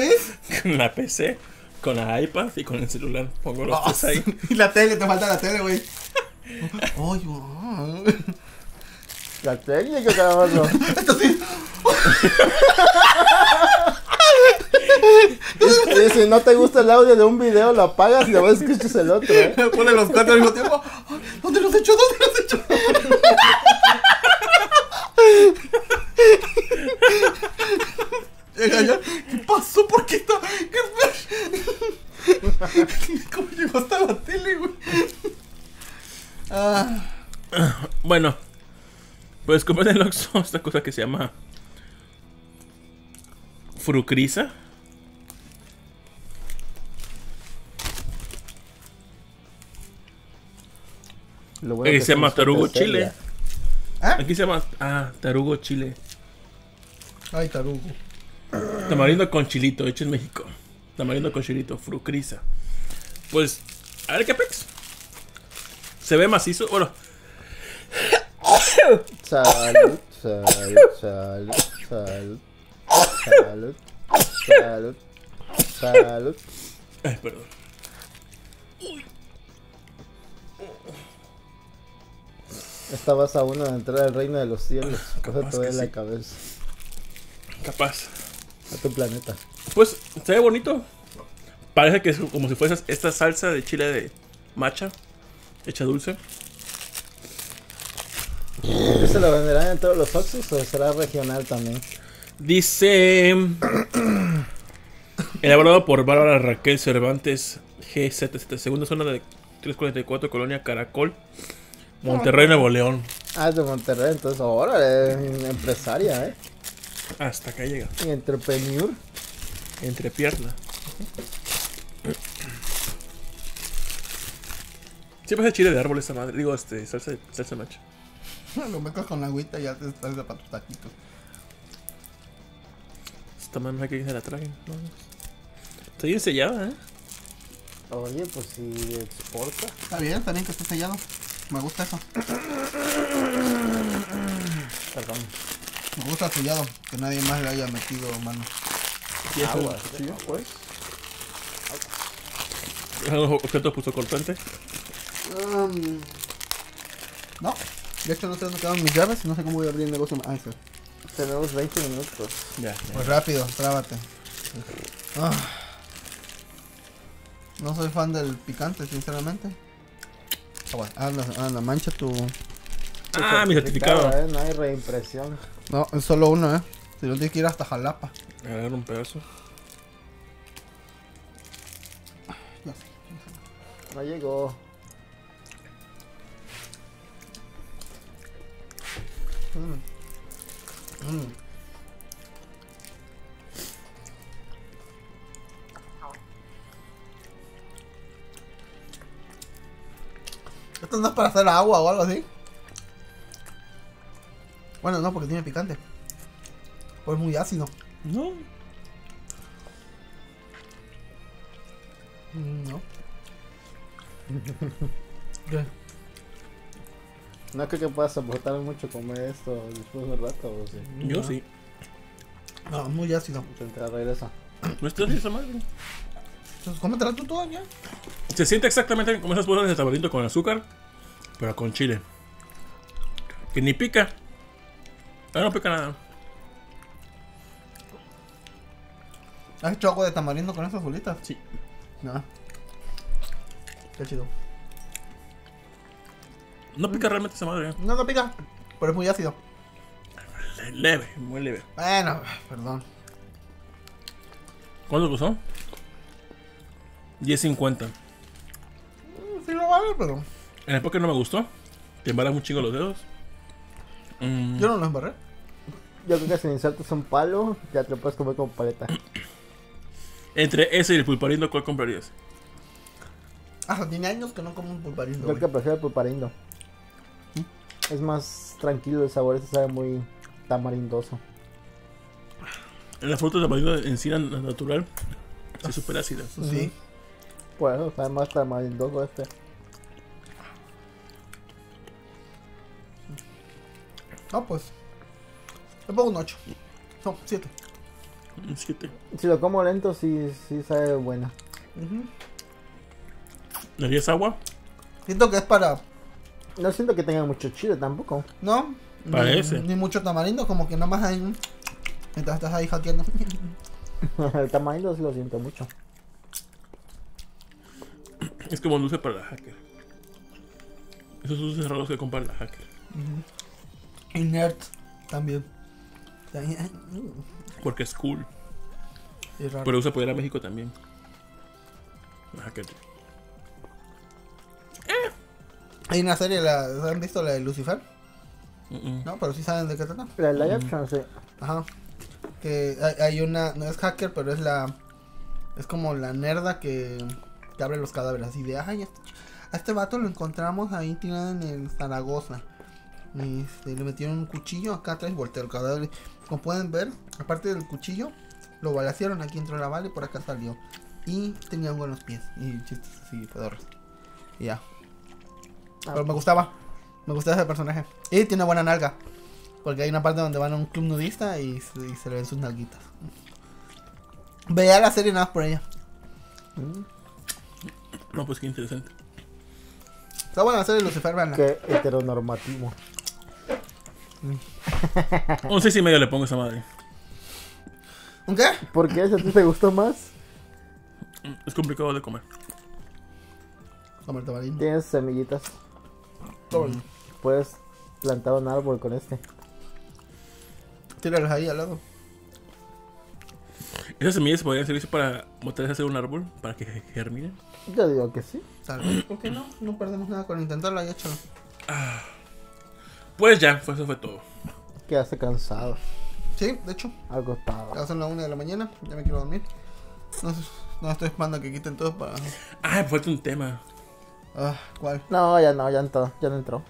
Con la PC, con la iPad y con el celular. Pongo los Ah, tres ahí. Y la tele, te falta la tele, güey. Ay, güey. La técnica, cabrón. Esto sí. Y si no te gusta el audio de un video, lo apagas y después escuchas el otro, ¿eh? Pone los cuatro al mismo tiempo. ¿Dónde los he hecho? ¿Dónde los he hecho? Llega ya. ¿Qué pasó? ¿Por qué está? ¿Qué ¿Cómo llegó hasta la tele, güey? Ah, Bueno, pues compré en el Oxxo esta cosa que se llama Frucrisa. Lo bueno Eh, que se llama Tarugo Chile. ¿Ah? Aquí se llama ah, Tarugo Chile. Ay, tarugo. Tamarindo con chilito, hecho en México. Tamarindo con chilito, Frucrisa. Pues, a ver qué pex. Se ve macizo. Bueno, Salud, salud, salud, salud, salud, salud, salud. ay, perdón. Estabas a uno de entrar al reino de los cielos. Capaz Eso te que la sí. cabeza. Capaz. A tu planeta. Pues, se ve bonito. Parece que es como si fuese esta salsa de chile de macha. Hecha dulce. ¿Eso lo venderán en todos los Oxxos o será regional también? Dice. Elaborado por Bárbara Raquel Cervantes G77, segunda zona de 344, Colonia Caracol, Monterrey, Nuevo León. Ah, es de Monterrey, entonces ahora es empresaria, ¿eh? Hasta acá llega. Y entrepreneur. Entre pierna. Siempre hace chile de árbol esta madre. Digo, este, salsa de, salsa de macha. (laughs) Lo mezclas con la agüita y ya te estás para tus taquitos. Esta mano hay que se la traguen. No, no. Está bien sellada, ¿eh? Oye, pues si exporta. Está bien, está bien que esté sellado. Me gusta eso. Perdón. Me gusta sellado. Que nadie más le haya metido mano. Y eso- Agua, sí, pues. ¿Algún objeto puso cortante? Um, no. De hecho, no sé dónde quedaron mis llaves. No sé cómo voy a abrir el negocio. Ah, sí. Tenemos 20 minutos. Ya. Pues rápido, trábate. Ah. No soy fan del picante, sinceramente. Ah. Anda, anda, mancha tu. Ah, mi certificado. ¿eh? No hay reimpresión. No, es solo uno, eh. Si no tienes que ir hasta Jalapa. Agarrar un pedazo. No llegó. Mm. Esto no es para hacer agua o algo así. Bueno, no, porque tiene picante. O es muy ácido. No. Mm, No. (laughs) ¿Qué? No creo que puedas soportar mucho comer esto después de un rato. O sí. Yo No. sí. No, muy ácido. Te regresa. ¿No estás esa madre? Entonces, cómetela tú todavía. Se siente exactamente como esas bolsas de tamarindo con azúcar, pero con chile. Que ni pica. Ah, no pica nada. ¿Has hecho agua de tamarindo con esas bolitas? Sí. No. Qué chido. No pica realmente esa madre. ¿eh? No, no pica. Pero es muy ácido. Leve, muy leve. Bueno, perdón. ¿Cuánto costó? 10.50. Sí lo vale, pero En el poker no me gustó. Te embaras un chingo los dedos. Mm, yo no lo embarré. Yo creo que si insertas un palo, ya te lo puedes comer como paleta. (clears throat) Entre ese y el pulparindo, ¿cuál comprarías? Ah, tiene años que no como un pulparindo. Güey. que prefiero el pulparindo. Es más tranquilo el sabor, este sabe muy tamarindoso. La fruta de tamarindo en sí natural es súper ácida. Pues Sí. Bueno, sabe más tamarindoso este. No, pues. Le pongo un 8. No, 7. Un siete. Si lo como lento, sí, sí sabe buena. ¿Le harías agua? Siento que es para. No siento que tenga mucho chile tampoco. ¿No? Parece. Ni, ni mucho tamarindo, como que nomás hay. un- Mientras estás ahí hackeando. (laughs) el tamarindo sí lo siento mucho. Es como un dulce para la hacker. Esos dulces raros que compra la hacker. Inert también. También. Porque es cool. Es raro. Pero usa poder a México también. La hacker. Hay una serie, la, ¿han visto la de Lucifer? Mm, mm. No, pero sí saben de qué trata. La de live action, sí. Ajá. Que hay, hay una, no es hacker, pero es la, es como la nerda que, que abre los cadáveres. Así de, ay, este, a este vato lo encontramos ahí tirado en el Zaragoza. Este, le metieron un cuchillo acá atrás y volteó el cadáver. Como pueden ver, aparte del cuchillo, lo balacearon aquí entró la bala y por acá salió. Y tenía los pies. Y chistes así, pedorros. Y ya. Me gustaba. Me gustaba ese personaje. Y tiene buena nalga. Porque hay una parte donde van a un club nudista y, y se le ven sus nalguitas. Veía la serie nada por ella. Mm, No, pues qué interesante. Está buena la serie de Lucifer, veanla. Qué heteronormativo. (laughs) Un seis y medio le pongo a esa madre. ¿Un qué? ¿Por qué? ¿Si a ti te gustó más? Es complicado de comer. Tamarindo. Tienes semillitas. Todo. Puedes plantar un árbol con este. Tíralos ahí al lado. Esas semillas podrían servirse para botarlas a hacer un árbol para que germinen. Yo digo que sí. Tal vez. ¿Por qué no? No perdemos nada con intentarlo y échalo. Pues ya, pues eso fue todo. Quedaste cansado, Sí, de hecho. agotado. Ya son las 1 de la mañana. Ya me quiero dormir. No, sé- no estoy esperando a que quiten todo para. Ah, me falta un tema. Ah, ¿cuál? No, ya no, ya entró. Ya no entró.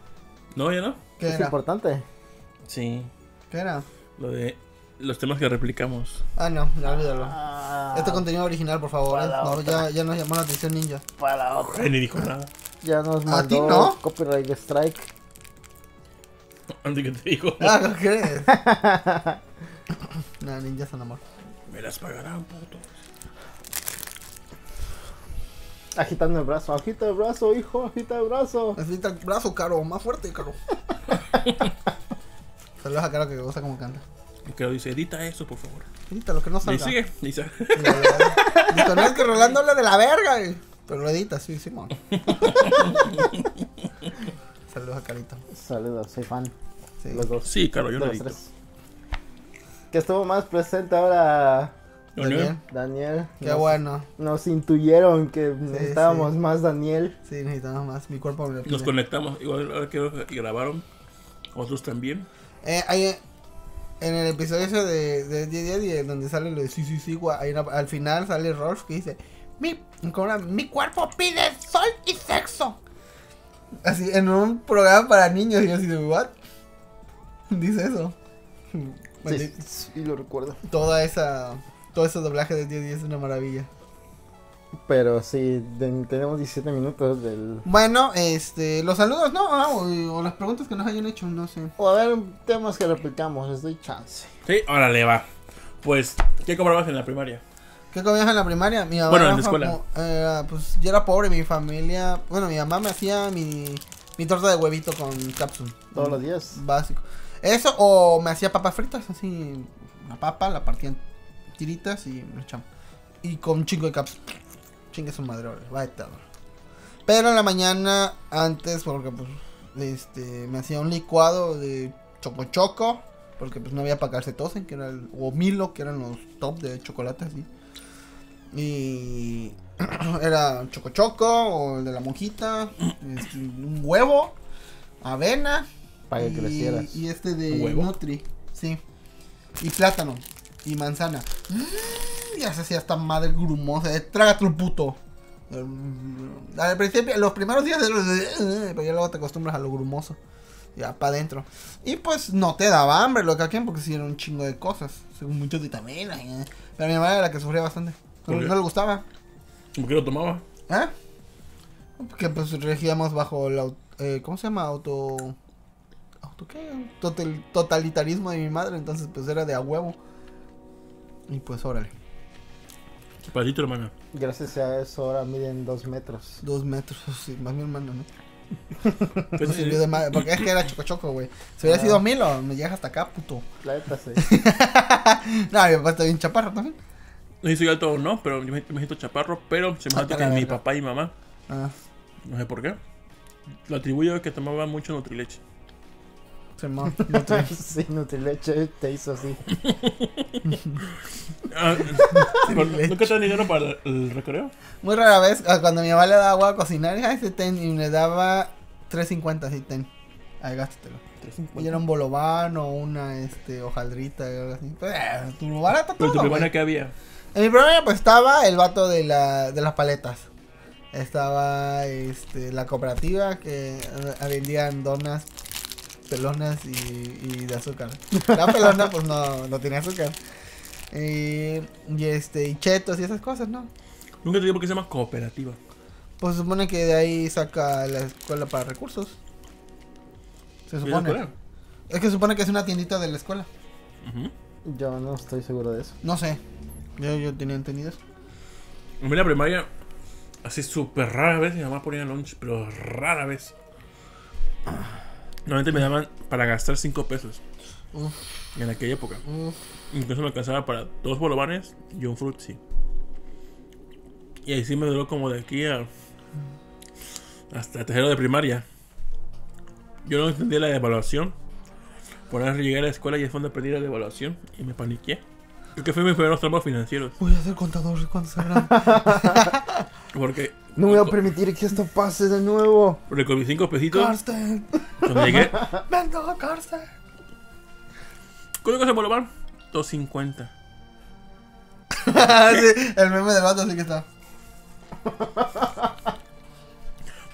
¿No, ya no? ¿Qué es era? importante. Sí. ¿Qué era? Lo de los temas que replicamos. Ah, no, ya olvídalo. Ah, Este contenido original, por favor. ¿eh? No, ya, ya nos llamó la atención Ninja. para la otra. Ni dijo nada. (laughs) Ya nos ¿A mandó ti no? copyright strike. Antes que te dijo. (laughs) Ah, ¿qué crees? (laughs) no, Ninja son amor. Me las pagarán, puto. Agitando el brazo, agita el brazo, hijo, agita el brazo. Necesita el brazo, Caro. Más fuerte, Caro. Saludos a Caro que goza como canta. Que dice, edita eso, por favor. Edita lo que no Y salga. sigue. Dice, Dijo, no es que Rolando habla de la verga. Pero lo edita, sí, sí, man. (laughs) Saludos a Carito. Saludos, soy fan. Sí. Los dos. sí, claro, yo lo los edito. tres. Que estuvo más presente ahora Daniel. Daniel. Qué Nos- bueno. Nos intuyeron que necesitábamos sí. más Daniel. Sí, necesitamos más. Mi cuerpo me lo Nos conectamos. Igual ahora que grabaron. Otros también. Eh, hay, en el episodio ese de, de 10 10 donde sale lo de sí, sí, sí, gua- hay una- al final sale Rolf que dice, mi, una- mi cuerpo pide sol y sexo. Así, en un programa para niños, y yo así de, ¿what? (laughs) Dice eso. Sí, sí, lo recuerdo. Toda esa, todo ese doblaje de 10 10 es una maravilla. Pero sí, de- tenemos 17 minutos del... Bueno, este, los saludos, ¿no? Ah, o, o las preguntas que nos hayan hecho, no sé. O a ver, temas que replicamos, les doy chance. Sí, órale, va. Pues, ¿qué comprabas en la primaria? ¿Qué comías en la primaria? Mi mamá Bueno, en la escuela. como- eh, pues yo era pobre, mi familia. Bueno, mi mamá me hacía mi, mi torta de huevito con cápsula. Todos los días. Básico. Eso, o me hacía papas fritas, así. Una papa, la partía en tiritas y le echamos. Y con un chingo de cápsula. Chingue su madre, va de todo. Pero en la mañana, antes, porque pues, este, me hacía un licuado de choco choco, Porque pues no había para Tosen, que era el, o Milo, que eran los top de chocolate, así. Y (clears throat) era Choco Choco, o el de la monjita, este, un huevo, avena. Para que y, crecieras. Y este de ¿Huevo? Nutri, sí. Y plátano, y manzana. Mm, Ya se hacía esta madre grumosa, eh, trágate un puto. Mm, Al principio, los primeros días, pero ya luego te acostumbras a lo grumoso. Ya para adentro. Y pues no te daba hambre lo que aquí porque sí era un chingo de cosas. Según muchas vitaminas. eh. Pero mi mamá era la que sufría bastante. No, le gustaba. ¿Por qué lo tomaba? ¿Eh? Porque pues regíamos bajo el au- eh, ¿cómo se llama? Auto auto qué? Total- totalitarismo de mi madre, entonces pues era de a huevo. Y pues órale, Para ti, tu hermana. Gracias a eso ahora miden dos metros. dos metros, sí, más mi hermano, ¿no? (laughs) Pues, No sirvió de madre, porque es que era choco choco, güey. Si hubiera Ah. sido Milo, me llega hasta acá, puto. La neta sí. (laughs) no, mi papá está bien chaparro también. No sé si soy alto o no, pero yo me, me siento chaparro, pero se me Ah, hace la que mi papá y mamá, Ah, no sé por qué, lo atribuyo a que tomaba mucho Nutrileche. Se me no te- (laughs) sí, Nutrileche te hizo así. (laughs) Ah, (laughs) ¿por- ¿Nunca te dan dinero para el, el recreo? Muy rara vez, ah, cuando mi mamá le daba agua a cocinar, ese ten, y me daba 3.50, así, ten. Ahí gástatelo. Y era un bolobán o una este, hojaldrita o algo así. Pues, eh, tu barato Pero tu todo, primera que había. En mi primaria pues estaba el vato de, la, de las paletas. Estaba este, la cooperativa que eh, vendían donas pelonas y, y de azúcar. La pelona pues no, no tenía azúcar. Y, y este, y chetos y esas cosas, ¿no? Nunca te digo por qué se llama cooperativa. Pues se supone que de ahí saca la escuela para recursos. Se ¿Y la supone. Es que se supone que es una tiendita de la escuela. Ujú. Yo no estoy seguro de eso. No sé. Yo, yo tenía entendido eso. A mí la primaria, así súper rara vez, mi mamá ponía lunch, pero rara vez. Normalmente me daban para gastar 5 pesos en aquella época. uf. Incluso me alcanzaba para dos bolovanes y un frutzi. Y ahí sí me duró como de aquí a. hasta tercero de primaria. Yo no entendía la evaluación. Por ahora llegué a la escuela y es donde aprendí la evaluación y me paniqué. Creo que fue mis primeros tramos financieros. Voy a ser contador cuando sea grande. (laughs) Porque. No voy a permitir que esto pase de nuevo. Porque con mis 5 pesitos, Carsten. cuando llegué. (laughs) Venga, Carsten. ¿Cuánto se bolobán? 2.50. sí, el meme del vato así que está. (laughs)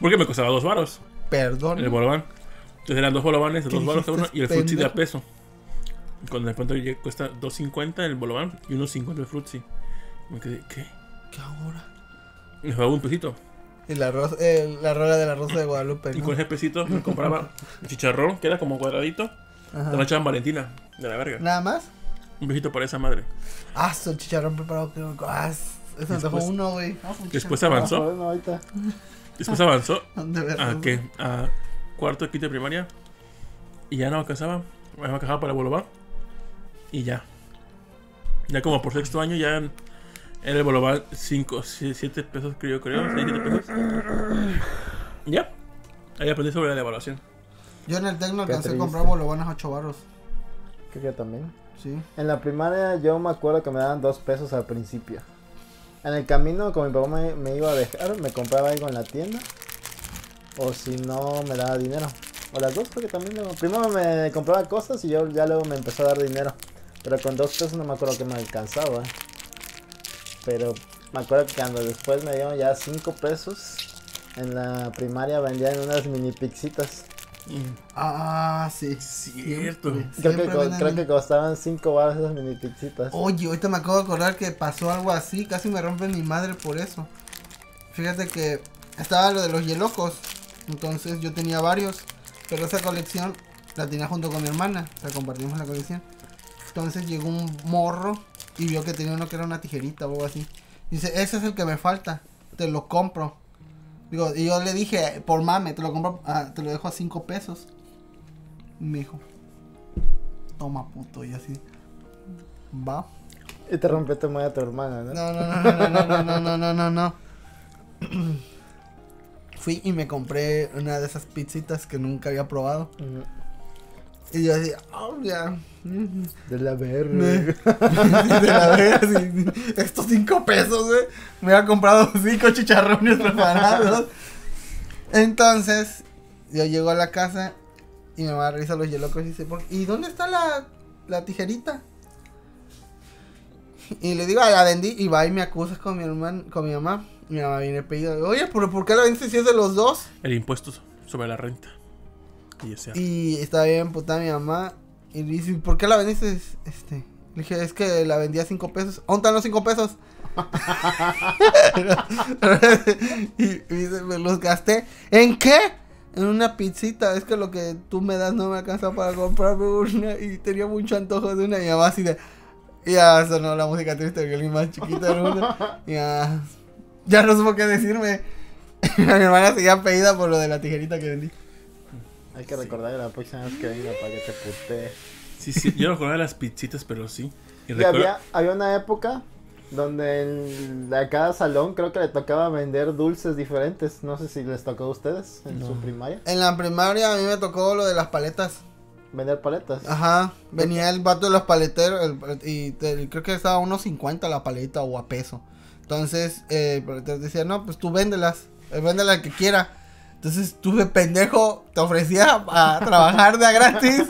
Porque me costaba 2 varos Perdón. el bolobán. Entonces eran dos bolovanes de ¿Qué 2 varos cada uno y el frutzi de a peso. Cuando de pronto llegué, cuesta 2.50 el bolobán y 1.50 el frutzi. Me quedé, ¿qué? ¿Qué ahora? Y me pagaba un pesito. Y la, rosa, eh, la rola de la rosa de Guadalupe. Y ¿no? con ese pesito me compraba el chicharrón, que era como cuadradito. Ajá. Te lo echaban Valentina, de la verga. Nada más. Un besito para esa madre. Ah, su chicharrón preparado. Que... Ah, eso me dejó uno, güey. Ah, un Después avanzó. Ah, ahorita. Después avanzó (laughs) a qué? A cuarto, quinto de primaria. Y ya no alcanzaba. Me alcanzaba para el bolobán. Y ya. Ya como por sexto año ya era el bolobán 5, 7 pesos creo, creo. 6, 7 pesos. Ya. Ahí aprendí sobre la evaluación. Yo en el Tecno alcancé a comprar bolobanas 8 barros. Creo que también. Sí. En la primaria yo me acuerdo que me daban dos pesos al principio. En el camino, como mi papá me, me iba a dejar, me compraba algo en la tienda. O si no, me daba dinero. O las dos, porque también luego- Primero me compraba cosas y yo ya luego me empezó a dar dinero. Pero con dos pesos no me acuerdo que me alcanzaba. Pero me acuerdo que cuando después me dieron ya cinco pesos, en la primaria vendían unas mini pixitas. Ah, sí. Cierto. Creo que, siempre co- venden- creo que costaban cinco baros esas mini pixitas. Oye, ahorita me acabo de acordar que pasó algo así. Casi me rompe mi madre por eso. Fíjate que estaba lo de los hielocos. Entonces yo tenía varios. Pero esa colección la tenía junto con mi hermana. Sea, compartimos la colección. Entonces llegó un morro y vio que tenía uno que era una tijerita o algo así. Dice, ese es el que me falta. Te lo compro. Digo, y yo le dije, por mame, te lo compro, ah, te lo dejo a 5 pesos. Y me dijo, toma puto, y así. Va. Y te rompió tu madre a tu hermana, ¿no? No, no, no, no, no, no, no, no, no, no. (clears throat) Fui y me compré una de esas pizzitas que nunca había probado. Y yo decía, oh, ya. De la verga. (laughs) de la verga, sí. Estos cinco pesos, güey. Me había comprado cinco chicharrones preparados. Entonces, yo llego a la casa y mi mamá revisa los yelocos y dice, "¿Por- ¿y dónde está la, la tijerita? Y le digo, "Ah, la vendí y va y me acusa con mi hermano, con mi mamá. Mi mamá viene pedido, oye, ¿pero por qué la vendiste si es de los dos? El impuesto sobre la renta. Y estaba bien putada mi mamá. Y le dice, ¿por qué la vendiste? Este, le dije, es que la vendí a 5 pesos. ¿Dónde están los 5 pesos? (laughs) y, me los gasté. ¿En qué? En una pizzita. Es que lo que tú me das no me alcanza para comprarme una. Y tenía mucho antojo de una. Y mamá así de... Ya sonó la música triste del violín más chiquito del mundo. Ya... Ya no supo qué decirme. (laughs) mi hermana seguía pedida por lo de la tijerita que vendí. Hay que recordar la próxima vez que venga para que te putee. sí, sí. Yo no recordaba las pizzitas, pero sí. Y Y recuerdo- había, había una época donde en, a cada salón creo que le tocaba vender dulces diferentes. No sé si les tocó a ustedes en su primaria. En la primaria a mí me tocó lo de las paletas. Vender paletas. Ajá, venía el vato de los paleteros el- y te- creo que estaba a unos 50 la paleta o a peso. Entonces, eh, el paletero decía, no, pues tú véndelas, eh, véndela el que quiera. Entonces tú de pendejo te ofrecía a trabajar de a gratis.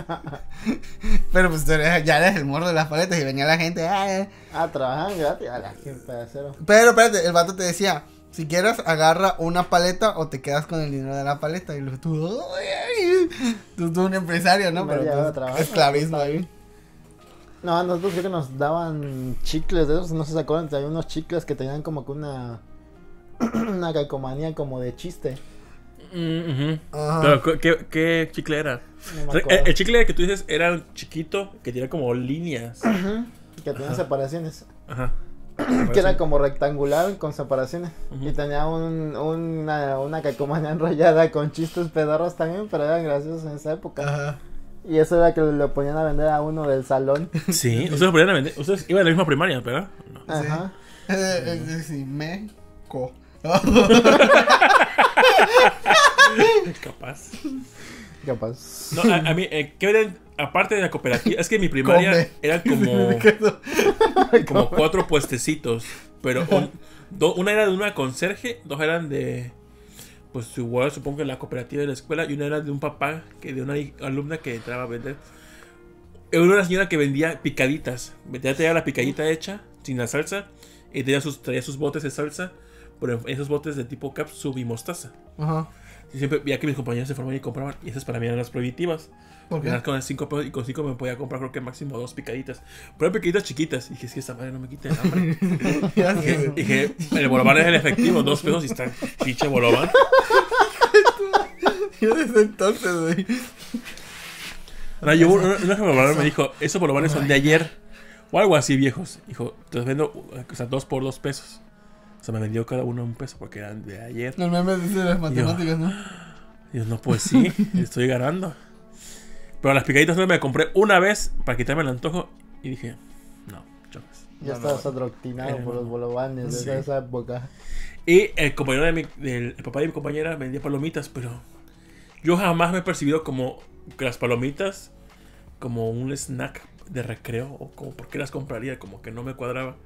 Pero pues ya eres el morro de las paletas y venía la gente. "Ah". Ah, trabajan gratis. A la que pedacero. Pero espérate, el vato te decía, si quieres agarra una paleta o te quedas con el dinero de la paleta. Y luego tú, "Ay, ay". tú, tú un empresario, ¿no? Me Pero pues, trabajar. esclavismo ahí. No, a nosotros creo que nos daban chicles de esos, no se acuerdan, había unos chicles que tenían como que una (clears throat) una calcomanía como de chiste. Mm. Pero, ¿qué- ¿qué, qué chicle era? No me el, chicle que tú dices era chiquito que tenía como líneas. que tenían Ajá. separaciones. Ajá. Que era como rectangular con separaciones. Y tenía un, una, una calcomanía enrollada con chistes pedorros también, pero eran graciosos en esa época. Ajá. Y eso era que lo ponían a vender a uno del salón. Sí, ustedes lo ponían a vender. Ustedes iban a la misma primaria, ¿verdad? No. Ajá. Eh, eh, sí, me co. (laughs) (laughs) Capaz. Capaz. No, a, a mí, eh, ¿qué eran? Aparte de la cooperativa, es que mi primaria Come. era como, (laughs) como cuatro puestecitos. Pero un- do- una era de una conserje, dos eran de. Pues igual supongo que la cooperativa de la escuela. Y una era de un papá, que de una alumna que entraba a vender. Era una señora que vendía picaditas. Ya tenía la picadita hecha, sin la salsa. Y tenía sus, traía sus botes de salsa. Pero esos botes de tipo capsub y mostaza. Ajá. Y siempre veía que mis compañeros se formaban y compraban. Y esas para mí eran las prohibitivas. Con 5 pesos y con 5 me podía comprar creo que máximo dos picaditas. Pero eran picaditas chiquitas. Y dije, es que esta madre no me quita el hambre. (laughs) Dije, dije, el bolobán es el efectivo, dos pesos y está pinche bolobán. (laughs) Yo desde entonces, güey. Ahora, yo una, una bolobán me dijo, esos bolovanes son de ayer. O algo así, viejos. Dijo, te los vendo, o sea, dos por dos pesos. O sea, me vendió cada uno un peso porque eran de ayer. Los memes dicen las matemáticas, ¿no? Y yo, no, pues sí, (laughs) estoy ganando. Pero las picaditas solo me compré una vez para quitarme el antojo. Y dije, no, chocas. Ya No, estabas no. adoctrinado Eh, por los bolovanes sí. desde esa época. Y el compañero de mi, del el papá de mi compañera vendía palomitas, pero yo jamás me he percibido como que las palomitas como un snack de recreo o como por qué las compraría, como que no me cuadraba.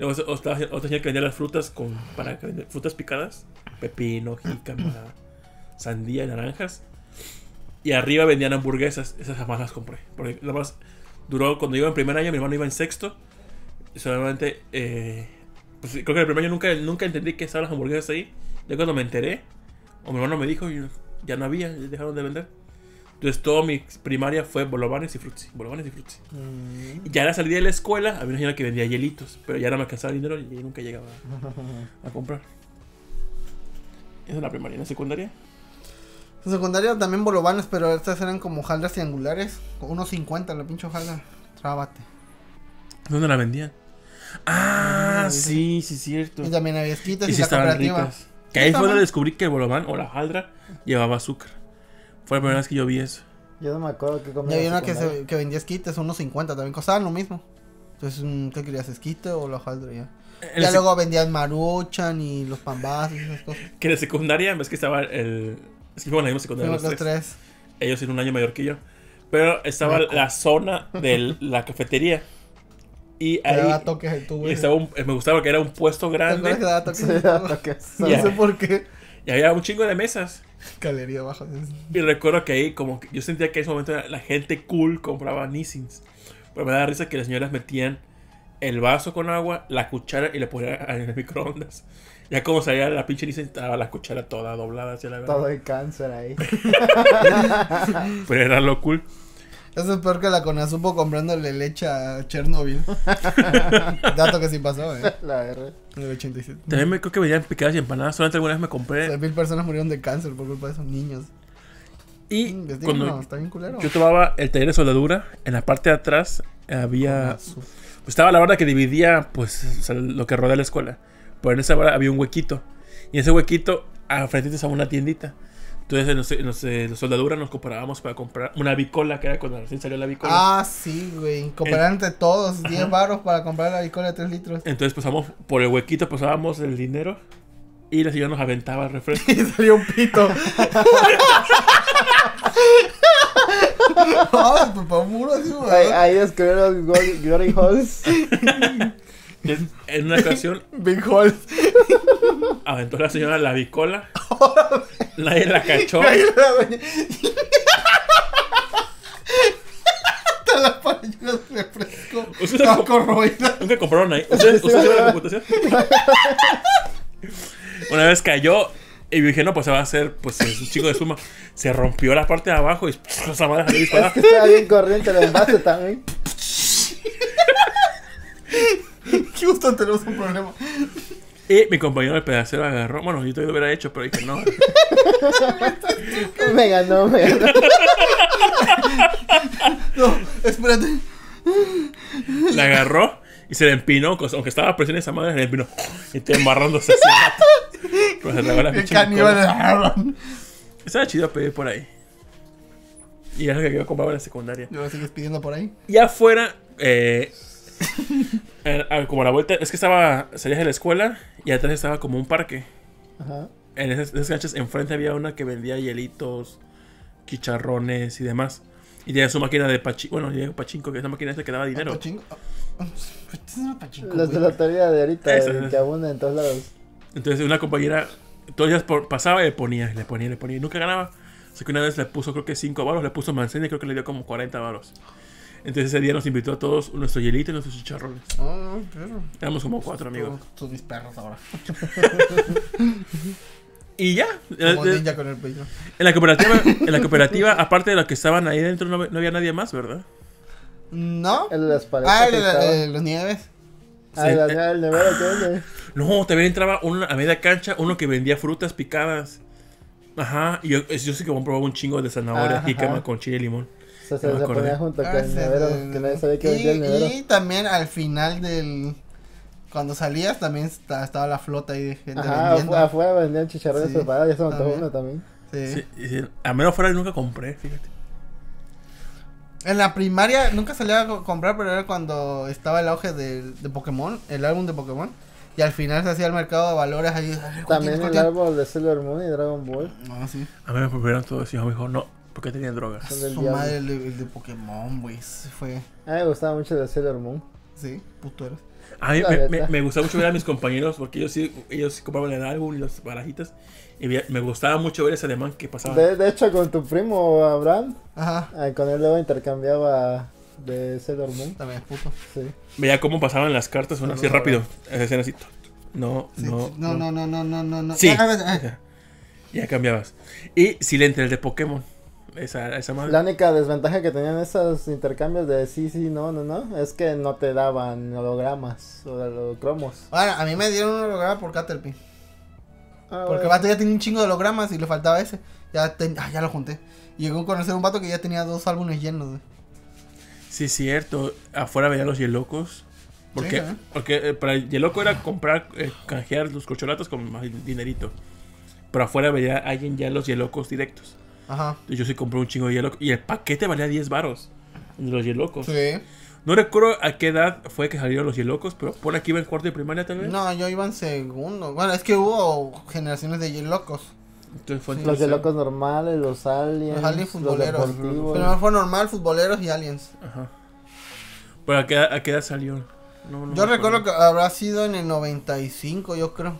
O- estaba otra señora que vendía las frutas con para frutas picadas, pepino, jícama, (clears throat) sandía y naranjas. Y arriba vendían hamburguesas, esas jamás las compré, porque nada más duró cuando iba en primer año, mi hermano iba en sexto. Y solamente eh, pues creo que en el primer año nunca, nunca entendí que estaban las hamburguesas ahí. Ya cuando me enteré, o mi hermano me dijo, ya no había, dejaron de vender. Entonces toda mi primaria fue bolovanes y frutzi, bolovanes y frutzi. Mm. Y ya a la salida de la escuela había una señora que vendía hielitos, pero ya no me alcanzaba el dinero y nunca llegaba a comprar. Esa es la primaria, en la secundaria. En secundaria también bolovanes, pero estas eran como jaldas triangulares. Unos 50 la pinche jalda. Trábate. ¿Dónde la vendían? Ah, sí, sí, cierto. Y también había esquites Y y, sí la cooperativa. ricas. Que ahí fue donde descubrí que el bolobán o la jaldra llevaba azúcar. Fue la primera vez que yo vi eso. Yo no me acuerdo qué Y comía. había una que, se, que vendía esquites, unos 50 también. Costaban lo mismo. Entonces, ¿qué querías? ¿Esquite o la jaldra? Ya, ya luego vendían maruchan y los pambazos y esas cosas. Que en la secundaria, ves que estaba el. Es que fuimos en la misma secundaria los los tres. tres. Ellos en un año mayor que yo. Pero estaba la zona de (laughs) la cafetería. Y ahí. daba toques el tubo. y estaba un- me gustaba que era un puesto ¿Te acuerdas que grande. daba toques (laughs) Sí, el tubo? toques. (laughs) No sé por qué. Y había un chingo de mesas. Galería abajo. Y recuerdo que ahí, como que yo sentía que en ese momento la gente cool compraba Nissins. Pero me da risa que las señoras metían el vaso con agua, la cuchara y le ponían en el microondas. Ya como salía la pinche Nissin, estaba la cuchara toda doblada hacia la Todo verdad. el cáncer ahí. (laughs) Pero era lo cool. Eso es peor que la Conasupo comprándole leche a Chernobyl. (laughs) Dato que sí pasó, eh. La R. En el 87. También me creo que venían picadas y empanadas. Solamente alguna vez me compré. Seis mil personas murieron de cáncer por culpa de esos niños. Y Investíguenlo, cuando está bien culero. yo tomaba el taller de soldadura, en la parte de atrás había Conazu. Pues estaba la barra que dividía, pues, o sea, lo que rodea la escuela. Pero en esa barra había un huequito. Y en ese huequito, a frente estaba una tiendita. Entonces, en los, en los, eh, los soldaduras nos comparábamos para comprar una bicola, que era cuando recién salió la bicola. Ah, sí, güey. Cooperar entre todos. 10 baros para comprar la bicola de 3 litros. Entonces, pasamos por el huequito, pasábamos el dinero. Y la señora nos aventaba el refresco. (laughs) Y salió un pito. (laughs) (laughs) Pues para un muro así, güey. Ahí, descubrieron los Glory, Glory Holes. En una ocasión, (laughs) Big Hole. aventó la señora la bicola. (laughs) Nadie la cachó. Hasta la de refresco. Corroída. ¿Nunca compraron ahí? ¿Ustedes, ustedes vieron la computación? (laughs) Una vez cayó y yo dije, no, pues se va a hacer pues es un chingo de suma. Se rompió la parte de abajo y esa madre salió disparada. Estaba bien corriente el envase también. Houston, tenemos un problema. Y mi compañero del pedacero agarró. Bueno, yo todavía lo hubiera hecho, pero dije, no. Me ganó, me ganó. (laughs) No, espérate. La agarró y se le empinó. Aunque estaba a presión esa madre, se le empinó. Y te embarrándose así. Pero se tragó la El pinche caníbal de. Estaba chido pedir por ahí. Y es lo que yo compraba en la secundaria. Yo lo sigues pidiendo por ahí. Y afuera, eh, como a la vuelta, es que estaba, salías de la escuela y atrás estaba como un parque. Ajá. En esas, esas canchas enfrente había una que vendía hielitos, chicharrones y demás. Y tenía su máquina de pachinko, bueno, yo digo pachinko, que esa máquina esa que daba dinero. Pachinko. Ah, pues, pachinko, de güey. lotería de ahorita, Esa, el esa. que abunda en todos lados. Entonces una compañera, todos los días pasaba y le ponía, le ponía, le ponía, y nunca ganaba. Así que una vez le puso creo que 5 varos, le puso manzana y creo que le dio como 40 varos. Entonces ese día nos invitó a todos nuestro hielito y nuestros chicharrones. Ah, perro. Éramos como cuatro amigos. Tú mis perros ahora. (laughs) Y ya. Como Eh, eh, ninja con el pecho. En la cooperativa, en la cooperativa, aparte de los que estaban ahí dentro, no, no había nadie más, ¿verdad? ¿No? El de las paletas. Ah, el de, estaba- la- de los nieves. Ah, Sí. la- el nevero que vende. No, también entraba uno, a media cancha uno que vendía frutas picadas. Ajá, y yo, yo sí que compraba un chingo de zanahoria, jícama con chile y limón. O sea, No me se, ponía junto con Ah, el sí, nevero. de- Que nadie sabía que vendía el y, nevero. y también al final del. Cuando salías también esta- estaba la flota ahí de gente Ajá, vendiendo. afu- afuera vendían chicharrones Sí, preparados. Ya se montó uno también. Sí. Sí, y sí, a menos fuera nunca compré, fíjate. En la primaria nunca salía a co- comprar, pero era cuando estaba el auge de, de Pokémon, el álbum de Pokémon. Y al final se hacía el mercado de valores ahí. a ver, ¿cuál También el árbol de Sailor Moon y Dragon Ball. No, sí. A mí me prohibieron todo eso y me dijo, no, porque tenían drogas. Son del Su diablo. madre, el de, el de Pokémon, güey. ese Fue. A mí me gustaba mucho el de Sailor Moon. Sí, puto eres. A mí La me, neta. me, me gustaba mucho ver a mis compañeros porque ellos sí, ellos sí compraban el álbum y las barajitas. Y veía- me gustaba mucho ver ese alemán que pasaba. De, de hecho, con tu primo Abraham, Ajá. ah, con él luego intercambiaba de Sailor Moon. También, puto. Sí. Veía cómo pasaban las cartas, una así No, rápido. Esa escena así. No, Sí, no, sí. no, no, no, no, no, no, no. Sí. Ah, ah, ah. Ya cambiabas. Y Silente, el de Pokémon. Esa, esa madre. La única desventaja que tenían esos intercambios de sí, sí, no, no, no, es que no te daban hologramas o holocromos. Bueno, a mí me dieron un holograma por Caterpie. Ah, Porque el vato ya tenía un chingo de hologramas y le faltaba ese. Ya, ten- ah, ya lo junté. Y llegó a conocer un vato que ya tenía dos álbumes llenos, güey. Sí, cierto. Afuera veía los Yelocos. Porque, Sí, ¿eh? porque eh, para el Yeloco era comprar, eh, canjear los corcholatos con más dinerito. Pero afuera veía a alguien ya los Yelocos directos. Ajá. Entonces yo sí compré un chingo de Yelocos. Y el paquete valía 10 varos. de Los Yelocos. Sí. No recuerdo a qué edad fue que salieron los Yelocos, pero por aquí iba en cuarto de primaria tal vez. No, yo iba en segundo. Bueno, es que hubo generaciones de locos. Entonces fue Sí. Los de tercero. locos normales, los aliens, Los aliens futboleros. deportivos. Primero fue normal, futboleros y aliens. Ajá. Pero a qué, edad- a qué edad salió. No, no Yo recuerdo que habrá sido en el 95, yo creo.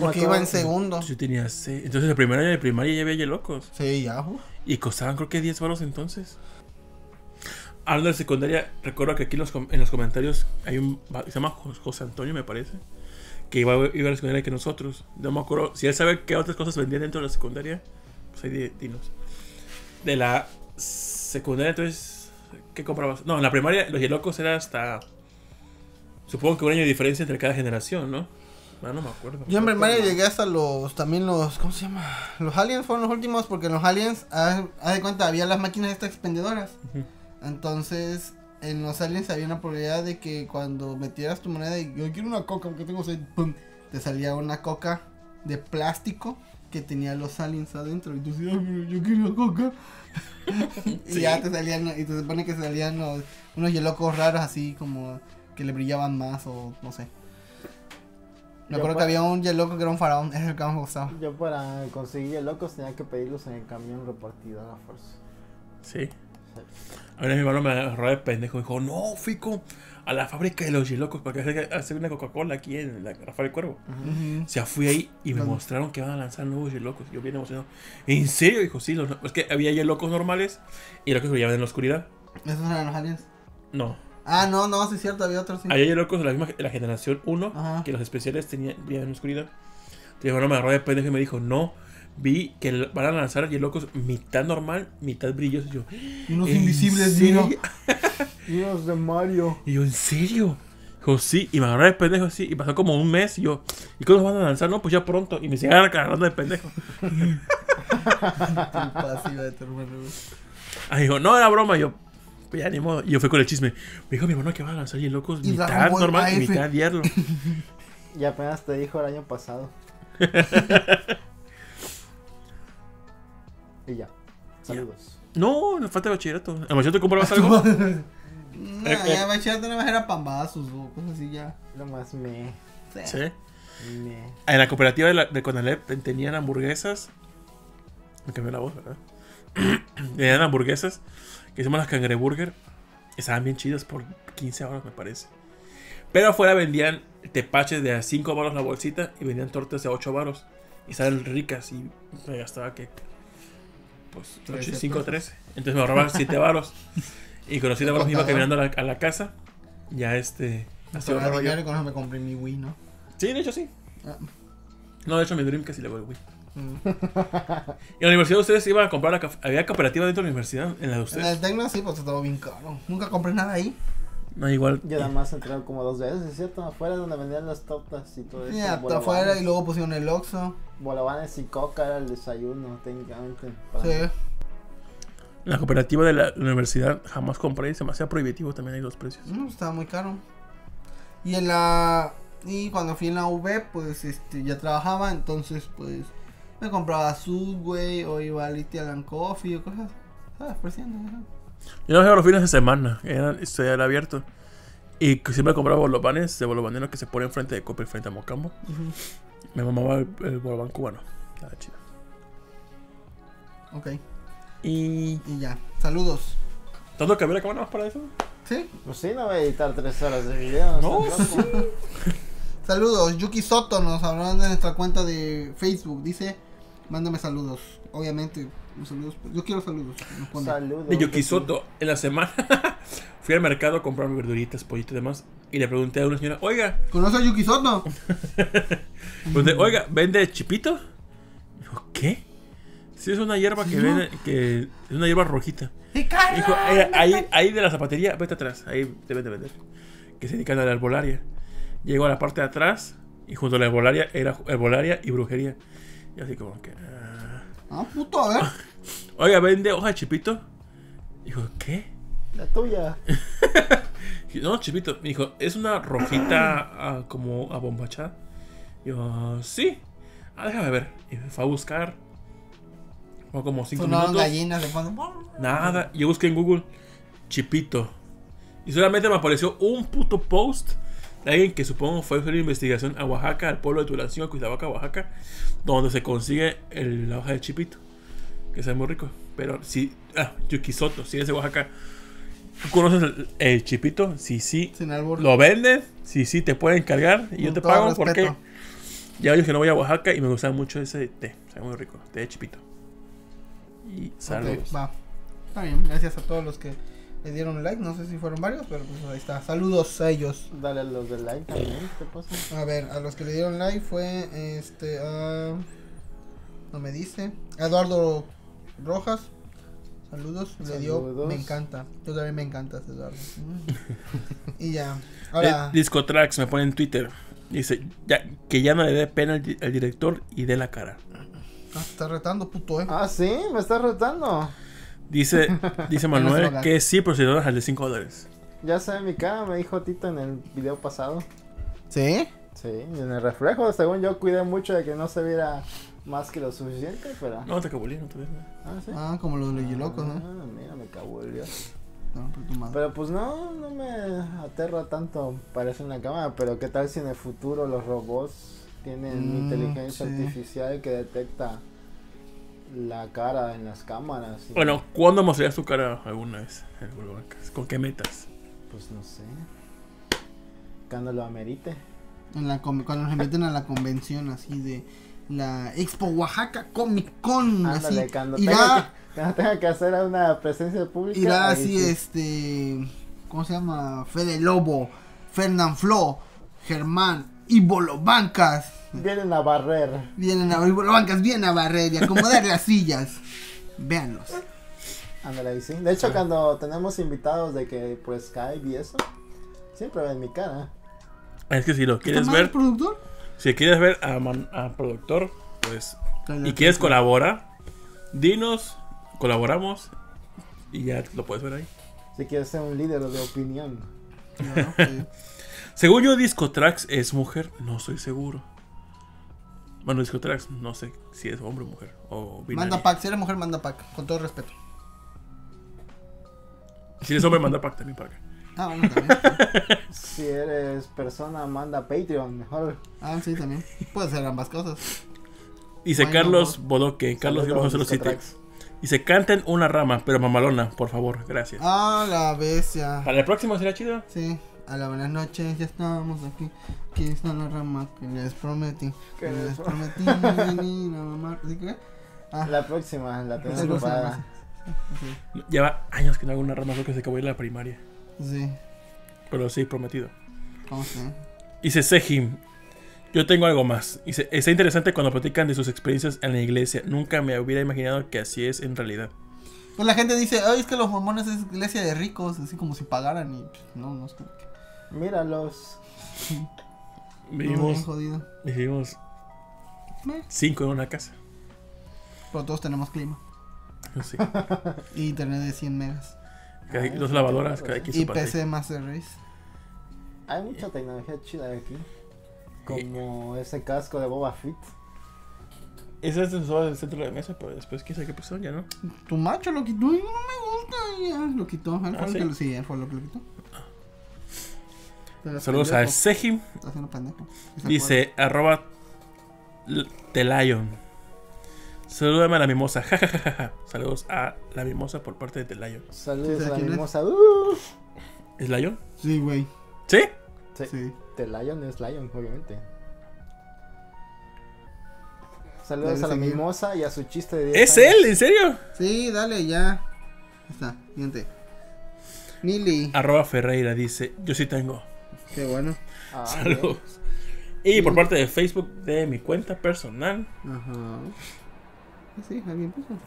Porque iba en segundo. Yo tenía seis. Entonces el primer año de primaria ya había locos. Sí, ya. Y costaban creo que 10 baros entonces. Hablando de secundaria, recuerdo que aquí en los, com- en los comentarios hay un... Se llama Jo- José Antonio, me parece. Que iba, iba a la secundaria que nosotros. No me acuerdo. Si él sabe qué otras cosas vendían dentro de la secundaria, pues ahí di- dinos. De la secundaria, entonces... ¿Qué comprabas? No, en la primaria los yelocos era hasta... Supongo que un año de diferencia entre cada generación, ¿no? Ah, no me acuerdo. Yo en primaria llegué hasta los, también los, ¿cómo se llama? Los aliens fueron los últimos porque en los aliens, haz haz de cuenta, había las máquinas estas expendedoras. Entonces, en los aliens había una probabilidad de que cuando metieras tu moneda y yo quiero una coca, porque tengo sed, pum, te salía una coca de plástico que tenía los aliens adentro. Y tú decías, "Ay, pero yo quiero coca. (laughs) y Sí. ya te salían, y te supone que salían los- unos yelocos raros así como que le brillaban más o no sé. Me Yo acuerdo que había un yelloco que era un faraón, ese (laughs) es el que más me gustaba. Yo para conseguir locos tenía que pedirlos en el camión repartido a la fuerza. Sí. A ver, mi hermano me agarró de pendejo y dijo, no, Fico, a la fábrica de los yelocos para que hacer- hacer una Coca-Cola aquí en la Rafael Cuervo. Ujú. O sea, fui ahí y me ¿Dónde? mostraron que van a lanzar nuevos yelocos. Yo bien emocionado. ¿En serio? Dijo, sí, los, es que había yelocos normales y yelocos que brillaban en la oscuridad. Esos eran los aliens. No. Ah, no, no, sí es cierto, había otros. Sí. Había yelocos de la misma de la generación 1 Ajá. que los especiales tenían en oscuridad. Entonces, mi hermano me agarró de pendejo y me dijo, no, vi que van a lanzar yelocos mitad normal, mitad brillosos. Y yo, unos ¿en invisibles, vino. (laughs) Y los de Mario. Y yo, ¿en serio? Dijo, sí, y me agarré de pendejo así, y pasó como un mes, y yo, ¿y cuándo van a lanzar? No, pues ya pronto, y me siguen agarrando de pendejo. (laughs) (laughs) Pasiva de. Ah, dijo, no, era broma, y yo, pues ya ni modo. Y yo fui con el chisme. Me dijo mi hermano que van a lanzar y locos, Y mitad normal y mitad diablo. (laughs) Y apenas te dijo el año pasado. (laughs) y ya. Saludos. No, nos falta bachillerato. ¿En bachillerato comprabas (laughs) algo? No, Eh, eh. ya bachillerato no era pambazos o cosas así ya. Lo más me. sí. me. En la cooperativa de, la, de Conalep tenían hamburguesas. Me cambió la voz, ¿verdad? (clears throat) tenían hamburguesas que llaman las cangreburger. Estaban bien chidas por 15 horas, me parece. Pero afuera vendían tepaches de a 5 baros la bolsita y vendían tortas de 8 baros. Y estaban ricas y me gastaba que. Pues 13 5 o pesos. 13. Entonces me ahorraba 7 baros. Y con los 7 baros me iba caminando a la, a la casa. Ya este. así ahorraba yo. me compré mi Wii, ¿no? Sí, de hecho sí. Ah. No, de hecho mi Dreamcast y luego el Wii. Mm. (laughs) ¿Y en la universidad ustedes iban a comprar la ¿Había cooperativa dentro de la universidad? ¿En la de En el ustedes? Tecno sí, pues estaba bien caro. Nunca compré nada ahí. No, igual. Yo nada más entré como dos veces, ¿es cierto? Afuera donde vendían las tortas y todo eso. Ya, hasta afuera y luego pusieron el Oxxo. Bolovanes y coca era el desayuno, técnicamente. Sí. mí. La cooperativa de la universidad jamás compré. Se me hacía prohibitivo también ahí los precios. No, estaba muy caro. Y en la. Y cuando fui en la UV, pues este, ya trabajaba, entonces pues me compraba Subway o iba a Little Coffee o cosas. ¿Sabes? Ajá. Yo no iba los fines de semana. Era, esto ya era abierto. Y siempre compraba bolovanes de bolobanero que se pone enfrente de Copa y frente a Mocambo. Me mamaba el, el bolobán cubano. Estaba chido. Ok. Y. Y ya. Saludos. ¿Tanto que había la cámara más para eso? ¿Sí? Pues sí, no voy a editar tres horas de video. No. (laughs) Saludos. Yuki Soto nos hablaron de nuestra cuenta de Facebook. Dice, mándame saludos. Obviamente, los saludos. Yo quiero saludos. Saludos. De Yokisoto, en la semana (laughs) fui al mercado a comprar verduritas, pollitos y demás. Y le pregunté a una señora, oiga, ¿Conoces a Yuki Soto? (laughs) pregunté, oiga, ¿vende chipito? Dijo, ¿qué? Sí, es una hierba que Sí, vende, que es una hierba rojita. ¡Y Carla! Dijo, "Eh, ahí, ahí de la zapatería, vete atrás, ahí deben de vender. Que se dedican a la herbolaria. Llegó a la parte de atrás y junto a la herbolaria era herbolaria y brujería. Y así como que... ah. Ah, puto, a ver. (laughs) Oiga, ¿vende hoja de chipito? Dijo, ¿qué? La tuya. (laughs) No, chipito. Me dijo, es una rojita (clears throat) ah, como abombachada. Yo, sí. Ah, déjame ver. Y me fue a buscar. Fue como minutos. gallinas de fondo. Nada. Yo busqué en Google chipito. Y solamente me apareció un puto post alguien que supongo fue a hacer una investigación a Oaxaca, al pueblo de Tulancingo, Cuidabaca, Oaxaca, donde se consigue el- la hoja de chipito, que es muy rico. Pero si, ah, Yukisoto, si eres de Oaxaca, ¿tú conoces el, el chipito? Sí, sí, Sin albur. lo venden, sí, sí, te pueden cargar y yo te pago porque ya yo que no voy a Oaxaca y me gusta mucho ese té, está muy rico, té de chipito. Y saludos. Va. Está bien, gracias a todos los que le dieron like. No sé si fueron varios, pero pues ahí está. Saludos a ellos. Dale a los de like también, ¿qué pasa? A ver, a los que le dieron like fue este. ah, no me dice. Eduardo Rojas. Saludos. Le dio. Me encanta. Yo también me encanta Eduardo. (laughs) Y ya. Ahora. Eh, Disco Tracks me pone en Twitter. Dice ya, que ya no le dé pena al, di- al director y dé la cara. Ah, está retando, puto, eh. Ah, sí, me estás retando. Dice, (laughs) dice Manuel que sí, pero si al de 5 dólares. Ya sé mi cara, me dijo Tito en el video pasado. ¿Sí? Sí, en el reflejo, según yo cuidé mucho de que no se viera más que lo suficiente, pero... No te cabulí, no te ves. Ah, sí. Ah, como los de locos, ¿no? Ah, mira, me Dios. No, pero tu madre. Pero pues no, no me aterra tanto parece una cámara, pero qué tal si en el futuro los robots tienen Mm, inteligencia sí. artificial que detecta la cara en las cámaras. y- Bueno, ¿cuándo mostrarías tu cara alguna vez? ¿Con qué metas? Pues no sé. Cuando lo amerite. En la cuando nos meten a la convención así de la Expo Oaxaca Comic Con. Ándale, así. cuando, irá, tenga que, cuando tenga que hacer una presencia pública. irá así, sí. este. ¿Cómo se llama? Fede Lobo, Fernán Flo, Germán y Bolobancas. Vienen a barrer. Vienen a y Bolobancas, vienen a barrer y acomodar las sillas. Véanlos. Ándale, ahí sí. De hecho, cuando tenemos invitados de que pues Skype y eso, siempre ven mi cara. Es que si lo quieres ¿Está mal el ver, productor? si quieres ver a, man- a productor, pues, Dale, y quieres colaborar, dinos, colaboramos y ya lo puedes ver ahí. Si quieres ser un líder de opinión. No, ok. Según yo, Discotrax es mujer, no estoy seguro. Bueno, Discotrax, no sé si es hombre o mujer. O binario. Manda pack, si eres mujer, manda pack, con todo respeto. Si eres hombre, manda pack también para acá. Ah, bueno, también. (laughs) Si eres persona, manda Patreon, mejor. Ah, sí, también. Puede ser ambas cosas. Dice Bueno, Carlos no. Bodoque, Carlos 07. Discotrax. Dice, canten una rama, pero mamalona, por favor, gracias. Ah, la bestia. Para el próximo será chido. Sí, a la buenas noches, ya estamos aquí. Aquí está la rama que les prometí. Que les prometí. venir a mamar. ¿Sí qué? Ah, La próxima, la tenemos preparada. sí, Lleva años que no hago una rama, creo que se acabó de la primaria. sí. Pero sí, prometido. ¿Cómo se? Dice Sejim, yo tengo algo más. Dice, está interesante cuando platican de sus experiencias en la iglesia. Nunca me hubiera imaginado que así es en realidad. Pues la gente dice, ay, es que los mormones es iglesia de ricos, así como si pagaran y pues, no, no es como que. Míralos. Vivimos, jodido. vivimos Meh, cinco en una casa. Pero todos tenemos clima. Sí. (laughs) Y internet de 100 megas. Cada- dos lavadoras, cada quien Y. PC Master Race. Hay mucha tecnología chida aquí. Como ese casco de Boba Fett. Ese es el sensor del centro de la mesa, pero después quién sabe qué pasó, ya no. Tu macho lo quitó y no me gusta. Y ya lo quitó. Él ¿Ah, sí? que lo, sí, él fue lo que lo quitó. Pero Saludos pendejo, al Sejim. Dice arroba Telion. Salúdame a la mimosa. (laughs) jajajaja. Saludos a la mimosa por parte de Telion. Saludos ¿Sí a la mimosa. Uh. ¿Es Lion? Sí, güey. ¿Sí? Sí. Sí. The Lion es Lion, obviamente. Saludos a la seguir. mimosa y a su chiste de 10 ¿Es años. él? ¿En serio? Sí, dale, ya. Ahí Está, siguiente. Nili. Arroba Ferreira dice, yo sí tengo. Qué bueno. Ah, (laughs) Saludos. Y por parte de Facebook de mi cuenta personal, Ajá. Sí, alguien puso.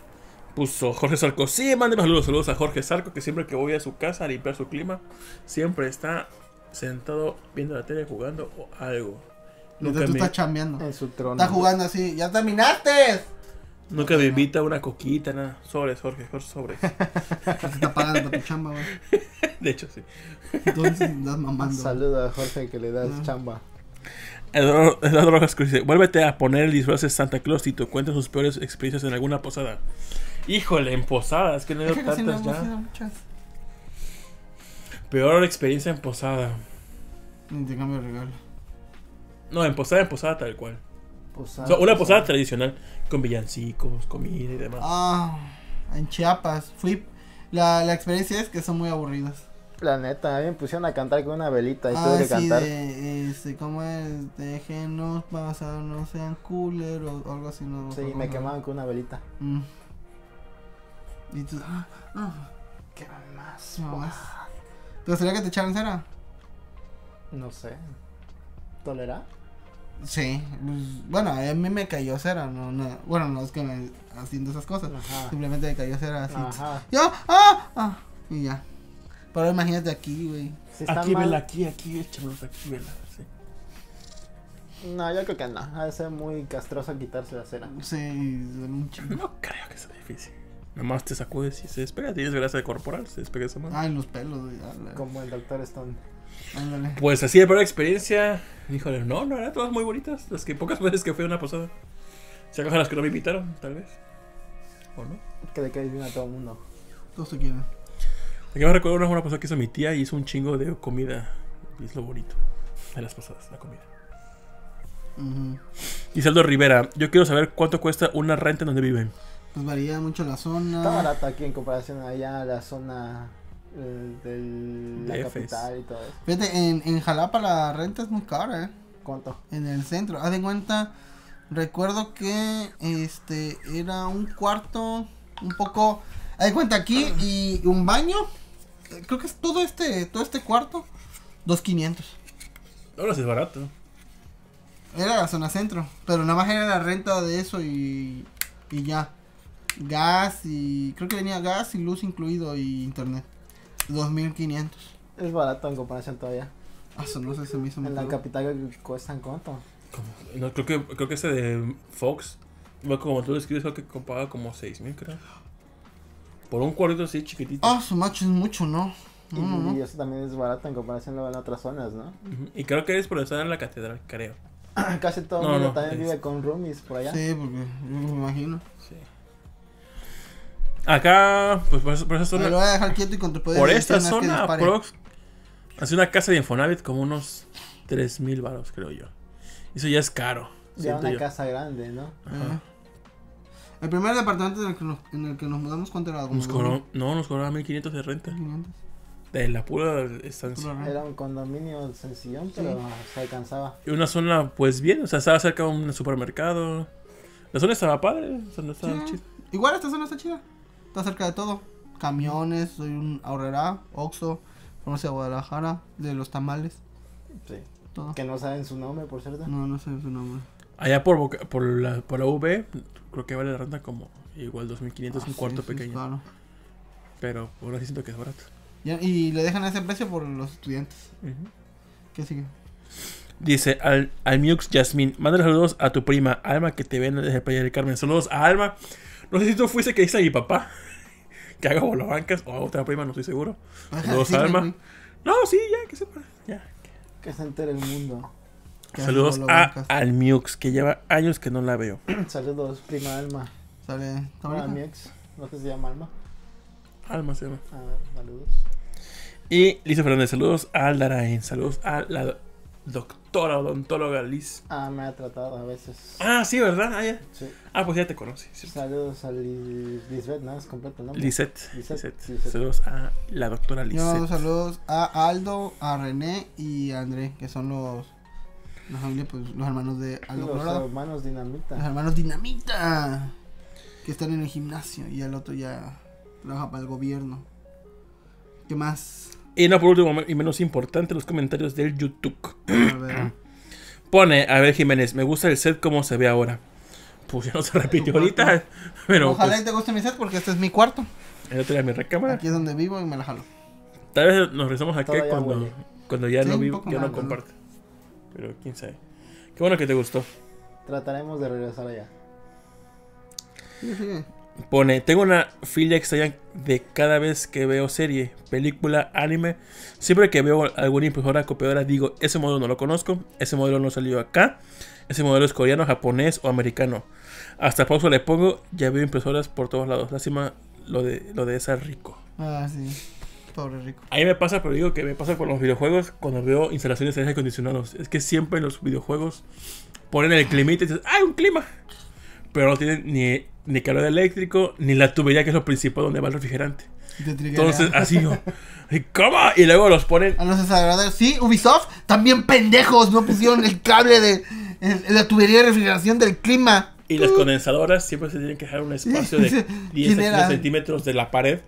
puso Jorge Sarco. Sí, mándeme saludos, saludos a Jorge Sarco, que siempre que voy a su casa a limpiar su clima, siempre está sentado viendo la tele jugando o algo. Nunca tú me, estás chambeando. En su trono. Está jugando así. ¡Ya terminaste! Nunca me invita a una coquita, nada. Sobres, Jorge, Jorge, sobres. Se está pagando tu chamba, güey. (laughs) De hecho, sí. Entonces andas mamando. Saludos a Jorge que le das Ah. chamba. Eduardo Rojas Cruz dice, vuélvete a poner el disfraz de Santa Claus y te cuenta sus peores experiencias en alguna posada. Híjole, en posadas, que no he Es ido que no tantas hemos ido ya. muchas. Peor experiencia en posada. Intercambio de regalo. No, en posada, en posada tal cual. Posada, O sea, una posada posada. tradicional con villancicos, comida y demás. Ah, en Chiapas. Fui. La, la experiencia es que son muy aburridas. La neta, a mí me pusieron a cantar con una velita y Ah, tuve que sí, cantar. de, este, ¿cómo es? Déjenos pasar, no sean culeros o algo así, no. Sí, me cómo quemaban con una velita. Mm. Y tú, ah, ah, ¿Qué más? no más. ¿Te gustaría que te echaran cera? No sé. ¿Tolera? Sí, pues, bueno, a mí me cayó cera, no, no, bueno, no es que me haciendo esas cosas, Ajá. simplemente me cayó cera así. Ajá. Yo, ah, ah, y ya. Pero imagínate aquí, güey. Si está aquí, mal- vela, aquí, aquí, échamelos aquí, vela. Sí. No, yo creo que no. Ha de ser muy castroso quitarse la cera. Sí, un chingo. No creo que sea difícil. Nomás te sacudes y se despega. Tienes grasa corporal, se despega esa mano. Ay, los pelos, güey. Como el Doctor Stone. Ándale. Pues así de primera experiencia. Híjole, no, no, eran todas muy bonitas. Las que pocas (laughs) veces que fui a una posada. Se acogen las que no me invitaron, tal vez. ¿O no? Que le cae bien a todo el mundo. Todos se quieren. Aquí me recuerdo una, una posada que hizo mi tía y hizo un chingo de comida. Y es lo bonito de las posadas, la comida. Ujú. Isaldo Rivera, yo quiero saber cuánto cuesta una renta en donde viven. Pues varía mucho la zona. Está barato aquí en comparación allá a la zona eh, de la DFs. capital y todo eso. Fíjate, en, en Jalapa la renta es muy cara, eh. ¿Cuánto? En el centro. Haz de cuenta, recuerdo que este era un cuarto un poco. Haz de cuenta aquí y un baño. Creo que es todo este todo este cuarto. 2.500. Ahora sí es barato. Era la zona centro. Pero nada más era la renta de eso y, y ya. Gas y. Creo que venía gas y luz incluido y internet. 2.500. Es barato en comparación todavía. Ah, eso no sé, se me hizo muy En la caro. capital cuestan cuánto. No, creo que creo que ese de Fox, como tú lo escribes, creo que paga como 6 mil, creo. Por un cuartito así chiquitito. Ah, su macho es mucho, ¿no? No, no, no. Y eso también es barato en comparación en otras zonas, ¿no? Y creo que es por estar en la catedral, creo. (clears throat) Casi todo el No, mundo no, también es- vive con roomies por allá. Sí, porque yo me imagino. Acá, pues por, eso- por esa Me zona, lo voy a dejar quieto y con tu poder por esta zona, prox, hace una casa de Infonavit como unos 3 mil baros, creo yo. Eso ya es caro. Ya una yo. casa grande, ¿no? Ajá. El primer departamento en el que nos, en el que nos mudamos, ¿cuánto era? Nos cobró, no, nos cobraba 1500 de renta. 500. De la pura estancia. Era un condominio sencillón, pero se alcanzaba. Y una zona, pues bien, o sea, estaba cerca de un supermercado. La zona estaba padre, o sea, no estaba Sí. chido. Igual esta zona está chida. Está cerca de todo. Camiones, soy un ahorrera, Oxxo, conoce a Guadalajara, de los tamales, Sí. todo. Que no saben su nombre, por cierto. No, no sé su nombre. Allá por, Boca- por, la, por la V, creo que vale la renta como igual 2500, Ah, un sí, cuarto sí, pequeño. caro. Pero ahora sí siento que es barato. Ya, y le dejan ese precio por los estudiantes. ¿Qué sigue? Dice al, al Mux Jasmine, mándale saludos a tu prima Alma que te ven desde Playa del Carmen. Saludos a Alma. No sé si tú fuiste que dice a mi papá (laughs) que haga bolabancas o a otra prima, no estoy seguro. Saludos, Sí, Alma. No, sí, ya, que sepa. Ya. Que se entere el mundo. Que Saludos a bolabancas. al Mux que lleva años que no la veo. (clears throat) Saludos, prima Alma. Sale. Ex. No sé si se llama Alma. Alma se llama. A ver, saludos. Y Lisa Fernández, saludos a Aldarain, saludos a la doctora odontóloga Liz. Ah, me ha tratado a veces. Ah, sí, ¿verdad? Ah, ya. Sí. Ah, pues ya te conocí. Saludos a Liz- Lisbeth, ¿no? Es completo el nombre. Lisette. Lisette, Lisette. Lisette. Saludos a la doctora Yo Lisette. saludos a Aldo, a René y a André, que son los, la familia, pues, los hermanos de Aldo Los Colorado. hermanos Los Dinamita. hermanos Dinamita, que están en el gimnasio y el otro ya trabaja para el gobierno. ¿Qué más? Y no por último y menos importante, los comentarios del YouTube. A ver. (clears throat) Pone, a ver Jiménez, me gusta el set como se ve ahora. Pues ya no se repitió ahorita. Pero Ojalá y pues, te guste mi set porque este es mi cuarto. el otro mi recámara. Aquí es donde vivo y me la jalo. Tal vez nos regresamos aquí cuando, huele. cuando ya Sí, no vivo, ya no mal, ¿no? comparte. Pero quién sabe. Qué bueno que te gustó. Trataremos de regresar allá. Sí, sí. Pone, tengo una filia extraña de cada vez que veo serie, película, anime. Siempre que veo alguna impresora copiadora digo, ese modelo no lo conozco, ese modelo no salió acá, ese modelo es coreano, japonés o americano. Hasta pausa le pongo, ya veo impresoras por todos lados. Lástima lo de, lo de esa rico. Ah, sí. Pobre rico. A mí me pasa, pero digo que me pasa con los videojuegos cuando veo instalaciones de aire acondicionados. Es que siempre en los videojuegos ponen el climita y dices, ¡ay, un clima! Pero no tienen ni, ni calor eléctrico, ni la tubería, que es lo principal donde va el refrigerante. Entonces, así yo, "Ay, ¿cómo? Y luego los ponen. A los desagradables. Sí, Ubisoft, también pendejos, no pusieron el cable de el- la tubería de refrigeración del clima. Y las condensadoras siempre se tienen que dejar un espacio de 10 ¿Quién era? centímetros de la pared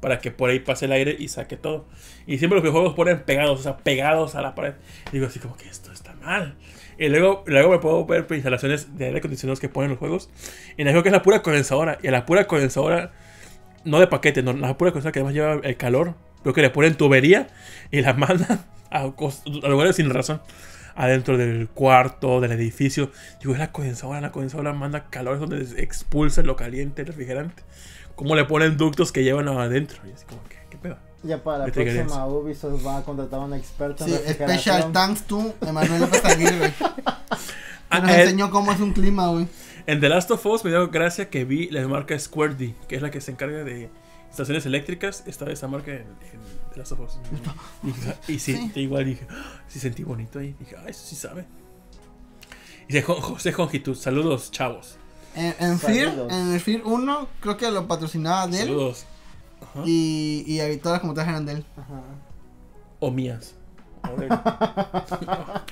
para que por ahí pase el aire y saque todo. Y siempre los videojuegos ponen pegados, o sea, pegados a la pared. Y digo así como que esto está mal. Y luego, luego me puedo ver instalaciones de aire acondicionados que ponen los juegos. Y me digo que es la pura condensadora. Y a la pura condensadora, no de paquete, no, la pura condensadora que además lleva el calor. Creo que le ponen tubería y la (laughs) mandan a, a lugares sin razón. Adentro del cuarto, del edificio. Digo, es la condensadora. La condensadora manda calor, es donde expulsa lo caliente, el refrigerante. ¿Cómo le ponen ductos que llevan adentro? Y así como que. Ya para la triggeré próxima Ubisoft va a contratar a un experto Sí. Special Thanks to Emanuel López Aguirre. (laughs) Ah, nos eh, enseñó cómo es un clima, güey. En The Last of Us me dio gracia que vi la marca Squirty, que es la que se encarga de estaciones eléctricas. Estaba esa marca en, en The Last of Us. (laughs) Y, sí, Sí. igual dije, "Ah, sí sentí bonito ahí. Dije, ah, eso sí sabe. Y dice, "Jo- José Jongitud, saludos, chavos. En, en Fear, en el Fear 1, creo que lo patrocinaba de él. Saludos. Ajá. Y, y ahí todas las computadoras eran de él. Ajá. O mías. (laughs)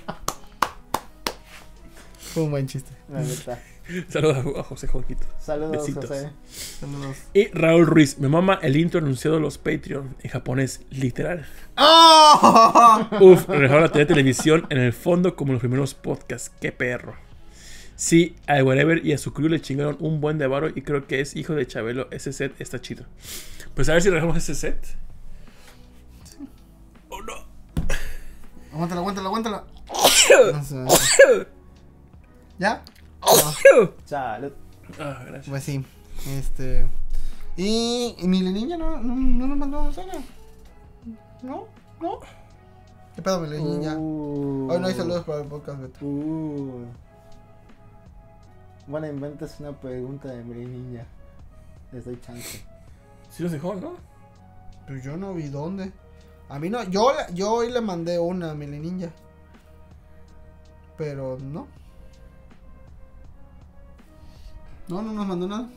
Fue un buen chiste. La neta. Saludos a, a José Jongitud. Saludos, Besitos. José. Saludos. Y Raúl Ruiz, me mama el intro anunciado de los Patreon en japonés, literal. ¡Oh! Uf, dejaron la tele- televisión en el fondo como los primeros podcasts. Qué perro. Sí, a Whatever y a su crew le chingaron un buen de varo y creo que es hijo de Chabelo. Ese set está chido. Pues a ver si dejamos ese set. Oh no. Aguántala, aguántala, aguántala. No. (coughs) ¿Ya? No, (coughs) Salud. Ah, gracias. pues sí. Este. Y, y mi niña no, no, no nos mandó cena. ¿No? ¿No? ¿Qué pedo, mi niña? Uh. Hoy no hay saludos para el podcast, Beto. Uh. Bueno, inventes una pregunta de mi niña. Les doy chance. Sí los dejó, ¿no? Pues yo no vi dónde. A mí no, yo, yo hoy le mandé una a mi ninja. Pero no. No, no nos mandó nada.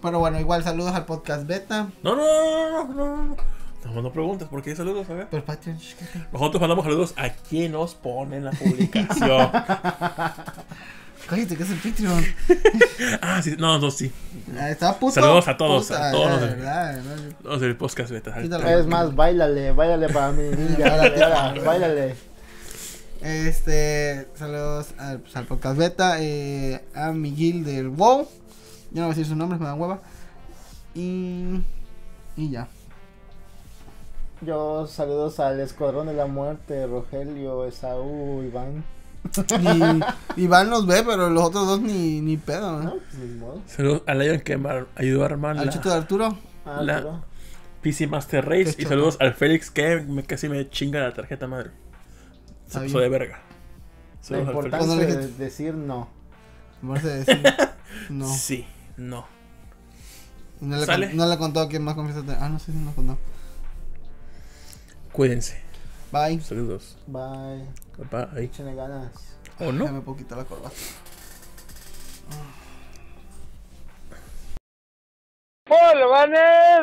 Pero bueno, igual saludos al podcast beta. No, no, no, no, no, no. Nos mandó preguntas, ¿por qué saludos? A ver. Pero Patreon. Nosotros mandamos saludos a quien nos pone en la publicación. (laughs) cállate que es el Patreon. (laughs) ah, sí, no, no, sí. Ah, Está puto. Saludos a todos, puta, a todos ya, los verdad, ¿no? Del podcast beta. Es más, bailale, bailale para mi (laughs) niña. Bailale, bailale, bailale. Este, saludos al, pues, al podcast beta, eh, a Miguel del WoW. Yo no voy a decir sus nombres, me da hueva. Y, y ya. Yo saludos al Escuadrón de la Muerte, Rogelio, Esaú, Iván. Y Iván nos ve, pero los otros dos ni, ni pedo, No, ¿no? pues ni modo. Saludos a Lion que ayudó a armar Al la chito de Arturo. Ah, La- PC Master Race. Qué Y saludos al Félix que me, casi me chinga la tarjeta madre. Se puso de verga. Le de dijiste- decir no. Decir, (laughs) no. Sí, no. No, le ¿Sale? con- no le contó a quién más confianza. Ah, no sé si nos contó. Cuídense. Bye. Saludos. Bye. Bye. Échenle ganas. ¿O no? me puedo quitar la corbata. (laughs)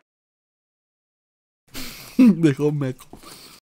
Dejó meco.